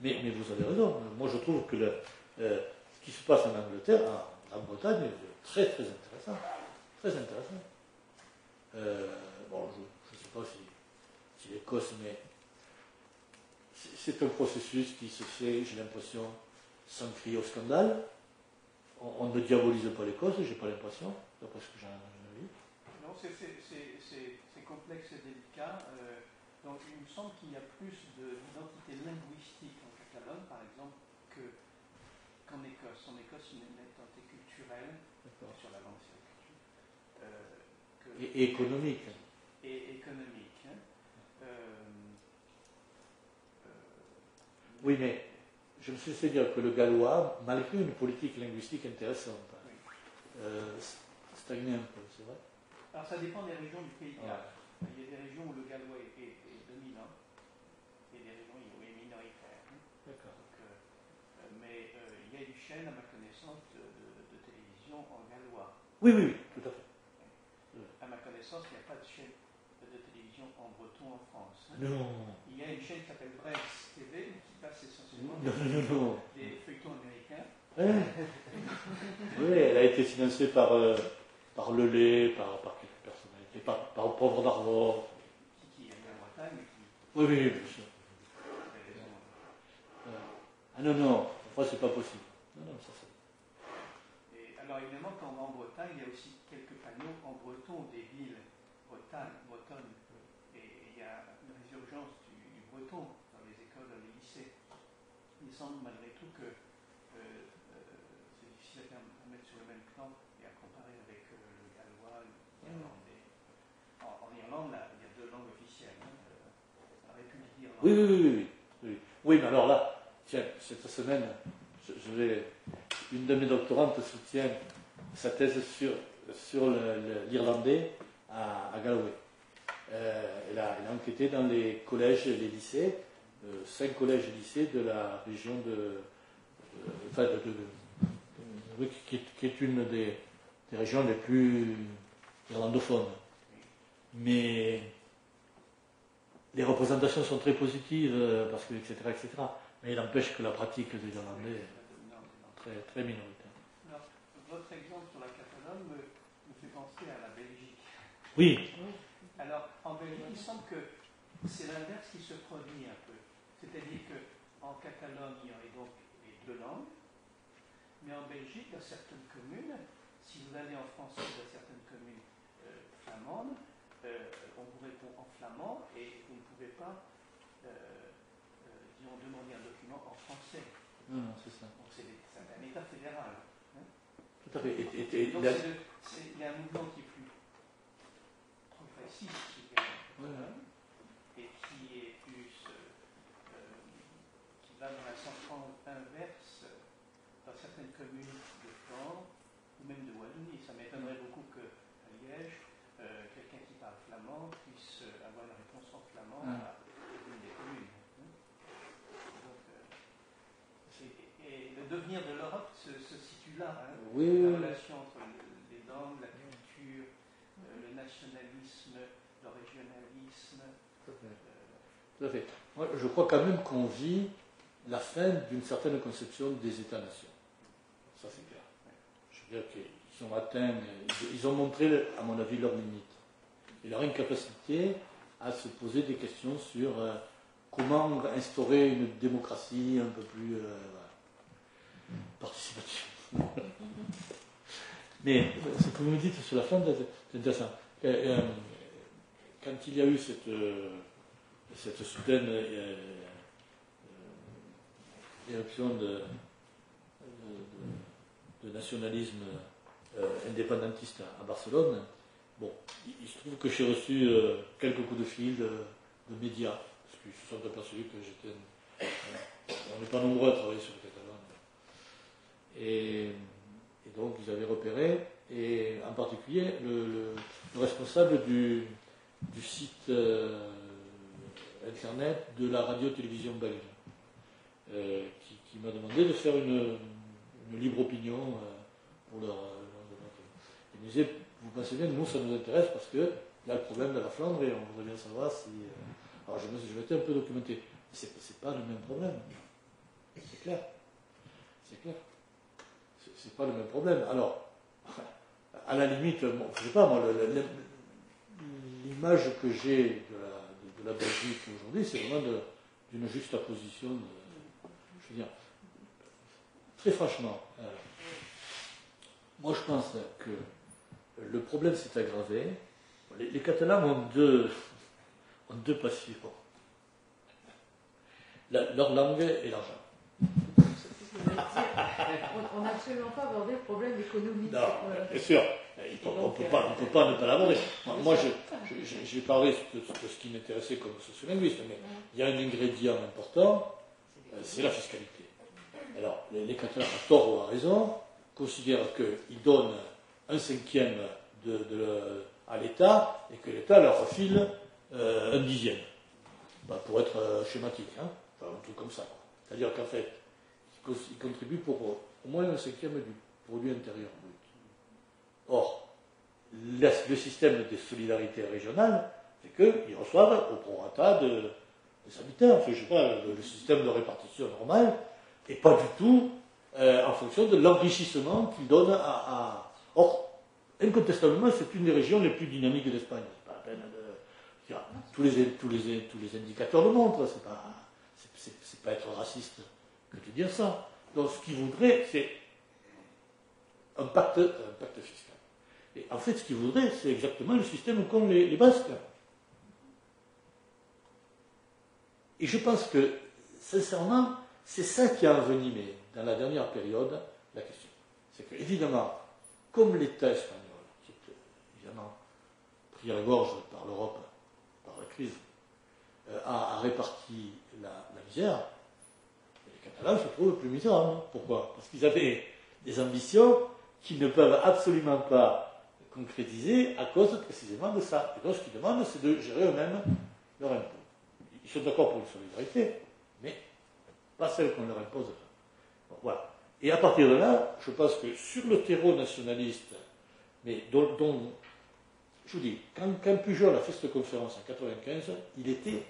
Mais, mais vous avez raison. Moi, je trouve que euh, ce qui se passe en Angleterre, en, Bretagne, est très très intéressant. Très intéressant. Euh, bon, je ne sais pas si, l'Écosse, mais c'est- un processus qui se fait, j'ai l'impression, sans crier au scandale. On, ne diabolise pas l'Écosse, j'ai pas l'impression, d'après ce que j'en ai vu c'est- c'est c'est- c'est complexe et délicat. Euh, donc, il me semble qu'il y a plus de- d'identité linguistique en Catalogne, par exemple, que- qu'en Écosse. En Écosse, il y a une identité culturelle, sur la langue, c'est la culture, euh, que- Et, économique. et économique. hein. Euh, Oui, mais je me suis fait dire que le gallois, malgré une politique linguistique intéressante, Oui. euh, stagnait un peu, c'est vrai? Alors, ça dépend des régions du pays. Il y a des régions où le gallois est, est- est dominant et des régions où il est minoritaire. D'accord. Donc, euh, euh, mais euh, il y a une chaîne, à ma connaissance, de, de- de télévision en gallois. Oui, oui, oui, tout à fait. À ma connaissance, il n'y a pas de chaîne de, télévision en breton en France. hein. Non, Il y a une chaîne qui s'appelle Brest TV qui passe essentiellement non, non, non. des feuilletons américains. Ouais. Oui, elle a été financée par, euh, par le lait, par, par quelques personnalités, par, par le pauvre d'Arvor. qui, qui est en Bretagne et qui Oui, oui, bien sûr. raison. Ah non, non, enfin, c'est pas possible. Non, non, ça, c'est. Et alors évidemment, quand on va en Bretagne, il y a aussi quelques panneaux en breton des villes bretagne, bretonnes. Et il y a une résurgence du, du breton dans les écoles, dans les lycées. Il semble malgré tout que euh, euh, c'est difficile à, faire- à mettre sur le même plan et à comparer avec euh, le gallois, le néerlandais. En, en Irlande, là, il y a deux langues officielles. hein, euh, la République d'Irlande. Oui, oui, oui, oui, oui. Mais alors là, tiens, cette semaine, je, vais. Une de mes doctorantes soutient sa thèse sur, sur l'irlandais à, Galway. Euh, elle, a, enquêté dans les collèges et les lycées, euh, cinq collèges et lycées de la région de. de- enfin, de, qui, est- qui est une des, des régions les plus irlandophones. Mais les représentations sont très positives, euh, parce que, etc., etc. Mais il n'empêche que la pratique de l'irlandais est non. très, très minoritaire. Alors, votre exemple sur la Catalogne me, me fait penser à la Belgique. Oui, Alors, en Belgique, il semble que c'est l'inverse qui se produit un peu. C'est-à-dire qu'en Catalogne, il y aurait donc les deux langues, mais en Belgique, dans certaines communes, si vous allez en français dans certaines communes euh, flamandes, euh, on vous répond en flamand et pouvez pas, euh, euh, disons, demander un document en français. non, non, c'est ça. Donc, c'est un État fédéral. Tout à fait. Et- et- et Donc la- c'est le- il y a un mouvement qui est plus progressiste, je dirais, Ouais, ouais. et qui est plus euh, euh, qui va dans la sens inverse euh, dans certaines communes de Flandre ou même de Wallonie. Ça m'étonnerait beaucoup que à Liège, euh, quelqu'un qui parle flamand puisse euh, avoir une réponse en flamand Ouais. à une des communes. hein. Donc, euh, c'est- et le devenir de l'Europe se, se situe là. hein Oui, la oui. relation entre le- les langues, la culture, euh, le nationalisme, le régionalisme. Tout à fait. euh, Tout à fait. Moi, je crois quand même qu'on vit la fin d'une certaine conception des États-nations. Ça, c'est clair. Je veux dire qu'ils ont atteint, ils- ont montré, à mon avis, leurs limites. Et leur incapacité à se poser des questions sur euh, comment instaurer une démocratie un peu plus participative. Mais euh, ce que vous me dites sur la femme, c'est intéressant. Euh, quand il y a eu cette, euh, cette soudaine éruption de, nationalisme indépendantiste à, Barcelone, bon, il, se trouve que j'ai reçu quelques coups de fil de, de médias parce qu'ils se sont aperçus que j'étais. On n'est pas nombreux à travailler sur Et, donc, ils avaient repéré, et en particulier le, responsable du, site euh, internet de la radio-télévision belge, euh, qui, m'a demandé de faire une, libre opinion euh, pour leur, Il me disait Vous pensez bien, nous, ça nous intéresse parce que a le problème de la Flandre et on voudrait bien savoir si. alors, je, je m'étais un peu documenté. C'est pas le même problème. C'est clair. C'est clair. C'est, pas le même problème. Alors, à la limite, je sais pas, moi, l'image que j'ai de la, Belgique aujourd'hui, c'est vraiment d'une juxtaposition. De, je veux dire, très franchement, euh, moi je pense que le problème s'est aggravé. Les, Catalans ont deux, ont deux passions leur langue et l'argent. On n'a absolument pas abordé le problème économique. Non, euh, bien sûr. on ne peut, pas, peut pas ne pas l'aborder. Moi, j'ai parlé de, ce qui m'intéressait comme sociolinguiste, mais il y a un ingrédient important, euh, c'est la fiscalité. Alors, les, Catalans, à tort ou à raison, considèrent qu'ils donnent un cinquième de, à l'État et que l'État leur refile euh, un dixième. Bah, pour être schématique. Hein un truc comme ça. C'est-à-dire qu'en fait, ils contribuent pour au moins un cinquième du produit intérieur brut. Or, le système de solidarité régionale, c'est qu'ils reçoivent au prorata de, des habitants. Enfin, je sais pas, le, système de répartition normal, et pas du tout euh, en fonction de l'enrichissement qu'ils donnent à, Or, incontestablement, c'est une des régions les plus dynamiques d'Espagne. C'est pas la peine de. Tous les, tous les, tous les indicateurs le montrent, c'est pas pas être raciste que de dire ça. Donc ce qu'il voudrait, c'est un pacte, fiscal. Et en fait, ce qu'il voudrait, c'est exactement le système qu'ont les, les Basques. Et je pense que, sincèrement, c'est ça qui a envenimé, dans la dernière période, la question. C'est que, évidemment, comme l'État espagnol, qui est évidemment pris à la gorge par l'Europe, par la crise, euh, a, réparti la, misère, Catalans se trouvent plus misérables. Pourquoi? Parce qu'ils avaient des ambitions qu'ils ne peuvent absolument pas concrétiser à cause précisément de ça. Et donc ce qu'ils demandent, c'est de gérer eux-mêmes leur impôt. Ils sont d'accord pour une solidarité, mais pas celle qu'on leur impose. voilà. Et à partir de là, je pense que sur le terreau nationaliste, mais dont, je vous dis, quand, quand Pujol a fait cette conférence en 1995, il était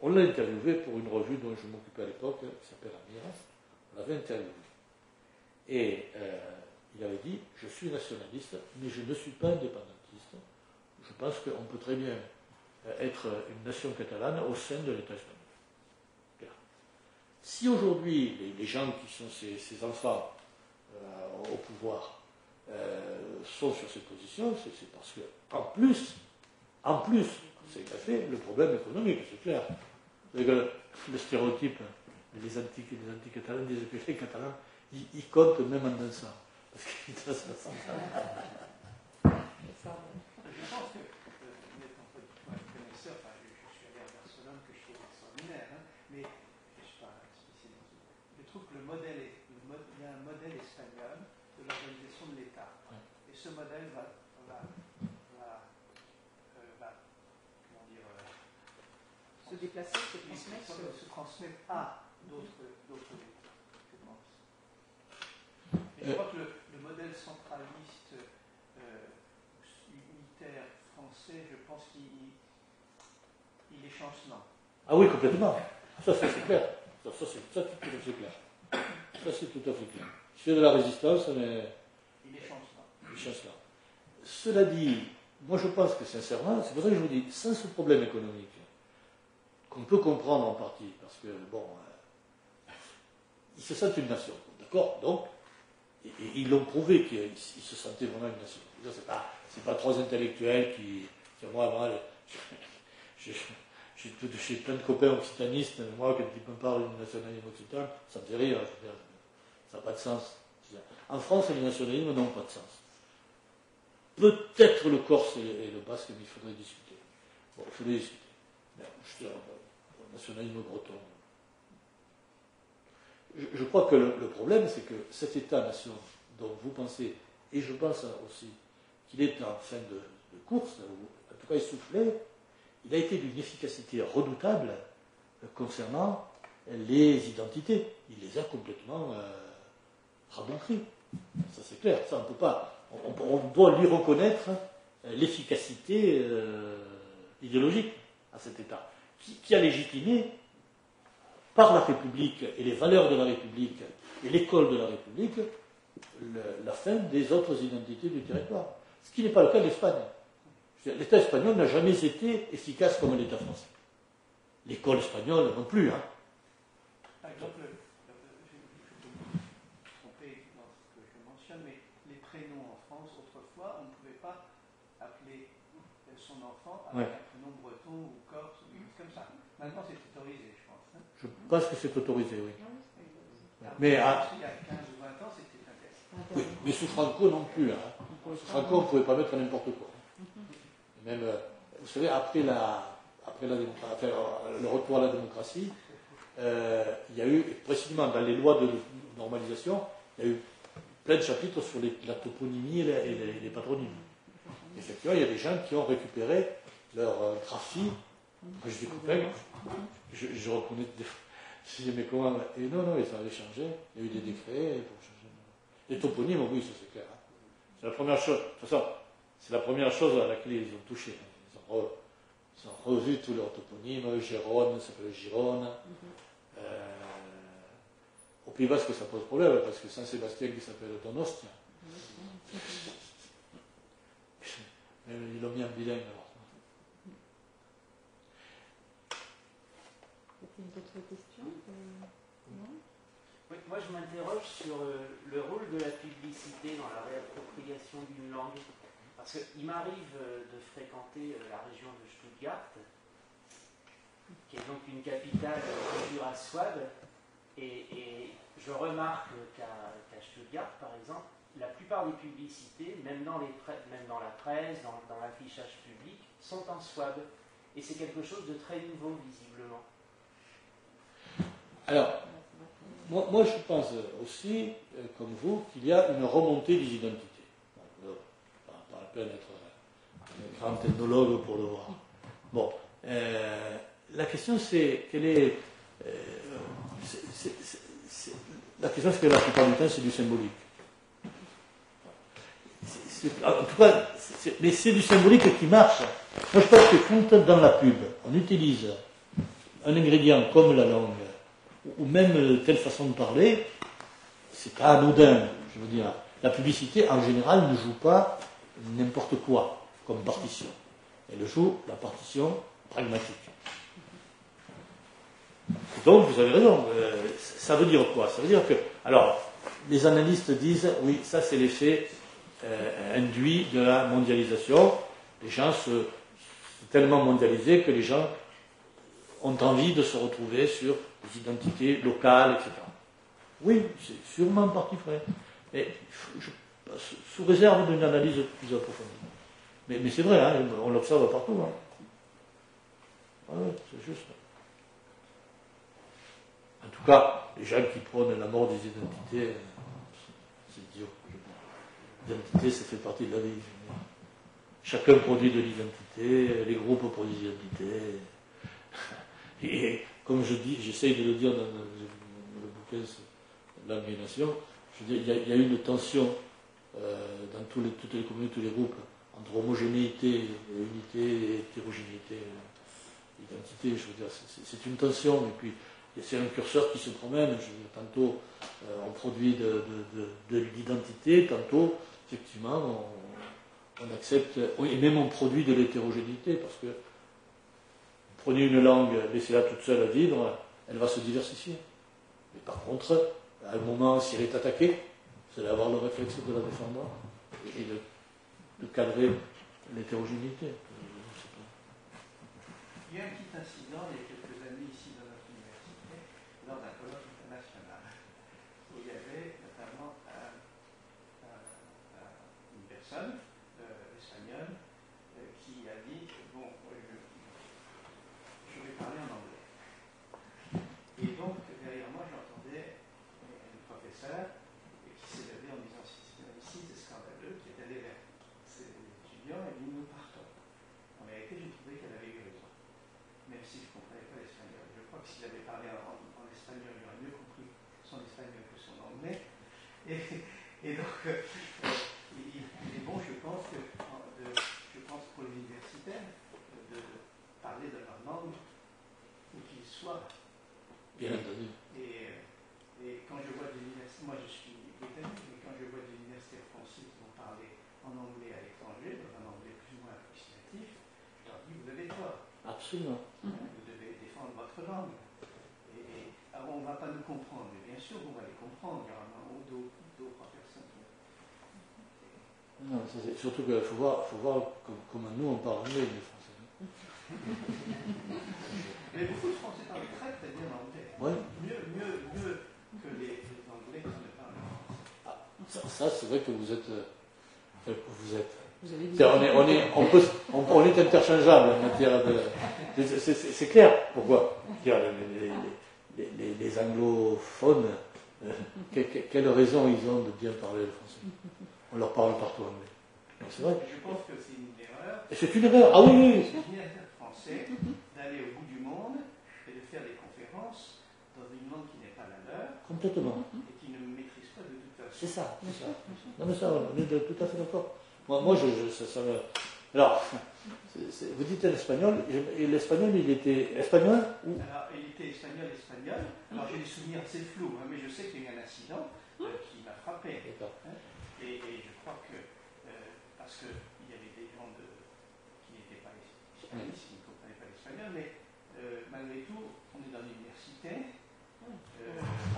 on l'a interviewé pour une revue dont je m'occupais à l'époque, qui s'appelle Amiras. On l'avait interviewé. Et euh, il avait dit Je suis nationaliste, mais je ne suis pas indépendantiste. Je pense qu'on peut très bien euh, être une nation catalane au sein de l'État espagnol. Si aujourd'hui les, gens qui sont ces, enfants euh, au pouvoir sont sur ces positions, c'est parce que, en plus, en plus, c'est fait le problème économique, c'est clair. Le, le stéréotype, les antiques, les anti-catalans disent que les catalans, ils, ils, comptent même en dansant. Parce qu'ils dansent ensemble. Je pense que, vous êtes un peu connaisseur, enfin, je, je suis allé à Barcelone, que je trouve extraordinaire, hein, mais je ne suis pas spécialiste. Je trouve que le modèle, est, le il y a un modèle espagnol de l'organisation de l'État. Et ce modèle va se déplacer, se transmettre. Se, se transmettre à d'autres États, je pense. Et je crois que le, le modèle centraliste euh, unitaire français, je pense qu'il il est chancelant. Ah oui, complètement. Ça, ça c'est clair. Ça, ça c'est tout à fait clair. Ça, c'est tout à fait clair. C'est de la résistance, mais. Il est chancelant. Il est chancelant. Cela dit, moi je pense que sincèrement, c'est pour ça que je vous dis, sans ce problème économique, qu'on peut comprendre en partie, parce que, bon, euh, ils se sentent une nation, d'accord? Donc, et, ils l'ont prouvé qu'ils se sentaient vraiment une nation. C'est pas, pas trois intellectuels qui, moi, j'ai plein de copains occitanistes, moi, quand ils me parlent d'une nationalisme occitan, ça me fait rire, ça n'a pas de sens. En France, les nationalismes n'ont pas de sens. Peut-être le corse et le basque, mais il faudrait discuter. Bon, il faudrait discuter. Je nationalisme breton. Je, crois que le, problème, c'est que cet État-nation dont vous pensez, et je pense aussi qu'il est en fin de, course, ou en tout cas essoufflé, il a été d'une efficacité redoutable concernant les identités. Il les a complètement euh, Ça c'est clair, ça on peut pas. On, doit lui reconnaître l'efficacité euh, idéologique à cet État, qui, a légitimé par la République et les valeurs de la République et l'école de la République la fin des autres identités du territoire. Ce qui n'est pas le cas de l'Espagne. L'État espagnol n'a jamais été efficace comme l'État français. L'école espagnole non plus. Hein. Par exemple, je les un ou corse ou comme ça. Maintenant, c'est autorisé, je pense. Hein. Je pense que c'est autorisé, oui. Ah, mais à... il y a 15 ou 20 ans, c'était interdit. Oui, mais sous Franco non plus. Hein. Sous Franco, on ne pouvait pas mettre n'importe quoi. Même, euh, vous savez, après, la, après, la, le retour à la démocratie, euh, il y a eu, précisément dans les lois de normalisation, il y a eu plein de chapitres sur la toponymie et les, patronymes. Effectivement, il y a des gens qui ont récupéré leur euh, graphie. je dis copains, je, je reconnais des dis mais comment Et non, non, ça avait changé. Il y a eu des décrets pour changer. Les toponymes, oui, ça c'est clair. Hein. C'est la première chose. De toute façon, c'est la première chose à laquelle ils ont touché. Ils ont, revu tous leurs toponymes. Gérone, ça s'appelle Gironne. Mm-hmm. euh, au Pays Basque, ça pose problème, parce que Saint-Sébastien qui s'appelle Donostia. Mm-hmm. Ils l'ont mis en bilingue alors. Questions oui, Moi, je m'interroge sur euh, le rôle de la publicité dans la réappropriation d'une langue. Parce qu'il m'arrive euh, de fréquenter euh, la région de Stuttgart, qui est donc une capitale du Jura et, je remarque qu'à Stuttgart, par exemple, la plupart des publicités, même dans, les même dans la presse, dans, dans l'affichage public, sont en swab. Et c'est quelque chose de très nouveau, visiblement. Alors, moi, je pense aussi, euh, comme vous, qu'il y a une remontée des identités peine d'être un grand ethnologue pour le voir. Bon, euh, la question c'est quelle est. Euh, la question c'est que la plupart du temps c'est du symbolique. en tout cas, mais c'est du symbolique qui marche. Moi je pense que quand dans la pub on utilise un ingrédient comme la langue, ou même telle façon de parler, c'est pas anodin, je veux dire. La publicité en général ne joue pas n'importe quoi comme partition. Elle joue la partition pragmatique. Donc, vous avez raison. Euh, ça veut dire quoi? Ça veut dire que, alors, les analystes disent, oui, ça c'est l'effet euh, induit de la mondialisation. Les gens se, sont tellement mondialisés que les gens ont envie de se retrouver sur des identités locales, etc. Oui, c'est sûrement en partie vrai. Mais sous réserve d'une analyse plus approfondie. Mais, c'est vrai, hein, on l'observe partout. Hein. Ah c'est juste. En tout cas, les gens qui prônent la mort des identités, c'est idiot. L'identité, ça fait partie de la vie. Chacun produit de l'identité, les groupes produisent de l'identité. Et comme je dis, j'essaye de le dire dans le, bouquin Langue et Nation, je dis, il y, a une tension euh, dans tous les, toutes les communautés, tous les groupes, entre homogénéité, unité hétérogénéité, euh, identité, je veux dire, c'est une tension, et puis c'est un curseur qui se promène, tantôt euh, on produit de, l'identité, tantôt, effectivement, on, accepte, et même on produit de l'hétérogénéité, parce que prenez une langue, laissez-la toute seule à vivre, elle va se diversifier. Mais par contre, à un moment, si elle est attaquée, c'est d'avoir le réflexe de la défendre et de, cadrer l'hétérogénéité. Il y a un petit incident quelques années ici dans notre université, lors d'un colloque international, où il y avait notamment une personne euh, espagnole euh, qui a dit Bon, je, vais parler en anglais. et, donc, euh, il, est bon, je pense, que, je pense pour les universitaires, de, parler de leur langue où qu'ils soient. Bien entendu. Et, et quand je vois des universités, moi je suis britannique, mais quand je vois des universités françaises qui vont parler en anglais à l'étranger, dans un anglais plus ou moins approximatif, je leur dis, vous avez tort. Absolument. Vous devez défendre votre langue. Et, alors on ne va pas nous comprendre, mais bien sûr, on va les comprendre. Il y aura un ou deux, deux trois personnes. Non, surtout qu'il faut voir, faut voir comment nous on parle anglais, les Français. mais beaucoup de Français parlent très très bien anglais. Ouais. Mieux, mieux, mieux que les, Anglais qui ne parlent pas. Ah, ça, c'est vrai que vous êtes. Euh, vous êtes. On, est, on, est, on, peut, on, est interchangeable en matière de. C'est clair. Pourquoi les, les, les, les, anglophones, euh, quelle raison ils ont de bien parler le français On leur parle partout anglais. C'est vrai. Je pense que c'est une erreur. C'est une erreur. Ah oui, oui. Français d'aller au bout du monde et de faire des conférences dans une langue qui n'est pas la leur. Complètement. Et qui ne maîtrise pas de toute façon. C'est ça. C'est ça. Non mais ça, on est tout à fait d'accord. Moi, moi je, ça, ça me... Alors, vous dites l'espagnol, et l'espagnol, il était espagnol ou... Alors, il était espagnol, espagnol. Alors, j'ai des souvenirs assez flous, hein, mais je sais qu'il y a eu un incident euh, qui m'a frappé. Hein, et, et, je crois que, euh, parce qu'il y avait des gens de, qui n'étaient pas hispanistes, qui ne comprenaient pas l'espagnol, mais euh, malgré tout, on est dans l'université.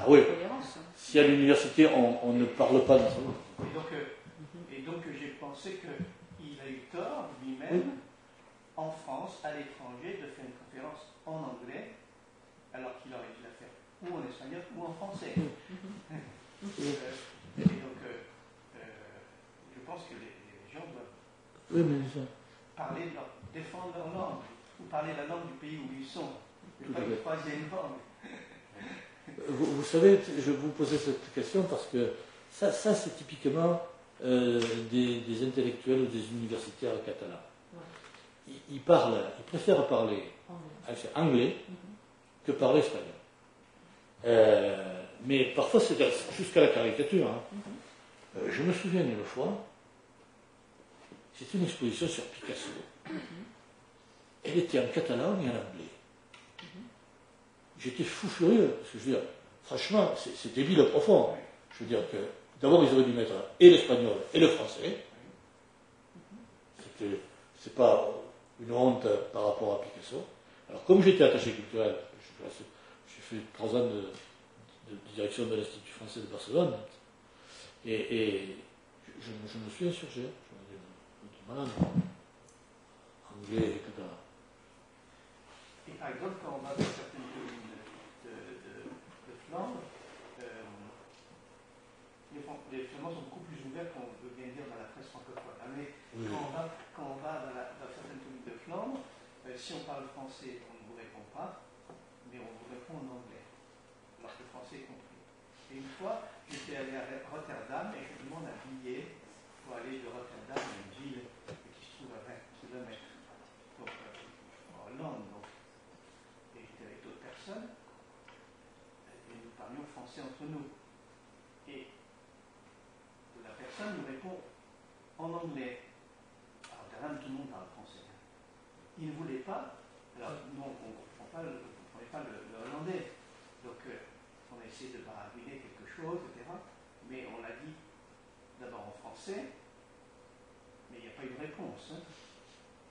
ah oui. Si à l'université, on, on, ne parle pas dans donc, et donc j'ai pensé qu'il a eu tort lui-même en France, à l'étranger, de faire une conférence en anglais, alors qu'il aurait dû la faire ou en espagnol ou en français. Euh, et donc, euh, euh, je pense que les, gens doivent parler de leur, défendre leur langue, ou parler la langue du pays où ils sont, et pas une troisième langue. Vous, vous, savez, je vous posais cette question parce que ça, ça c'est typiquement des, des, intellectuels ou des universitaires catalans ils, parlent, ils préfèrent parler anglais mhm. que parler espagnol. Euh, mais parfois c'est jusqu'à la caricature. Hein. Mhm. Euh, je me souviens une fois, c'était une exposition sur Picasso. Mhm. Elle était en catalan et en anglais. J'étais fou furieux, parce que je veux dire, franchement, c'est débile profond. Je veux dire que d'abord ils auraient dû mettre et l'espagnol et le français. C'est pas une honte par rapport à Picasso. Alors, comme j'étais attaché culturel, j'ai fait trois ans de, direction de l'Institut français de Barcelone, et, je, me suis insurgé. Je me anglais et catalan. Et par exemple, quand on va dans certaines communes de, de, de Flandre, euh, les, les Flamands sont beaucoup plus ouverts qu'on veut bien dire dans la presse francophone. Hein, mais quand, on va, quand on va dans, la, dans certaines communes de Flandre, euh, si on parle français, on ne vous répond pas, mais on vous répond en anglais, alors que le français est compris. Et une fois, j'étais allé à Rotterdam et je demande un billet pour aller de Rotterdam à une ville qui se trouve à 20 km euh, en Hollande. Donc. Et j'étais avec d'autres personnes et nous parlions français entre nous. Et la personne nous répond en anglais. Alors, Rotterdam, tout le monde parle français. Il ne voulait pas, alors nous, on ne comprenait pas le, hollandais. Donc, euh, on a essayé de baragouiner quelque chose, etc. Mais on l'a dit d'abord en français, mais il n'y a pas eu de réponse. Hein.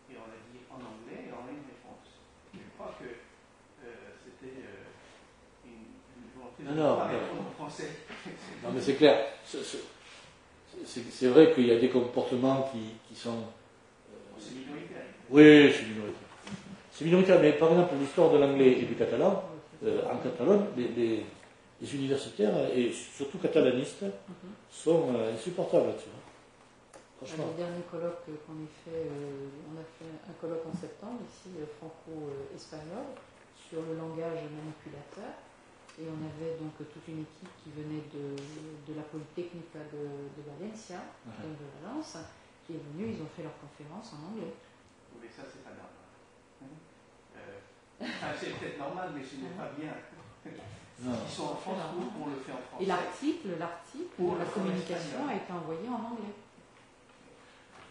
Et on l'a dit en anglais et on a eu une réponse. Je crois que euh, c'était euh, une, volonté de non, répondre en français. non, mais c'est clair. C'est vrai qu'il y a des comportements qui, qui sont. c'est minoritaire. Oui, c'est minoritaire. C'est minoritaire, mais par exemple, l'histoire de l'anglais et du catalan, en Catalogne, les les universitaires, et surtout catalanistes, sont euh, insupportables là-dessus. Hein. Le dernier colloque qu'on a fait, euh, on a fait un colloque en septembre, ici, euh, franco-espagnol, sur le langage manipulateur. Et on avait donc toute une équipe qui venait de, de la Polytechnique de, de Valencia, de Valence, qui est venue, ils ont fait leur conférence en anglais. Mais ça, c'est pas normal. c'est peut-être normal, mais ce n'est pas bien. Ils sont en France ou on le fait en français Et l'article, l'article, la communication a été envoyé en anglais.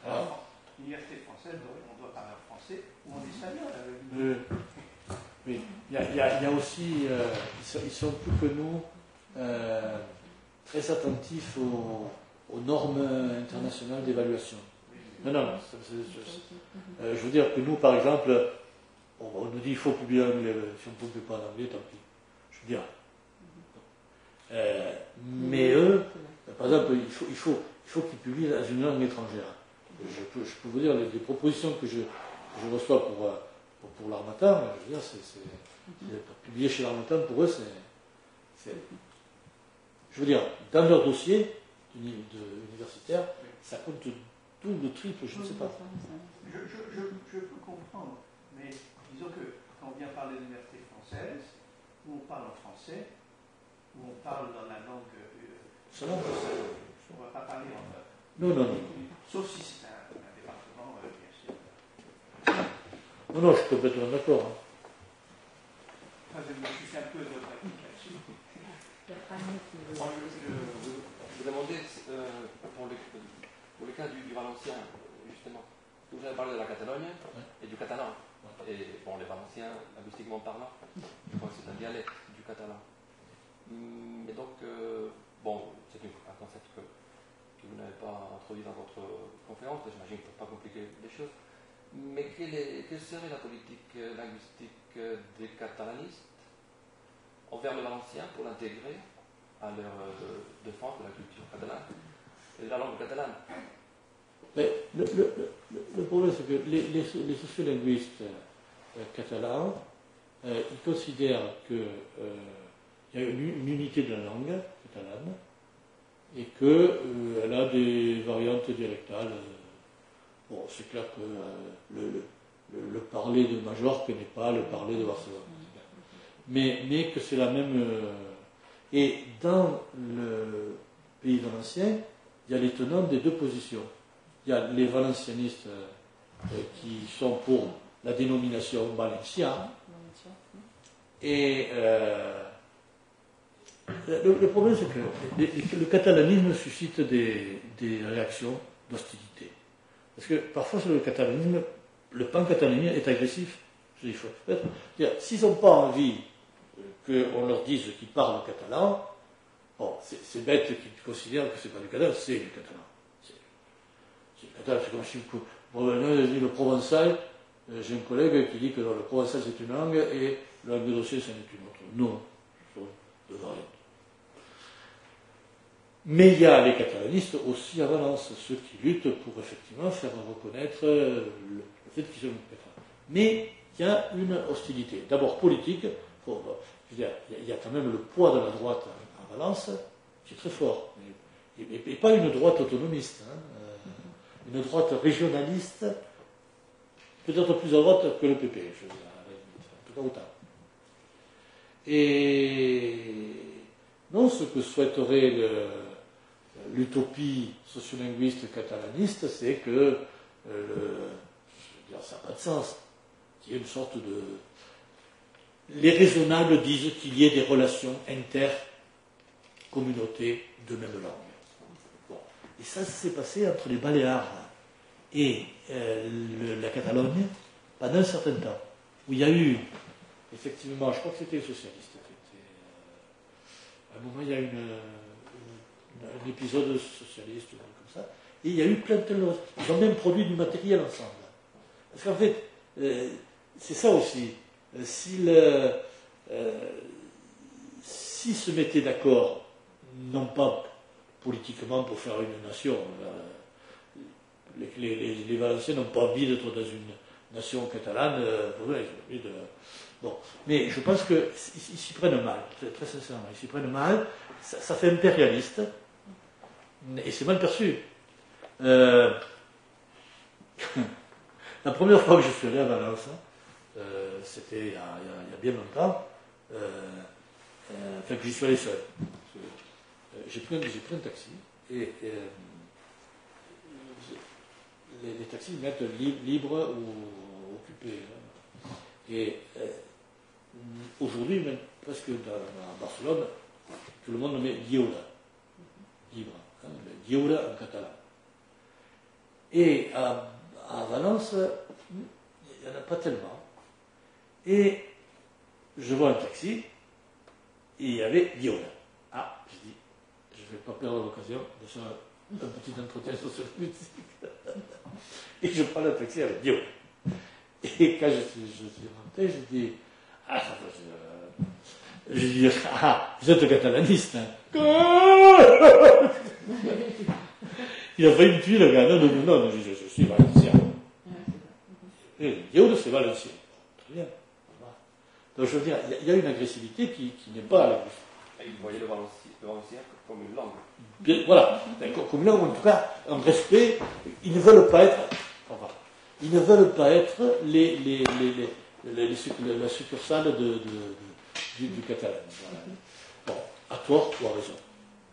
Alors, l'université française, on doit parler en français ou en espagnol. Euh, oui, il y, a, il, y a, il y a, aussi, euh, ils, sont, ils, sont, plus que nous euh, très attentifs aux, aux normes internationales d'évaluation. Non, non, euh, je veux dire que nous, par exemple, on, nous dit qu'il faut publier en anglais. Si on ne publie pas en anglais, tant pis. Je veux dire. Euh, mais eux, par exemple, il faut, il faut, il faut qu'ils publient dans une langue étrangère. Je peux, je vous dire les, propositions que je, je reçois pour, euh, pour, l'Armatan, je veux dire, c'est, publier chez l'Armatan, pour eux, c'est, Je veux dire, dans leur dossier de, universitaire, ça compte double, triple, je ne sais pas. Je, je, je, je, peux comprendre, mais disons que quand on vient parler de l'université française, où on parle en français, où on parle dans la langue. Euh, langue on ne va pas parler en. Non, non, non. Sauf si c'est un, un, département, euh, bien sûr. Non, non, je suis complètement d'accord. Hein. Enfin, je me suis un peu de votre là-dessus. je, je, je, vous demandais euh, pour, le, pour le cas du, du Valencien, justement. Vous avez parlé de la Catalogne et du catalan. Et bon, les Valenciens, linguistiquement parlant, je crois que c'est un dialecte du catalan. Mais donc, euh, bon, c'est un concept que, que vous n'avez pas introduit dans votre conférence, j'imagine pour ne pas compliquer les choses. Mais quelle, est, quelle, serait la politique linguistique des catalanistes envers le valencien pour l'intégrer à leur euh, défense de la culture catalane? De la langue catalane le, problème, c'est que les, sociolinguistes euh, catalans, euh, ils considèrent qu'il y a une, unité de la langue catalane et qu'elle a des variantes dialectales. Bon, c'est clair que le, parler de Majorque n'est pas le parler de Barcelone. Mais, mais que c'est la même. et dans le pays valencien, il y a les tenants des deux positions. Il y a les valencianistes euh, qui sont pour la dénomination valenciane. Et euh, le, problème, c'est que le, catalanisme suscite des, réactions d'hostilité. Parce que parfois, le catalanisme, le pan-catalanisme est agressif. S'ils n'ont pas envie qu'on leur dise qu'ils parlent catalan, bon, c'est bête qu'ils considèrent que c'est pas du catalan, c'est du catalan. C'est le catalan, c'est comme si le provençal, euh, j'ai un collègue qui dit que le provençal c'est une langue et le languedocien c'en est une autre. Non, ce sont deux variantes. Mais il y a les catalanistes aussi à Valence, ceux qui luttent pour effectivement faire reconnaître le, le fait qu'ils sont catalans. Mais il y a une hostilité, d'abord politique, il y, il y a quand même le poids de la droite à qui est très fort. Et, pas une droite autonomiste, hein, euh, une droite régionaliste, peut-être plus à droite que le PP, je veux dire, en tout cas autant. Et non, ce que souhaiterait l'utopie sociolinguiste catalaniste, c'est que euh, dire, ça n'a pas de sens, qu'il y ait une sorte de les raisonnables disent qu'il y ait des relations inter-communautés de même langue. Et ça, s'est passé entre les Baléares et euh, la Catalogne pendant un certain temps, où il y a eu, effectivement, je crois que c'était les socialistes, euh, à un moment, il y a eu une, une, un épisode socialiste, comme ça, et il y a eu plein de choses. Ils ont même produit du matériel ensemble. Parce qu'en fait, euh, c'est ça aussi euh, s'ils euh, si se mettaient d'accord, non pas politiquement pour faire une nation, euh, les, Valenciens n'ont pas envie d'être dans une nation catalane, euh, mais je pense qu'ils s'y prennent mal, très, sincèrement, ils s'y prennent mal, ça, fait impérialiste, et c'est mal perçu. Euh, la première fois que je suis allé à Valence, c'était il, y a bien longtemps, que j'y suis allé seul. J'ai pris, pris, un taxi et les, les, taxis mettent li, libre ou occupé. Hein. Et aujourd'hui, même presque à Barcelone, tout le monde met Diola, libre, hein, Diola en catalan. Et à, Valence, il n'y en a pas tellement. Et je vois un taxi, et il y avait Diola. Ah, je dis, je ne vais pas perdre l'occasion de faire un petit entretien sur cette musique. Et je prends le taxi avec Diola. Et quand je suis, je suis rentré, je dis, ah, ça va, je, je dis, ah, vous êtes catalaniste. Hein. Il a failli me tuer le gars. Non, non, non, non, je, je suis valencien. Et c'est valencien. Très bien. Donc je veux dire, il y a- il y, a une agressivité qui, qui n'est pas Vous voyez le valencien, le comme une langue. Bien, voilà, D'accord. comme là, ou en tout cas, un respect, ils ne veulent pas être, ils ne veulent pas être les, la succursale de, de- de- du, du catalan. Voilà. Bon, à tort ou à raison.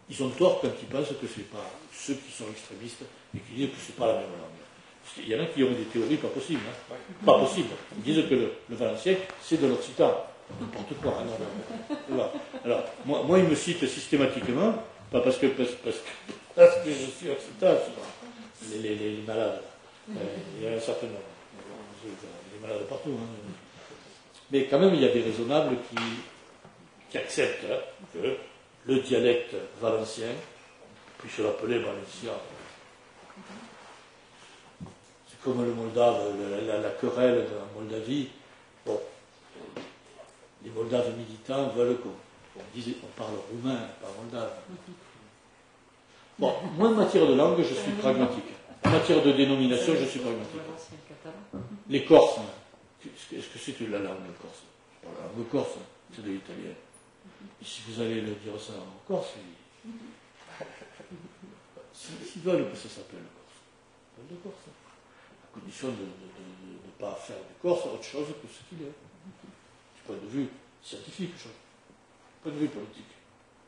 Ils ont tort quand ils pensent que c'est pas ceux qui sont extrémistes et qui disent que c'est pas la même langue. Parce qu'il y en a qui ont des théories pas possibles. hein. Pas possibles. Ils disent que le, le valencien, c'est de l'occitan. N'importe quoi. hein. Alors, moi, moi, ils me citent systématiquement, pas parce que, parce, parce que, parce que je suis occitan, les, les, les malades. Euh, il y a un certain nombre. Il malades partout. hein. Mais quand même, il y a des raisonnables qui, qui acceptent que le dialecte valencien puisse l'appeler valencien. C'est comme le moldave, la querelle de la Moldavie. Bon, les moldaves militants veulent qu'on on on parle roumain, pas moldave. Bon, moi en matière de langue, je suis pragmatique. En matière de dénomination, je suis pragmatique. Les Corses, est-ce que- c'est de la langue corse? La langue corse, c'est de l'italien. Si vous allez le dire ça en Corse, ils- veulent que ça s'appelle Corse, ils veulent le Corse. À condition de ne pas faire de Corse autre chose que ce qu'il est. Point de vue scientifique, point de vue politique.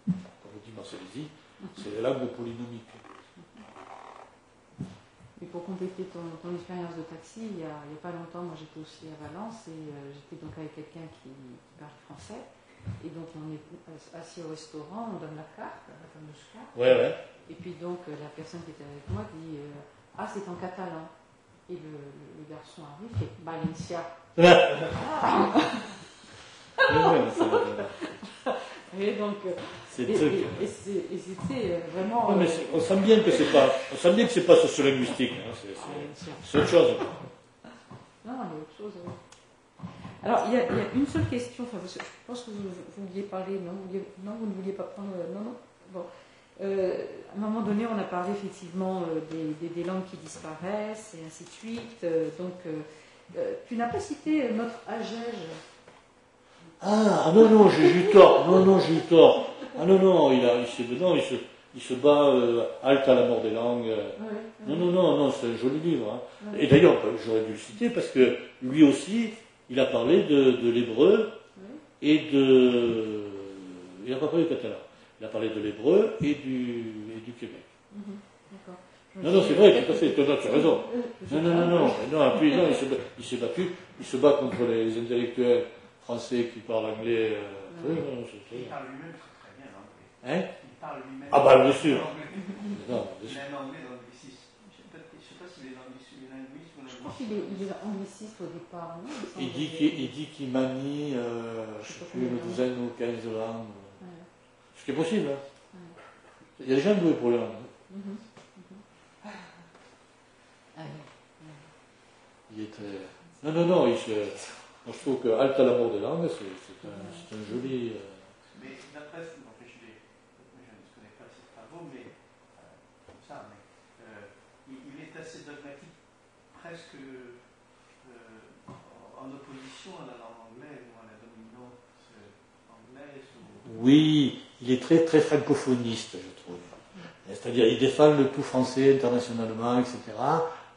Comme dit Marcelisi, c'est la langue polynomique. Et pour compléter ton, ton expérience de taxi, il n'y a, il y a pas longtemps, moi j'étais aussi à Valence et euh, j'étais donc avec quelqu'un qui, qui parle français. Et donc on est assis au restaurant, on donne la carte, la fameuse carte. Ouais, ouais. Et puis donc euh, la personne qui était avec moi dit euh, Ah, c'est en catalan. Et le, le- le garçon arrive et mais c'est- Et donc, euh, et, c'était euh, vraiment. Mais on sent bien que c'est pas, on sent bien que c'est pas sociolinguistique. Hein, c'est, c'est, autre chose. Non, autre chose. Alors, il y, a, il y a une seule question. Enfin, je pense que vous, vous vouliez parler. Non, vous, vouliez, non, vous ne vouliez pas prendre. euh, Non, non. Bon. Euh, à un moment donné, on a parlé effectivement des, des- des langues qui disparaissent et ainsi de suite. Donc, euh, tu n'as pas cité notre Agège. Ah, ah non, non, j'ai eu tort. Non, non, j'ai eu tort. Ah non, non, il, a, il, se, non, il, se, il se bat euh, halte à la mort des langues. euh. Ouais, Non, non, non, non, c'est un joli livre. hein. Et d'ailleurs, bah, j'aurais dû le citer parce que lui aussi, il a parlé de, de l'hébreu et de. Il n'a pas parlé du catalan. Il a parlé de l'hébreu et du, et du Québec. Mhm, D'accord. Non, non, c'est vrai, tout à fait, tu as raison. Euh, je- Non, non, non, non, non, puis, non il ba- il s'est battu, il se bat contre les intellectuels français qui parlent anglais. euh, oui, non, c'est très Il parle lui-même très très bien l'anglais. Hein Il parle lui-même. Ah bah, bien sûr. l'anglais. Non, bien Il sûr. a un anglais d'anglicisme. Je ne sais pas, je sais pas s'il est linguiste ou linguiste ou Je crois qu'il est, il est angliciste au départ. Non me Il semble. dit qu'il il dit qu'il manie, euh, je sais plus, une douzaine ou quinze langues. Ouais. Ce qui est possible. Hein. Il y a des gens doués pour les langues. Mhm. Ah, Il est très... Non, non, non, il se... Moi, je trouve que Halte à l'amour des langues, c'est c'est un, c'est un joli... euh, Mais d'après, en fait, je, je ne connais pas ses travaux, mais euh, comme ça, mais euh, il, il est assez dogmatique, presque euh, en opposition à la langue anglaise ou à la dominante anglaise. Ou... Oui, il est très, très francophoniste, je trouve. C'est-à-dire, il défend le tout français internationalement, etc.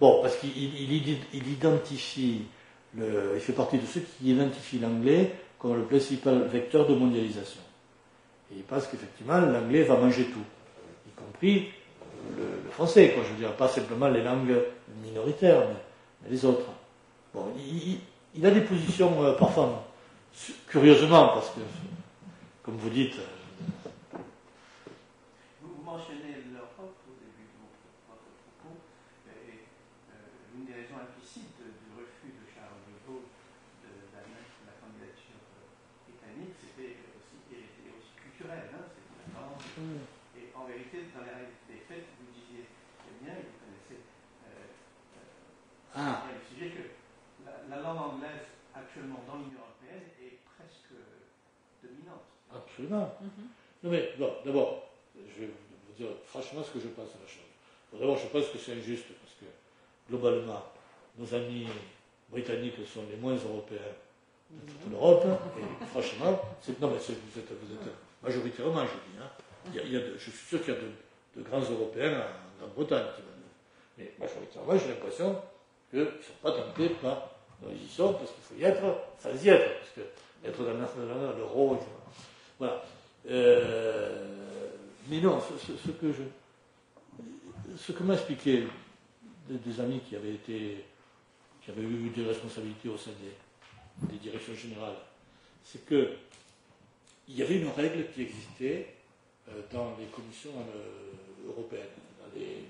Bon, parce qu'il il, il- il identifie, il fait partie de ceux qui identifient l'anglais comme le principal vecteur de mondialisation. Et il pense qu'effectivement, l'anglais va manger tout, y compris le, français, quoi. Je veux dire, pas simplement les langues minoritaires, mais, les autres. Bon, il a des positions euh, parfois curieusement, parce que, comme vous dites, vous mentionnez l'Europe au début de votre propos, et euh, l'une des raisons implicites du refus de Charles de Gaulle d'admettre la candidature britannique, c'était aussi, était aussi culturelle, hein, c'était la langue. Mm. Et en vérité, dans la réalité des faits, vous disiez très bien, et vous connaissez euh, euh, ah. le sujet, que la, la langue anglaise actuellement dans l'Union européenne est presque dominante. Absolument. Mm-hmm. Non mais, bon, d'abord, je vais vous dire franchement ce que je pense de la chose. D'abord, je pense que c'est injuste parce que, globalement, nos amis britanniques sont les moins européens de toute mm-hmm. l'Europe. Et franchement, non mais vous êtes, vous êtes majoritairement, je dis. Hein. Il y a, je suis sûr qu'il y a de, grands Européens en Grande-Bretagne. Mais majoritairement, j'ai l'impression qu'ils ne sont pas tentés par ils y sont parce qu'il faut y être, sans y être, parce que être dans l'euro, etc. Voilà. Euh, mais non, ce, que je. Ce que m'a expliqué des, amis qui avaient été. qui avaient eu des responsabilités au sein des, directions générales, c'est que il y avait une règle qui existait euh, dans les commissions euh, européennes, dans les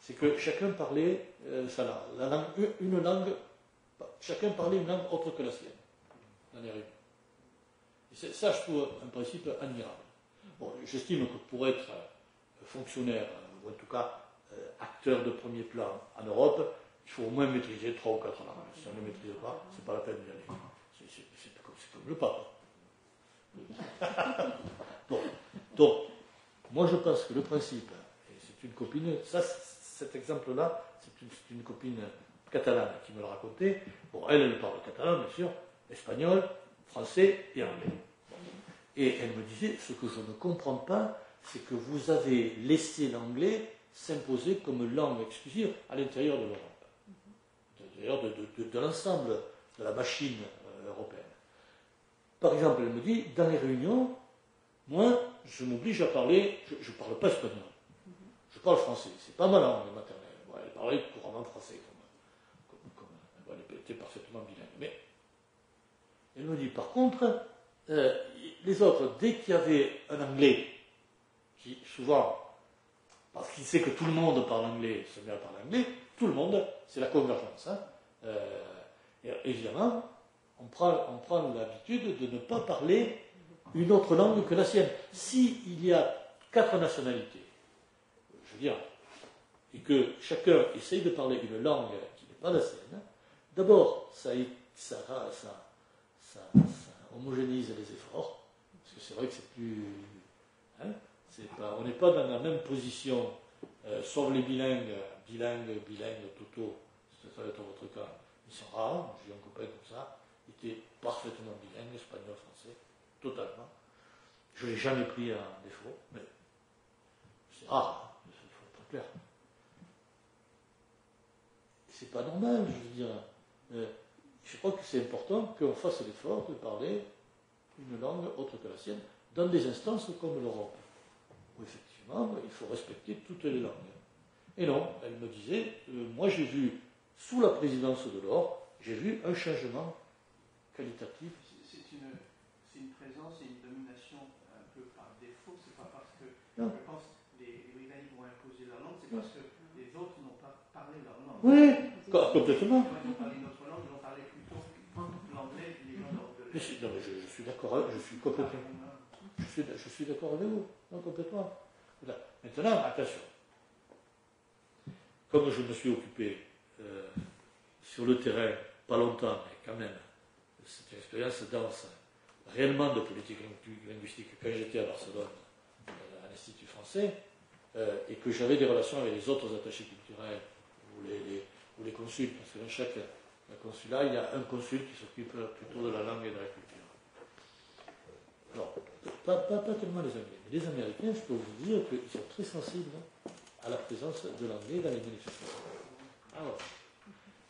c'est que chacun parlait sa langue. une langue, chacun parlait une langue autre que la sienne. Ça, je trouve un principe admirable. Bon, j'estime que pour être euh, fonctionnaire, euh, ou en tout cas acteur de premier plan en Europe, il faut au moins maîtriser trois ou quatre langues. Si on ne maîtrise pas, c'est pas la peine d'y aller. C'est comme, le pape. bon, donc, moi je pense que le principe, et c'est une copine, ça cet exemple-là, c'est une, copine catalane qui me l'a raconté. Bon, elle, elle parle catalan, bien sûr, espagnol, français et anglais. Et elle me disait, ce que je ne comprends pas, c'est que vous avez laissé l'anglais s'imposer comme langue exclusive à l'intérieur de l'Europe, d'ailleurs de, l'ensemble de la machine euh, européenne. Par exemple, elle me dit, dans les réunions, moi, je m'oblige à parler, je ne parle pas espagnol. Je parle français, c'est pas ma langue maternelle. elle parlait couramment français, comme, elle était parfaitement bilingue. Mais elle me dit, par contre, euh, les autres, dès qu'il y avait un anglais, qui souvent, parce qu'il sait que tout le monde parle anglais, se met à parler anglais, tout le monde, c'est la convergence. Hein. Euh, évidemment, on prend, l'habitude de ne pas parler une autre langue que la sienne. S'il y a quatre nationalités, et que chacun essaye de parler une langue qui n'est pas la sienne, d'abord, ça, ça, ça, homogénise les efforts, parce que c'est vrai que c'est plus. Hein, on n'est pas dans la même position, euh, sauf les bilingues, bilingues, bilingues, toto, ça va être votre cas, ils sont rares. J'ai un copain comme ça, il était parfaitement bilingue, espagnol, français, totalement. Je ne l'ai jamais pris en défaut, mais c'est rare clair. C'est pas normal, je veux dire. Euh, je crois que c'est important qu'on fasse l'effort de parler une langue autre que la sienne dans des instances comme l'Europe, où effectivement il faut respecter toutes les langues. Et non, elle me disait, euh, moi j'ai vu, sous la présidence de l'Or, j'ai vu un changement qualitatif. C'est une, une, présence et une domination un peu par défaut, c'est pas parce que je pense parce que les autres n'ont pas parlé leur langue. Oui, complètement. Ils ont parlé notre langue, ils ont parlé plutôt l'anglais les je, non, mais je, suis d'accord, je suis complètement. Je suis, suis d'accord avec vous, non, complètement. Maintenant, attention. Comme je me suis occupé euh, sur le terrain, pas longtemps, mais quand même, cette expérience dense, réellement de politique linguistique, quand j'étais à Barcelone, à l'Institut français, euh, et que j'avais des relations avec les autres attachés culturels ou les, ou les consuls, parce que dans chaque consulat, il y a un consul qui s'occupe plutôt de la langue et de la culture. Alors, pas, tellement les Anglais, mais les Américains, je peux vous dire qu'ils sont très sensibles à la présence de l'anglais dans les manifestations. Alors,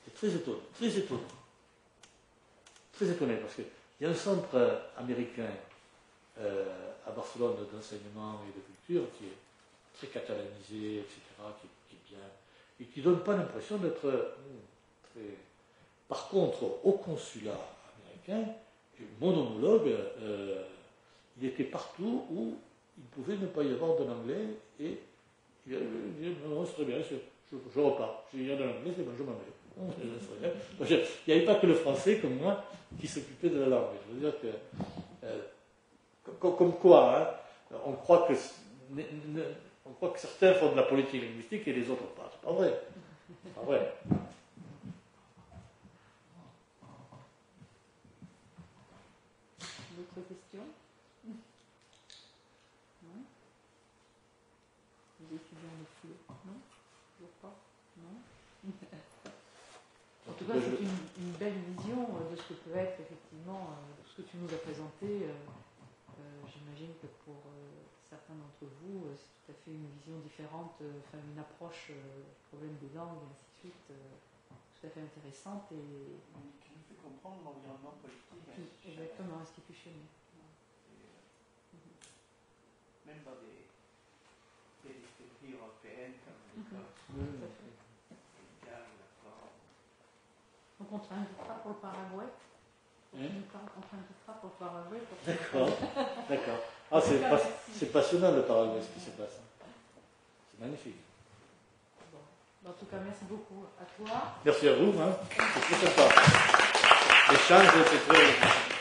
c'est très étonnant, très étonnant. Très étonnant, parce qu'il y a un centre américain euh, à Barcelone d'enseignement et de culture qui est très catalanisé, etc., qui, est bien, et qui ne donne pas l'impression d'être hmm, très. Par contre, au consulat américain, mon homologue, euh, il était partout où il pouvait ne pas y avoir de l'anglais et il a dit non, c'est très bien, je, repars. Il y a de l'anglais, c'est bon, je m'en vais. Il n'y avait pas que le français comme moi qui s'occupait de la langue. Je veux dire que, euh, comme, quoi, hein, on, croit que, on croit que certains font de la politique linguistique et les autres pas. C'est pas vrai. C'est pas vrai. D'autres questions Non Les étudiants de flou Non Toujours pas Non En tout cas, c'est une, une, belle vision euh, de ce que peut être effectivement euh, ce que tu nous as présenté. Euh, j'imagine que pour certains d'entre vous, c'est tout à fait une vision différente, enfin une approche du problème des langues et ainsi de suite, tout à fait intéressante et qui nous fait comprendre l'environnement politique. Exactement, institutionnel. Même dans des, des pays européennes comme mm Donc on te invitera pour le Paraguay. On te invitera pour le Paraguay. D'accord, d'accord. Ah, c'est passionnant le Paraguay ce qui se passe. C'est magnifique. En tout cas, merci beaucoup à toi. Merci à vous. Hein. C'est très sympa. L'échange, c'est très.